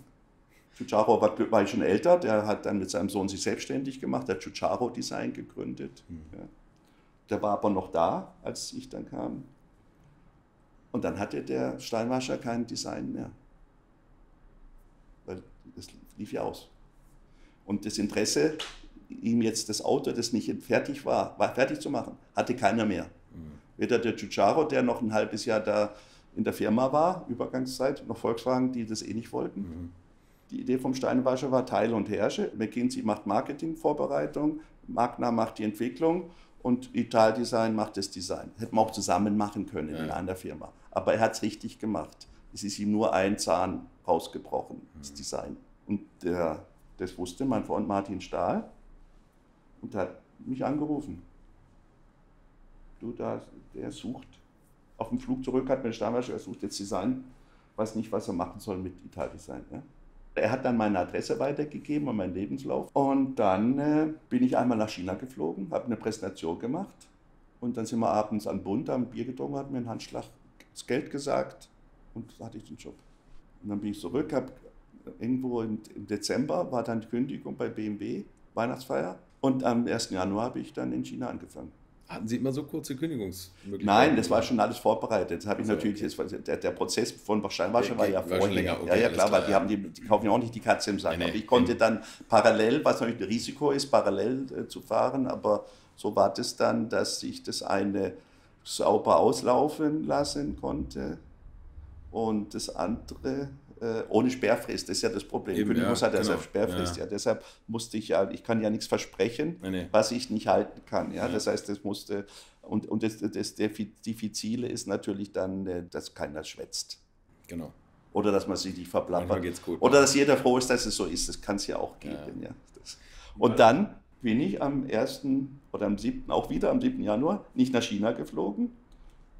Chucharo war, war schon älter, der hat dann mit seinem Sohn sich selbstständig gemacht, der Chucharo Design gegründet. Mhm. Ja. Der war aber noch da, als ich dann kam. Und dann hatte der Steinwascher kein Design mehr. Weil das lief ja aus. Und das Interesse, ihm jetzt das Auto, das nicht fertig war, war fertig zu machen, hatte keiner mehr. Mhm. Weder der Giugiaro, der noch ein halbes Jahr da in der Firma war, Übergangszeit, noch Volkswagen, die das eh nicht wollten. Mhm. Die Idee vom Steinwascher war Teile und Herrsche. McKinsey macht Marketingvorbereitung, Magna macht die Entwicklung und Ital Design macht das Design. Hätten wir auch zusammen machen können ja. in einer Firma. Aber er hat es richtig gemacht. Es ist ihm nur ein Zahn rausgebrochen, das mhm. Design. Und der, das wusste mein Freund Martin Stahl und hat mich angerufen. Du, da, der sucht, auf dem Flug zurück hat mir Stahlwascher, er sucht jetzt Design, weiß nicht, was er machen soll mit Ital Design. Ja? Er hat dann meine Adresse weitergegeben und meinen Lebenslauf. Und dann äh, bin ich einmal nach China geflogen, habe eine Präsentation gemacht. Und dann sind wir abends an Bund, haben Bier getrunken, hat mir einen Handschlag das Geld gesagt und hatte ich den Job. Und dann bin ich zurück, habe irgendwo im, Dezember war dann die Kündigung bei BMW, Weihnachtsfeier. Und am 1. Januar habe ich dann in China angefangen. Hatten Sie immer so kurze Kündigungsmöglichkeiten? Nein, das war schon alles vorbereitet. Das habe ich also, natürlich, okay. der, der, Prozess von Steinwascher war ja war vorher. Länger, okay, ja, ja, klar, weil die, haben die, die, kaufen ja auch nicht die Katze im Sack. Nee, nee, aber ich konnte dann parallel, was natürlich ein Risiko ist, parallel äh, zu fahren, aber so war das dann, dass ich das eine sauber auslaufen lassen konnte und das andere ohne Sperrfrist. Das ist ja das Problem. Eben, Kündigung ja, hat genau. ja Sperrfrist. Ja. ja. Deshalb musste ich ja, ich kann ja nichts versprechen, nee, nee. was ich nicht halten kann. Ja? ja. Das heißt, das musste, und, und das, das Diffizile ist natürlich dann, äh, dass keiner schwätzt. Genau. Oder dass man sich nicht verplappert. Oder dass jeder froh ist, dass es so ist. Das kann es ja auch geben. Ja. Das. Und dann bin ich am 1. oder am 7., auch wieder am 7. Januar, nicht nach China geflogen,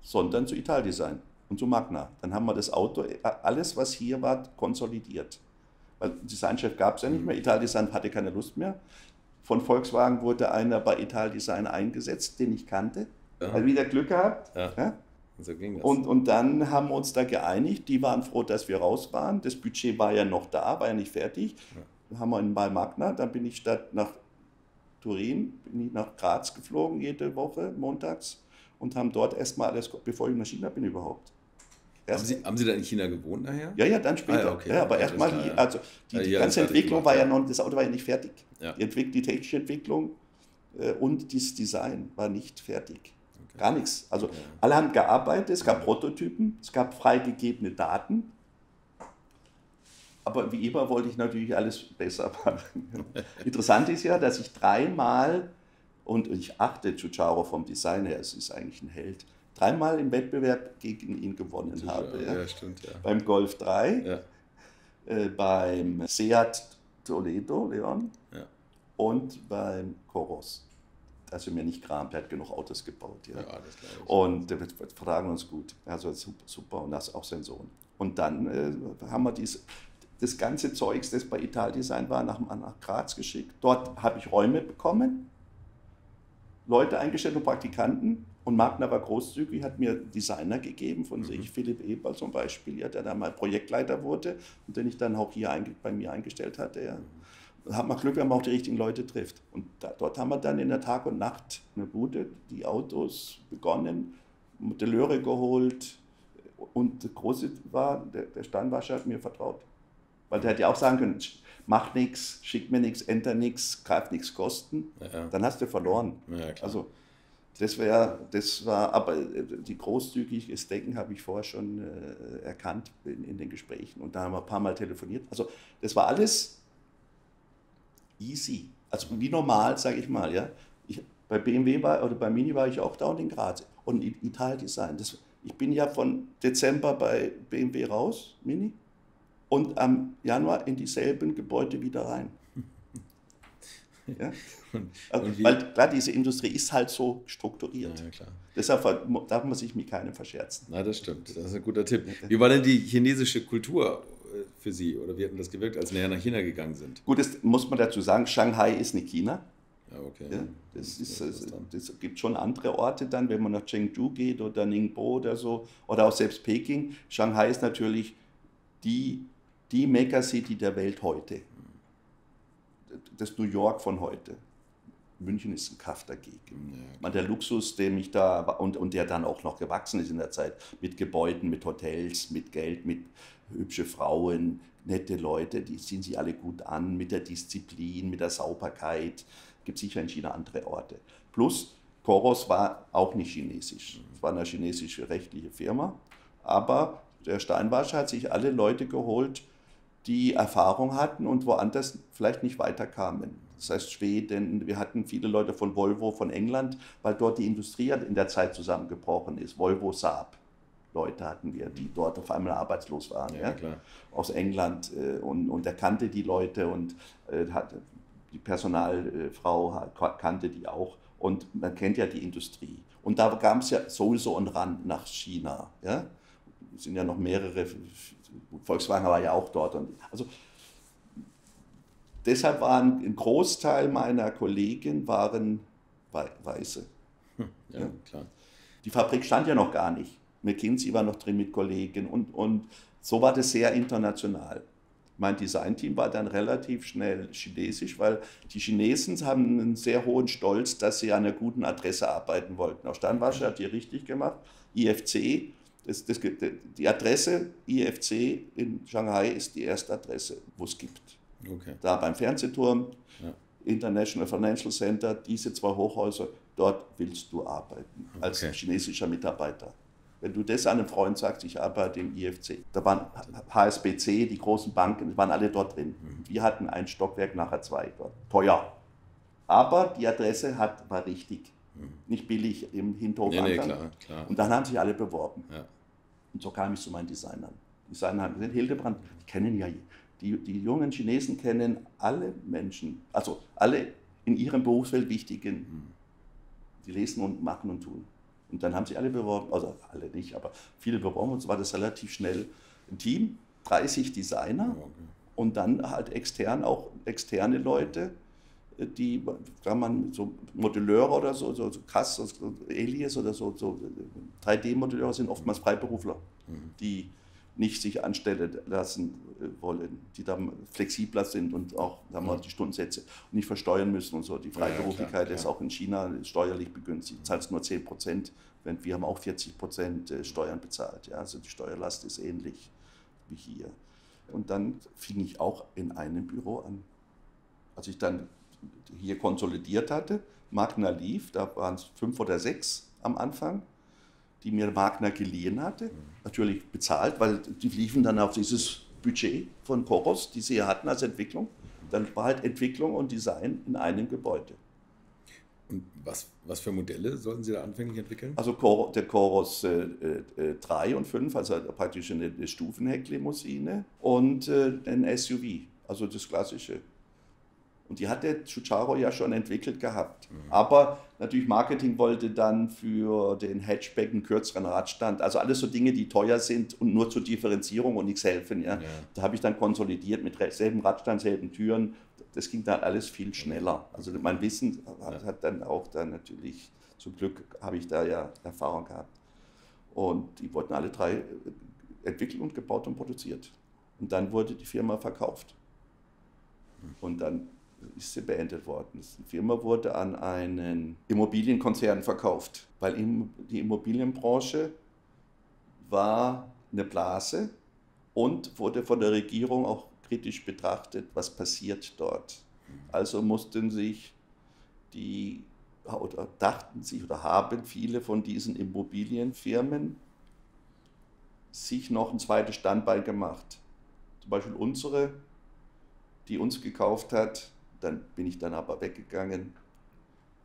sondern zu Italdesign und zu Magna. Dann haben wir das Auto, äh, alles was hier war, konsolidiert. Weil Designchef gab es ja nicht mehr, Italdesign hatte keine Lust mehr. Von Volkswagen wurde einer bei Italdesign eingesetzt, den ich kannte. Ja. Also wieder Glück gehabt. Ja. Ja? So ging das. Und, und dann haben wir uns da geeinigt. Die waren froh, dass wir raus waren. Das Budget war ja noch da, war ja nicht fertig. Ja. Dann haben wir in bei Magna. Dann bin ich statt nach Turin, bin ich nach Graz geflogen jede Woche, montags. Und haben dort erstmal alles, bevor ich nach China bin überhaupt, haben Sie, haben Sie da in China gewohnt nachher? Ja, ja, dann später. Ah, okay. ja, aber erstmal, ja. also die, die ganze Entwicklung gemacht, war ja noch, das Auto war ja nicht fertig. Ja. Die, die technische Entwicklung äh, und das Design war nicht fertig. Okay. Gar nichts. Also okay. alle haben gearbeitet, es gab Prototypen, es gab freigegebene Daten. Aber wie immer wollte ich natürlich alles besser machen. Interessant ist ja, dass ich dreimal, und ich achte Chucharo vom Design her, es ist eigentlich ein Held, dreimal im Wettbewerb gegen ihn gewonnen Sicher, habe. Ja. ja stimmt, ja. Beim Golf 3, äh, beim Seat Toledo, Leon, und beim Coros. Er mir nicht kramt, er hat genug Autos gebaut. Ja. und wir vertragen uns gut. Also super, und das auch sein Sohn. Und dann äh, haben wir dies, das ganze Zeugs, das bei Italdesign war, nach, nach Graz geschickt. Dort habe ich Räume bekommen, Leute eingestellt und Praktikanten und Magna war großzügig, hat mir Designer gegeben, von mhm. sich Philipp Eber zum Beispiel, ja, der da mal Projektleiter wurde und den ich dann auch hier bei mir eingestellt hatte. Ja. Da hat man Glück, wenn man auch die richtigen Leute trifft. Und da, dort haben wir dann in der Tag und Nacht eine Bude, die Autos begonnen, Modelleure geholt. Und das Große war, der, der Steinwascher hat mir vertraut. Weil der hätte ja auch sagen können, mach nichts, schick mir nichts, enter nichts, greif nichts kosten. Ja. Dann hast du verloren. Ja. Also das wäre, das war, aber äh, die großzügiges Denken habe ich vorher schon äh, erkannt in, in den Gesprächen und da haben wir ein paar Mal telefoniert. Also das war alles easy. Also wie normal, sage ich mal, ja. Ich, bei BMW war, oder bei Mini war ich auch da und in Graz und I- Ital Design. Das, ich bin ja von Dezember bei BMW raus, Mini, und am Januar in dieselben Gebäude wieder rein. Ja? Also, weil klar, diese Industrie ist halt so strukturiert. ja, klar. Deshalb darf man sich mit keinem verscherzen. Na, das stimmt. Das ist ein guter Tipp. Wie war denn die chinesische Kultur äh, für Sie oder wie hat denn das gewirkt, als Sie näher nach China gegangen sind? Gut, das muss man dazu sagen, Shanghai ist nicht China. Ja, okay. Ja, das, ist, das, dann. das gibt schon andere Orte dann, wenn man nach Chengdu geht oder Ningbo oder so, oder auch selbst Peking. Shanghai ist natürlich die, die Megacity der Welt heute. Das New York von heute. München ist ein Kaff dagegen. Ja, Man, der Luxus, dem ich da und, und der dann auch noch gewachsen ist in der Zeit, mit Gebäuden, mit Hotels, mit Geld, mit hübsche Frauen, nette Leute, die ziehen sich alle gut an, mit der Disziplin, mit der Sauberkeit. Gibt sicher in China andere Orte. Plus, Koros war auch nicht chinesisch. Es war eine chinesische rechtliche Firma, aber der Steinwascher hat sich alle Leute geholt, die Erfahrung hatten und woanders vielleicht nicht weiterkamen. Das heißt Schweden, wir hatten viele Leute von Volvo, von England, weil dort die Industrie in der Zeit zusammengebrochen ist. Volvo, Saab. Leute hatten wir, die dort auf einmal arbeitslos waren. Ja, Ja, klar. Aus England. äh, Und, und er kannte die Leute und äh, hat, die Personalfrau hat- kannte die auch. Und man kennt ja die Industrie. Und da gab es ja sowieso einen Rand nach China. Ja? Es sind ja noch mehrere, Volkswagen war ja auch dort. Und, also deshalb waren ein Großteil meiner Kollegen waren Wei- Weiße. Ja, Ja. klar. Die Fabrik stand ja noch gar nicht. McKinsey war noch drin mit Kollegen und, und so war das sehr international. Mein Designteam war dann relativ schnell chinesisch, weil die Chinesen haben einen sehr hohen Stolz, dass sie an einer guten Adresse arbeiten wollten. Auch Steinwascher hat die richtig gemacht. IFC, das, das, die Adresse IFC in Shanghai ist die erste Adresse, wo es gibt. Okay. Da beim Fernsehturm, Ja. International Financial Center, diese zwei Hochhäuser, dort willst du arbeiten als Okay. chinesischer Mitarbeiter. Wenn du das einem Freund sagst, ich arbeite im IFC, da waren HSBC, die großen Banken, die waren alle dort drin. Mhm. Wir hatten ein Stockwerk, nachher zwei dort. Teuer. Aber die Adresse hat, war richtig. Nicht billig im Hinterhof. Mhm. Nee, nee, klar, klar. Und dann haben sich alle beworben. Ja. Und so kam ich zu meinen Designern. Designer haben gesagt, Hildebrand, die kennen ja, die, die jungen Chinesen kennen alle Menschen, also alle in ihrem Berufsfeld Wichtigen. Die lesen und machen und tun. Und dann haben sie alle beworben, also alle nicht, aber viele beworben und so war das relativ schnell ein Team, 30 Designer Okay. und dann halt extern auch externe Leute, die, kann man so Modelleure oder so, so, so Kass, so Elias oder so, so 3D-Modelleure sind oftmals Freiberufler, die nicht sich anstellen lassen äh, wollen, die dann flexibler sind und auch sagen wir, mal, die Stundensätze nicht versteuern müssen und so. Die Ja, ja, Freiberuflichkeit klar, ist auch in China steuerlich begünstigt, du zahlst nur 10 Prozent, während wir haben auch 40 Prozent äh, Steuern bezahlt. Ja? Also die Steuerlast ist ähnlich wie hier. Und dann fing ich auch in einem Büro an. Als ich dann hier konsolidiert hatte, Magna lief, da waren es fünf oder sechs am Anfang, die mir Magna geliehen hatte, natürlich bezahlt, weil die liefen dann auf dieses Budget von Koros, die sie hatten als Entwicklung. Dann war halt Entwicklung und Design in einem Gebäude. Und was, was für Modelle sollten Sie da anfänglich entwickeln? Also Cor- der Chorus äh, äh, 3 und 5, also praktisch eine, eine Stufenhecklimousine und äh, ein SUV, also das klassische. Und die hatte Chucharo ja schon entwickelt gehabt. Aber natürlich Marketing wollte dann für den Hatchback einen kürzeren Radstand. Also alles so Dinge, die teuer sind und nur zur Differenzierung und nichts helfen. Ja. Ja. Da habe ich dann konsolidiert mit selben Radstand, selben Türen. Das ging dann alles viel schneller. Also mein Wissen hat, hat dann auch dann natürlich, zum Glück habe ich da ja Erfahrung gehabt. Und die wurden alle drei äh, entwickelt und gebaut und produziert. Und dann wurde die Firma verkauft. Und dann ist sie beendet worden. Die Firma wurde an einen Immobilienkonzern verkauft, weil die Immobilienbranche war eine Blase und wurde von der Regierung auch kritisch betrachtet, was passiert dort. Also mussten sich die oder dachten sich oder haben viele von diesen Immobilienfirmen sich noch ein zweites Standbein gemacht. Zum Beispiel unsere, die uns gekauft hat, dann bin ich dann aber weggegangen,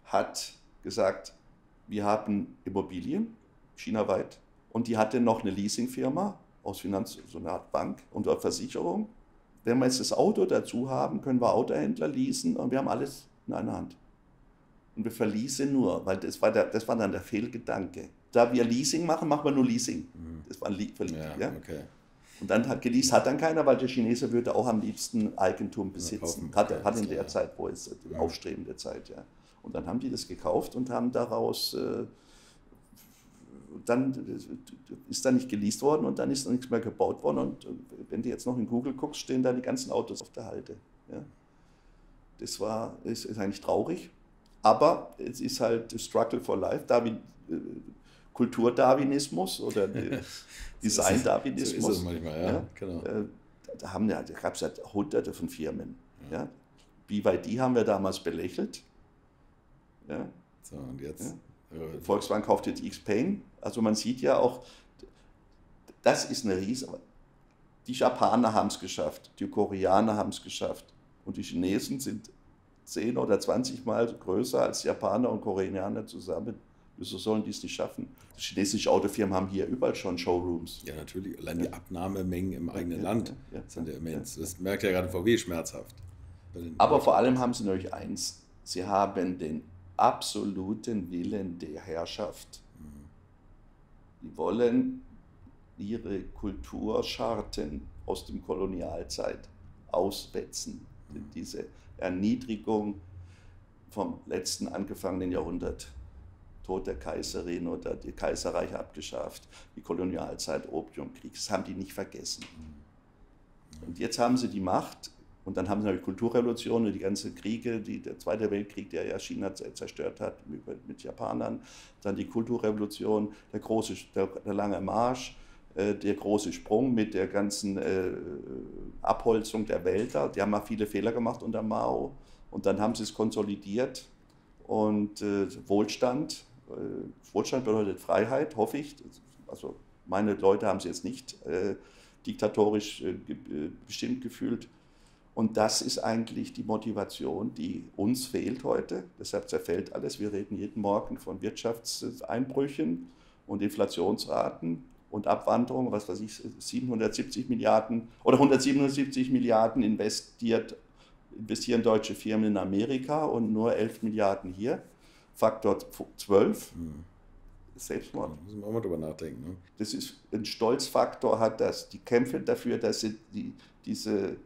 hat gesagt, wir haben Immobilien, chinaweit, und die hatte noch eine Leasingfirma aus Finanz, so eine Art Bank und Versicherung. Wenn wir jetzt das Auto dazu haben, können wir Autohändler leasen und wir haben alles in einer Hand. Und wir verließen nur, weil das war, der, das war dann der Fehlgedanke. Da wir Leasing machen, machen wir nur Leasing. Mhm. Das war ein Le ja, ja. Okay. Und dann hat geleast hat dann keiner, weil der Chinese würde auch am liebsten Eigentum besitzen. Hat, hat in der Zeit, wo es die aufstrebende Zeit, ja. Und dann haben die das gekauft und haben daraus äh, dann ist da nicht geleast worden und dann ist nichts mehr gebaut worden. Und wenn du jetzt noch in Google guckst, stehen da die ganzen Autos auf der Halde. Ja. Das war, ist, ist eigentlich traurig. Aber es ist halt Struggle for Life, Darwin, äh, Kulturdarwinismus oder Design-Darwinismus. so ist es manchmal, ja. ja. Genau. Äh, da, haben ja, da gab es ja hunderte von Firmen. Ja. Ja. BYD haben wir damals belächelt. Ja. So, und jetzt? Ja. Volkswagen kauft jetzt X-Pain. Also man sieht ja auch, das ist eine riesige. Die Japaner haben es geschafft, die Koreaner haben es geschafft und die Chinesen sind 10 oder 20 Mal größer als Japaner und Koreaner zusammen. Wieso sollen die es nicht schaffen? Die chinesischen Autofirmen haben hier überall schon Showrooms. Ja, natürlich. Allein die Abnahmemengen im eigenen ja, Land ja, sind ja immens. Das merkt ja gerade VW schmerzhaft. Aber vor allem haben sie natürlich eins. Sie haben den absoluten Willen der Herrschaft. Die wollen ihre Kulturscharten aus der Kolonialzeit auswetzen. Mhm. Diese Erniedrigung vom letzten angefangenen Jahrhundert. Tod der Kaiserin oder die Kaiserreich abgeschafft, die Kolonialzeit, Opiumkrieg, das haben die nicht vergessen. Mhm. Und jetzt haben sie die Macht und dann haben sie die Kulturrevolution und die ganzen Kriege, die, der Zweite Weltkrieg, der ja China zerstört hat mit, mit Japanern, dann die Kulturrevolution, der, große, der, der lange Marsch, äh, der große Sprung mit der ganzen äh, Abholzung der Wälder. Die haben mal viele Fehler gemacht unter Mao und dann haben sie es konsolidiert und äh, Wohlstand. Äh, Wohlstand bedeutet Freiheit, hoffe ich. Also meine Leute haben es jetzt nicht äh, diktatorisch äh, bestimmt gefühlt. Und das ist eigentlich die Motivation, die uns fehlt heute. Deshalb zerfällt alles. Wir reden jeden Morgen von Wirtschaftseinbrüchen und Inflationsraten und Abwanderung, was weiß ich, 770 Milliarden oder 177 Milliarden investiert, investieren deutsche Firmen in Amerika und nur 11 Milliarden hier. Faktor 12. Hm. Selbstmord. Da müssen wir auch mal drüber nachdenken. Ne? Das ist ein Stolzfaktor, hat das. Die kämpfen dafür, dass sie die, diese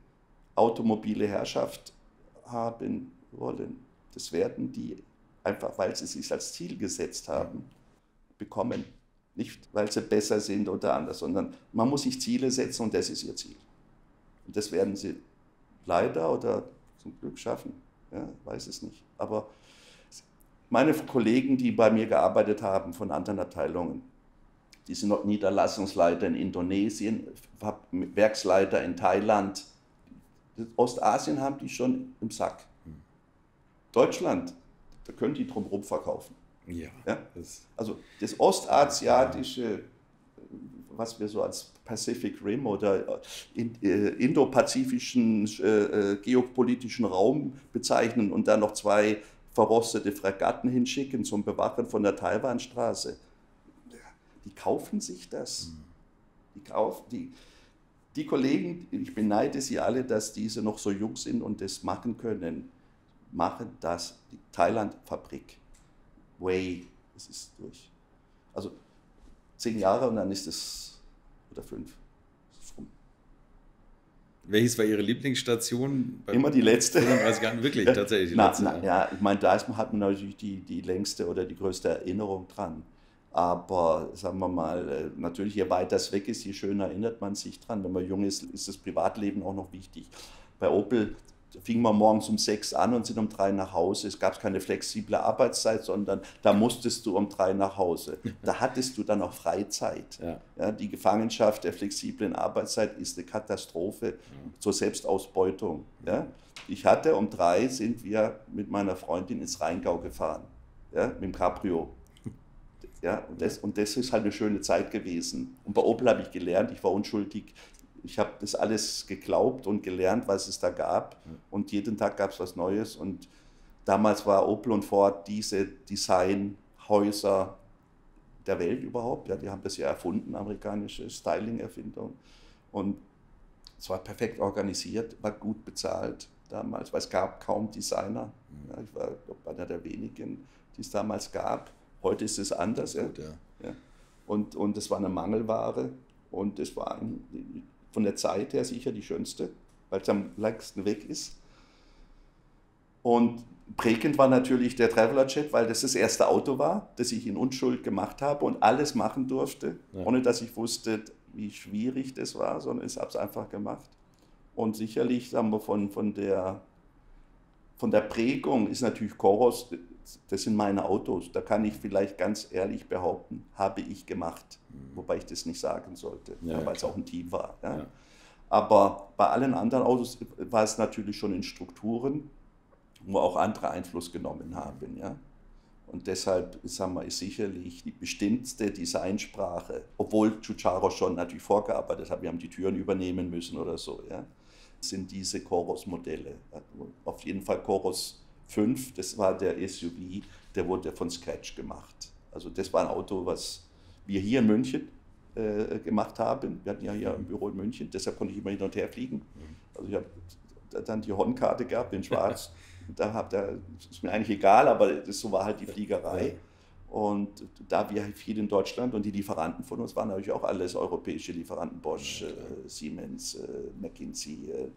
automobile Herrschaft haben wollen. Das werden die einfach, weil sie sich als Ziel gesetzt haben, bekommen. Nicht, weil sie besser sind oder anders, sondern man muss sich Ziele setzen und das ist ihr Ziel. Und das werden sie leider oder zum Glück schaffen. Ja, weiß es nicht. Aber meine Kollegen, die bei mir gearbeitet haben von anderen Abteilungen, die sind Niederlassungsleiter in Indonesien, Werksleiter in Thailand, Ostasien haben die schon im Sack. Deutschland, da können die drumherum verkaufen. Ja. ja? Also das ostasiatische, was wir so als Pacific Rim oder äh, äh, indopazifischen äh, geopolitischen Raum bezeichnen und da noch zwei verrostete Fregatten hinschicken zum Bewachen von der Taiwanstraße. Die kaufen sich das. Mhm. Die kaufen, die, die Kollegen, ich beneide sie alle, dass diese noch so jung sind und das machen können, machen das. Die Thailand-Fabrik, Way, das ist durch. Also zehn Jahre und dann ist es, oder fünf. Welches war Ihre Lieblingsstation? Immer die letzte. 35 Jahren, wirklich, tatsächlich die na, letzte. Na, ja, ich meine, da hat man natürlich die, die längste oder die größte Erinnerung dran. Aber sagen wir mal, äh, natürlich, je weiter es weg ist, je schöner erinnert man sich dran. Wenn man jung ist, ist das Privatleben auch noch wichtig. Bei Opel fingen wir morgens um sechs an und sind um drei nach Hause. Es gab keine flexible Arbeitszeit, sondern da musstest du um drei nach Hause. Da hattest du dann auch Freizeit. Ja. ja die Gefangenschaft der flexiblen Arbeitszeit ist eine Katastrophe ja. zur Selbstausbeutung. Ja. Ich hatte um drei sind wir mit meiner Freundin ins Rheingau gefahren, ja, mit dem Cabrio. Ja, und, das, und das ist halt eine schöne Zeit gewesen. Und bei Opel habe ich gelernt, ich war unschuldig ich habe das alles geglaubt und gelernt, was es da gab. Und jeden Tag gab es was Neues. Und damals war Opel und Ford diese Designhäuser der Welt überhaupt. Ja, die haben das ja erfunden, amerikanische Styling-Erfindung. Und es war perfekt organisiert, war gut bezahlt damals, weil es gab kaum Designer. Ja, ich war glaub, einer der wenigen, die es damals gab. Heute ist es anders. Gut, ja. Ja. Und, und es war eine Mangelware. Und es war ein, von der Zeit her sicher die schönste, weil es am längsten weg ist. Und prägend war natürlich der Traveler Jet, weil das das erste Auto war, das ich in Unschuld gemacht habe und alles machen durfte, ja. ohne dass ich wusste, wie schwierig das war, sondern ich habe es einfach gemacht. Und sicherlich sagen wir, von, von, der, von der Prägung ist natürlich Koros, das sind meine Autos. Da kann ich vielleicht ganz ehrlich behaupten, habe ich gemacht. Mhm. Wobei ich das nicht sagen sollte, ja, weil es auch ein Team war. Ja. Aber bei allen anderen Autos war es natürlich schon in Strukturen, wo auch andere Einfluss genommen haben. Ja. Und deshalb sagen wir, ist sicherlich die bestimmtste Designsprache, obwohl Chucharo schon natürlich vorgearbeitet hat, wir haben die Türen übernehmen müssen oder so, ja, sind diese Chorus-Modelle. Auf jeden Fall Chorus 5, das war der SUV, der wurde von Scratch gemacht. Also das war ein Auto, was wir hier in München äh, gemacht haben. Wir hatten ja hier ein Büro in München, deshalb konnte ich immer hin und her fliegen. Also ich habe dann die Hornkarte gehabt in Schwarz. da hab, da ist mir eigentlich egal, aber das, so war halt die Fliegerei. Und da wir viel in Deutschland und die Lieferanten von uns waren natürlich auch alles europäische Lieferanten, Bosch, ja, äh, Siemens, äh, McKinsey, äh,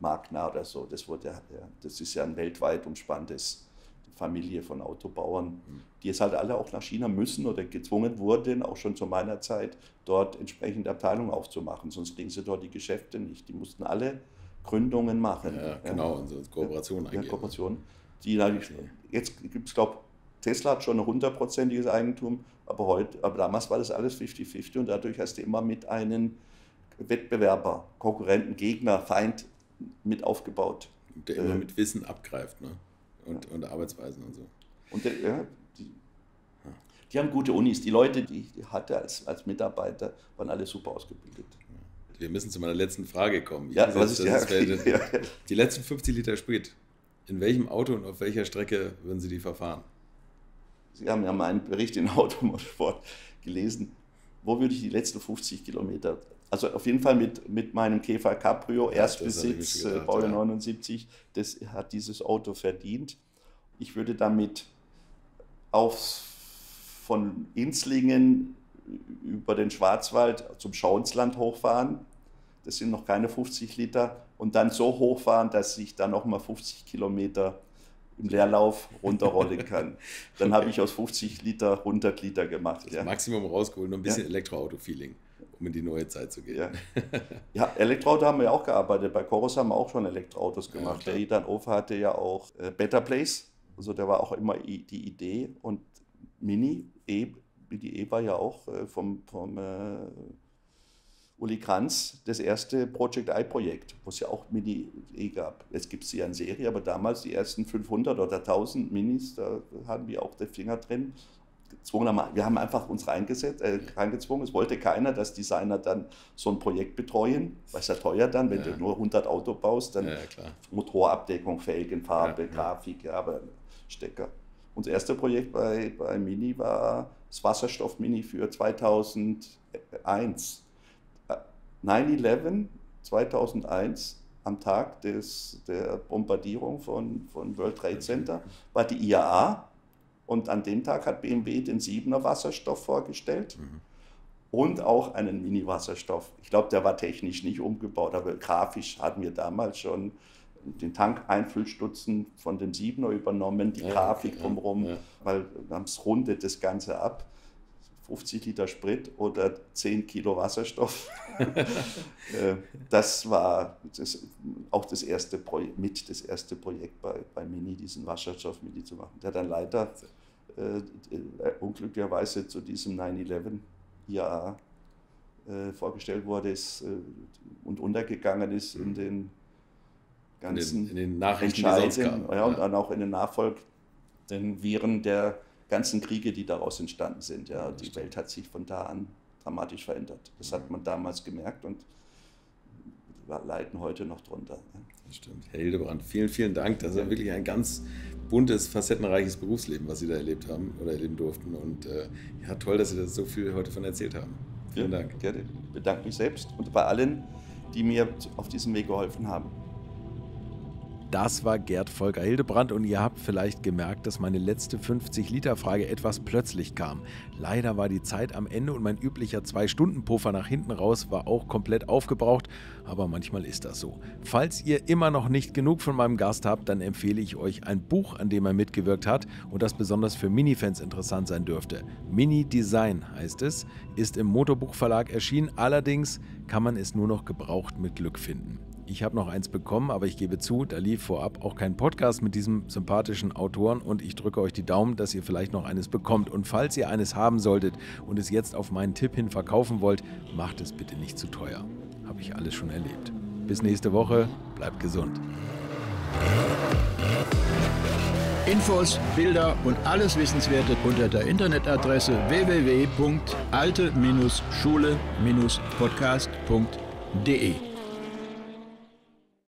Magna oder so. Das, wurde, ja, das ist ja ein weltweit umspanntes Familie von Autobauern, die es halt alle auch nach China müssen oder gezwungen wurden, auch schon zu meiner Zeit, dort entsprechende Abteilungen aufzumachen. Sonst kriegen sie dort die Geschäfte nicht. Die mussten alle Gründungen machen. Ja, genau, und so Kooperationen ja, eingehen. Kooperationen. Die natürlich, jetzt gibt es, glaube Tesla hat schon ein hundertprozentiges Eigentum, aber, heute, aber damals war das alles 50-50 und dadurch hast du immer mit einem Wettbewerber, Konkurrenten, Gegner, Feind mit aufgebaut. Der immer äh, mit Wissen abgreift ne? und, ja. und Arbeitsweisen und so. Und der, ja, die, die, haben gute Unis. Die Leute, die ich hatte als, als Mitarbeiter, waren alle super ausgebildet. Wir müssen zu meiner letzten Frage kommen. Ich ja, was ist, ja, ja. Die letzten 50 Liter Sprit, in welchem Auto und auf welcher Strecke würden Sie die verfahren? Sie haben ja meinen Bericht in Automotorsport gelesen. Wo würde ich die letzten 50 Kilometer also auf jeden Fall mit, mit meinem Käfer Cabrio, Erstbesitz, äh, Baujahr ja. 79, das hat dieses Auto verdient. Ich würde damit aufs, von Inslingen über den Schwarzwald zum Schaunsland hochfahren. Das sind noch keine 50 Liter. Und dann so hochfahren, dass ich dann nochmal 50 Kilometer im Leerlauf runterrollen kann. dann habe ich aus 50 Liter 100 Liter gemacht. Das ja. Maximum rausgeholt, nur ein bisschen ja. Elektroauto-Feeling um in die neue Zeit zu gehen. Ja, ja Elektroauto haben wir ja auch gearbeitet. Bei Chorus haben wir auch schon Elektroautos gemacht. Ja, der Idan Ofer hatte ja auch äh, Better Place. Also der war auch immer die Idee. Und Mini, e, die E war ja auch äh, vom, vom äh, Uli Kranz das erste Project I-Projekt, wo es ja auch Mini-E gab. Jetzt gibt es sie ja in Serie, aber damals die ersten 500 oder 1000 Minis, da hatten wir auch den Finger drin gezwungenermaßen, wir haben einfach uns reingesetzt, äh, reingezwungen. Es wollte keiner, dass Designer dann so ein Projekt betreuen, weil es ja teuer dann, wenn ja. du nur 100 Auto baust, dann ja, Motorabdeckung, Felgenfarbe, ja, Grafik, ja, aber Stecker. Unser erstes Projekt bei, bei Mini war das Wasserstoff-Mini für 2001. 9-11, 2001, am Tag des, der Bombardierung von, von World Trade Center, war die IAA und an dem Tag hat BMW den 7er Wasserstoff vorgestellt mhm. und auch einen Mini-Wasserstoff. Ich glaube, der war technisch nicht umgebaut, aber grafisch hatten wir damals schon den Tankeinfüllstutzen von dem 7er übernommen, die ja, Grafik drumherum, ja. weil es rundet das Ganze ab. 50 Liter Sprit oder 10 Kilo Wasserstoff. Äh, das war das, auch das erste Projekt, mit das erste Projekt bei, bei Mini, diesen Wasserstoff-Mini zu machen. Der dann leider äh, äh unglücklicherweise zu diesem 9-11 IAA äh, vorgestellt wurde ist, äh, und untergegangen ist in den ganzen in den, in den Nachrichten, Entscheiden ja, und dann auch in den nachfolgenden Viren der ganzen Kriege, die daraus entstanden sind. Ja. Die Welt hat sich von da an dramatisch verändert. Das hat man damals gemerkt und leiden heute noch drunter. Ja. Das stimmt. Herr Hildebrand, vielen, vielen Dank. Das ist ja wirklich ein ganz buntes, facettenreiches Berufsleben, was Sie da erlebt haben oder erleben durften. Und äh, ja, toll, dass Sie das so viel heute von erzählt haben. Vielen ja, Dank. Gerne. Ich bedanke mich selbst und bei allen, die mir auf diesem Weg geholfen haben. Das war Gerd Volker Hildebrand und ihr habt vielleicht gemerkt, dass meine letzte 50-Liter-Frage etwas plötzlich kam. Leider war die Zeit am Ende und mein üblicher 2-Stunden-Puffer nach hinten raus war auch komplett aufgebraucht, aber manchmal ist das so. Falls ihr immer noch nicht genug von meinem Gast habt, dann empfehle ich euch ein Buch, an dem er mitgewirkt hat und das besonders für Minifans interessant sein dürfte. Mini Design heißt es, ist im Motorbuchverlag erschienen, allerdings kann man es nur noch gebraucht mit Glück finden. Ich habe noch eins bekommen, aber ich gebe zu, da lief vorab auch kein Podcast mit diesem sympathischen Autoren und ich drücke euch die Daumen, dass ihr vielleicht noch eines bekommt. Und falls ihr eines haben solltet und es jetzt auf meinen Tipp hin verkaufen wollt, macht es bitte nicht zu teuer. Habe ich alles schon erlebt. Bis nächste Woche, bleibt gesund. Infos, Bilder und alles Wissenswerte unter der Internetadresse www.alte-schule-podcast.de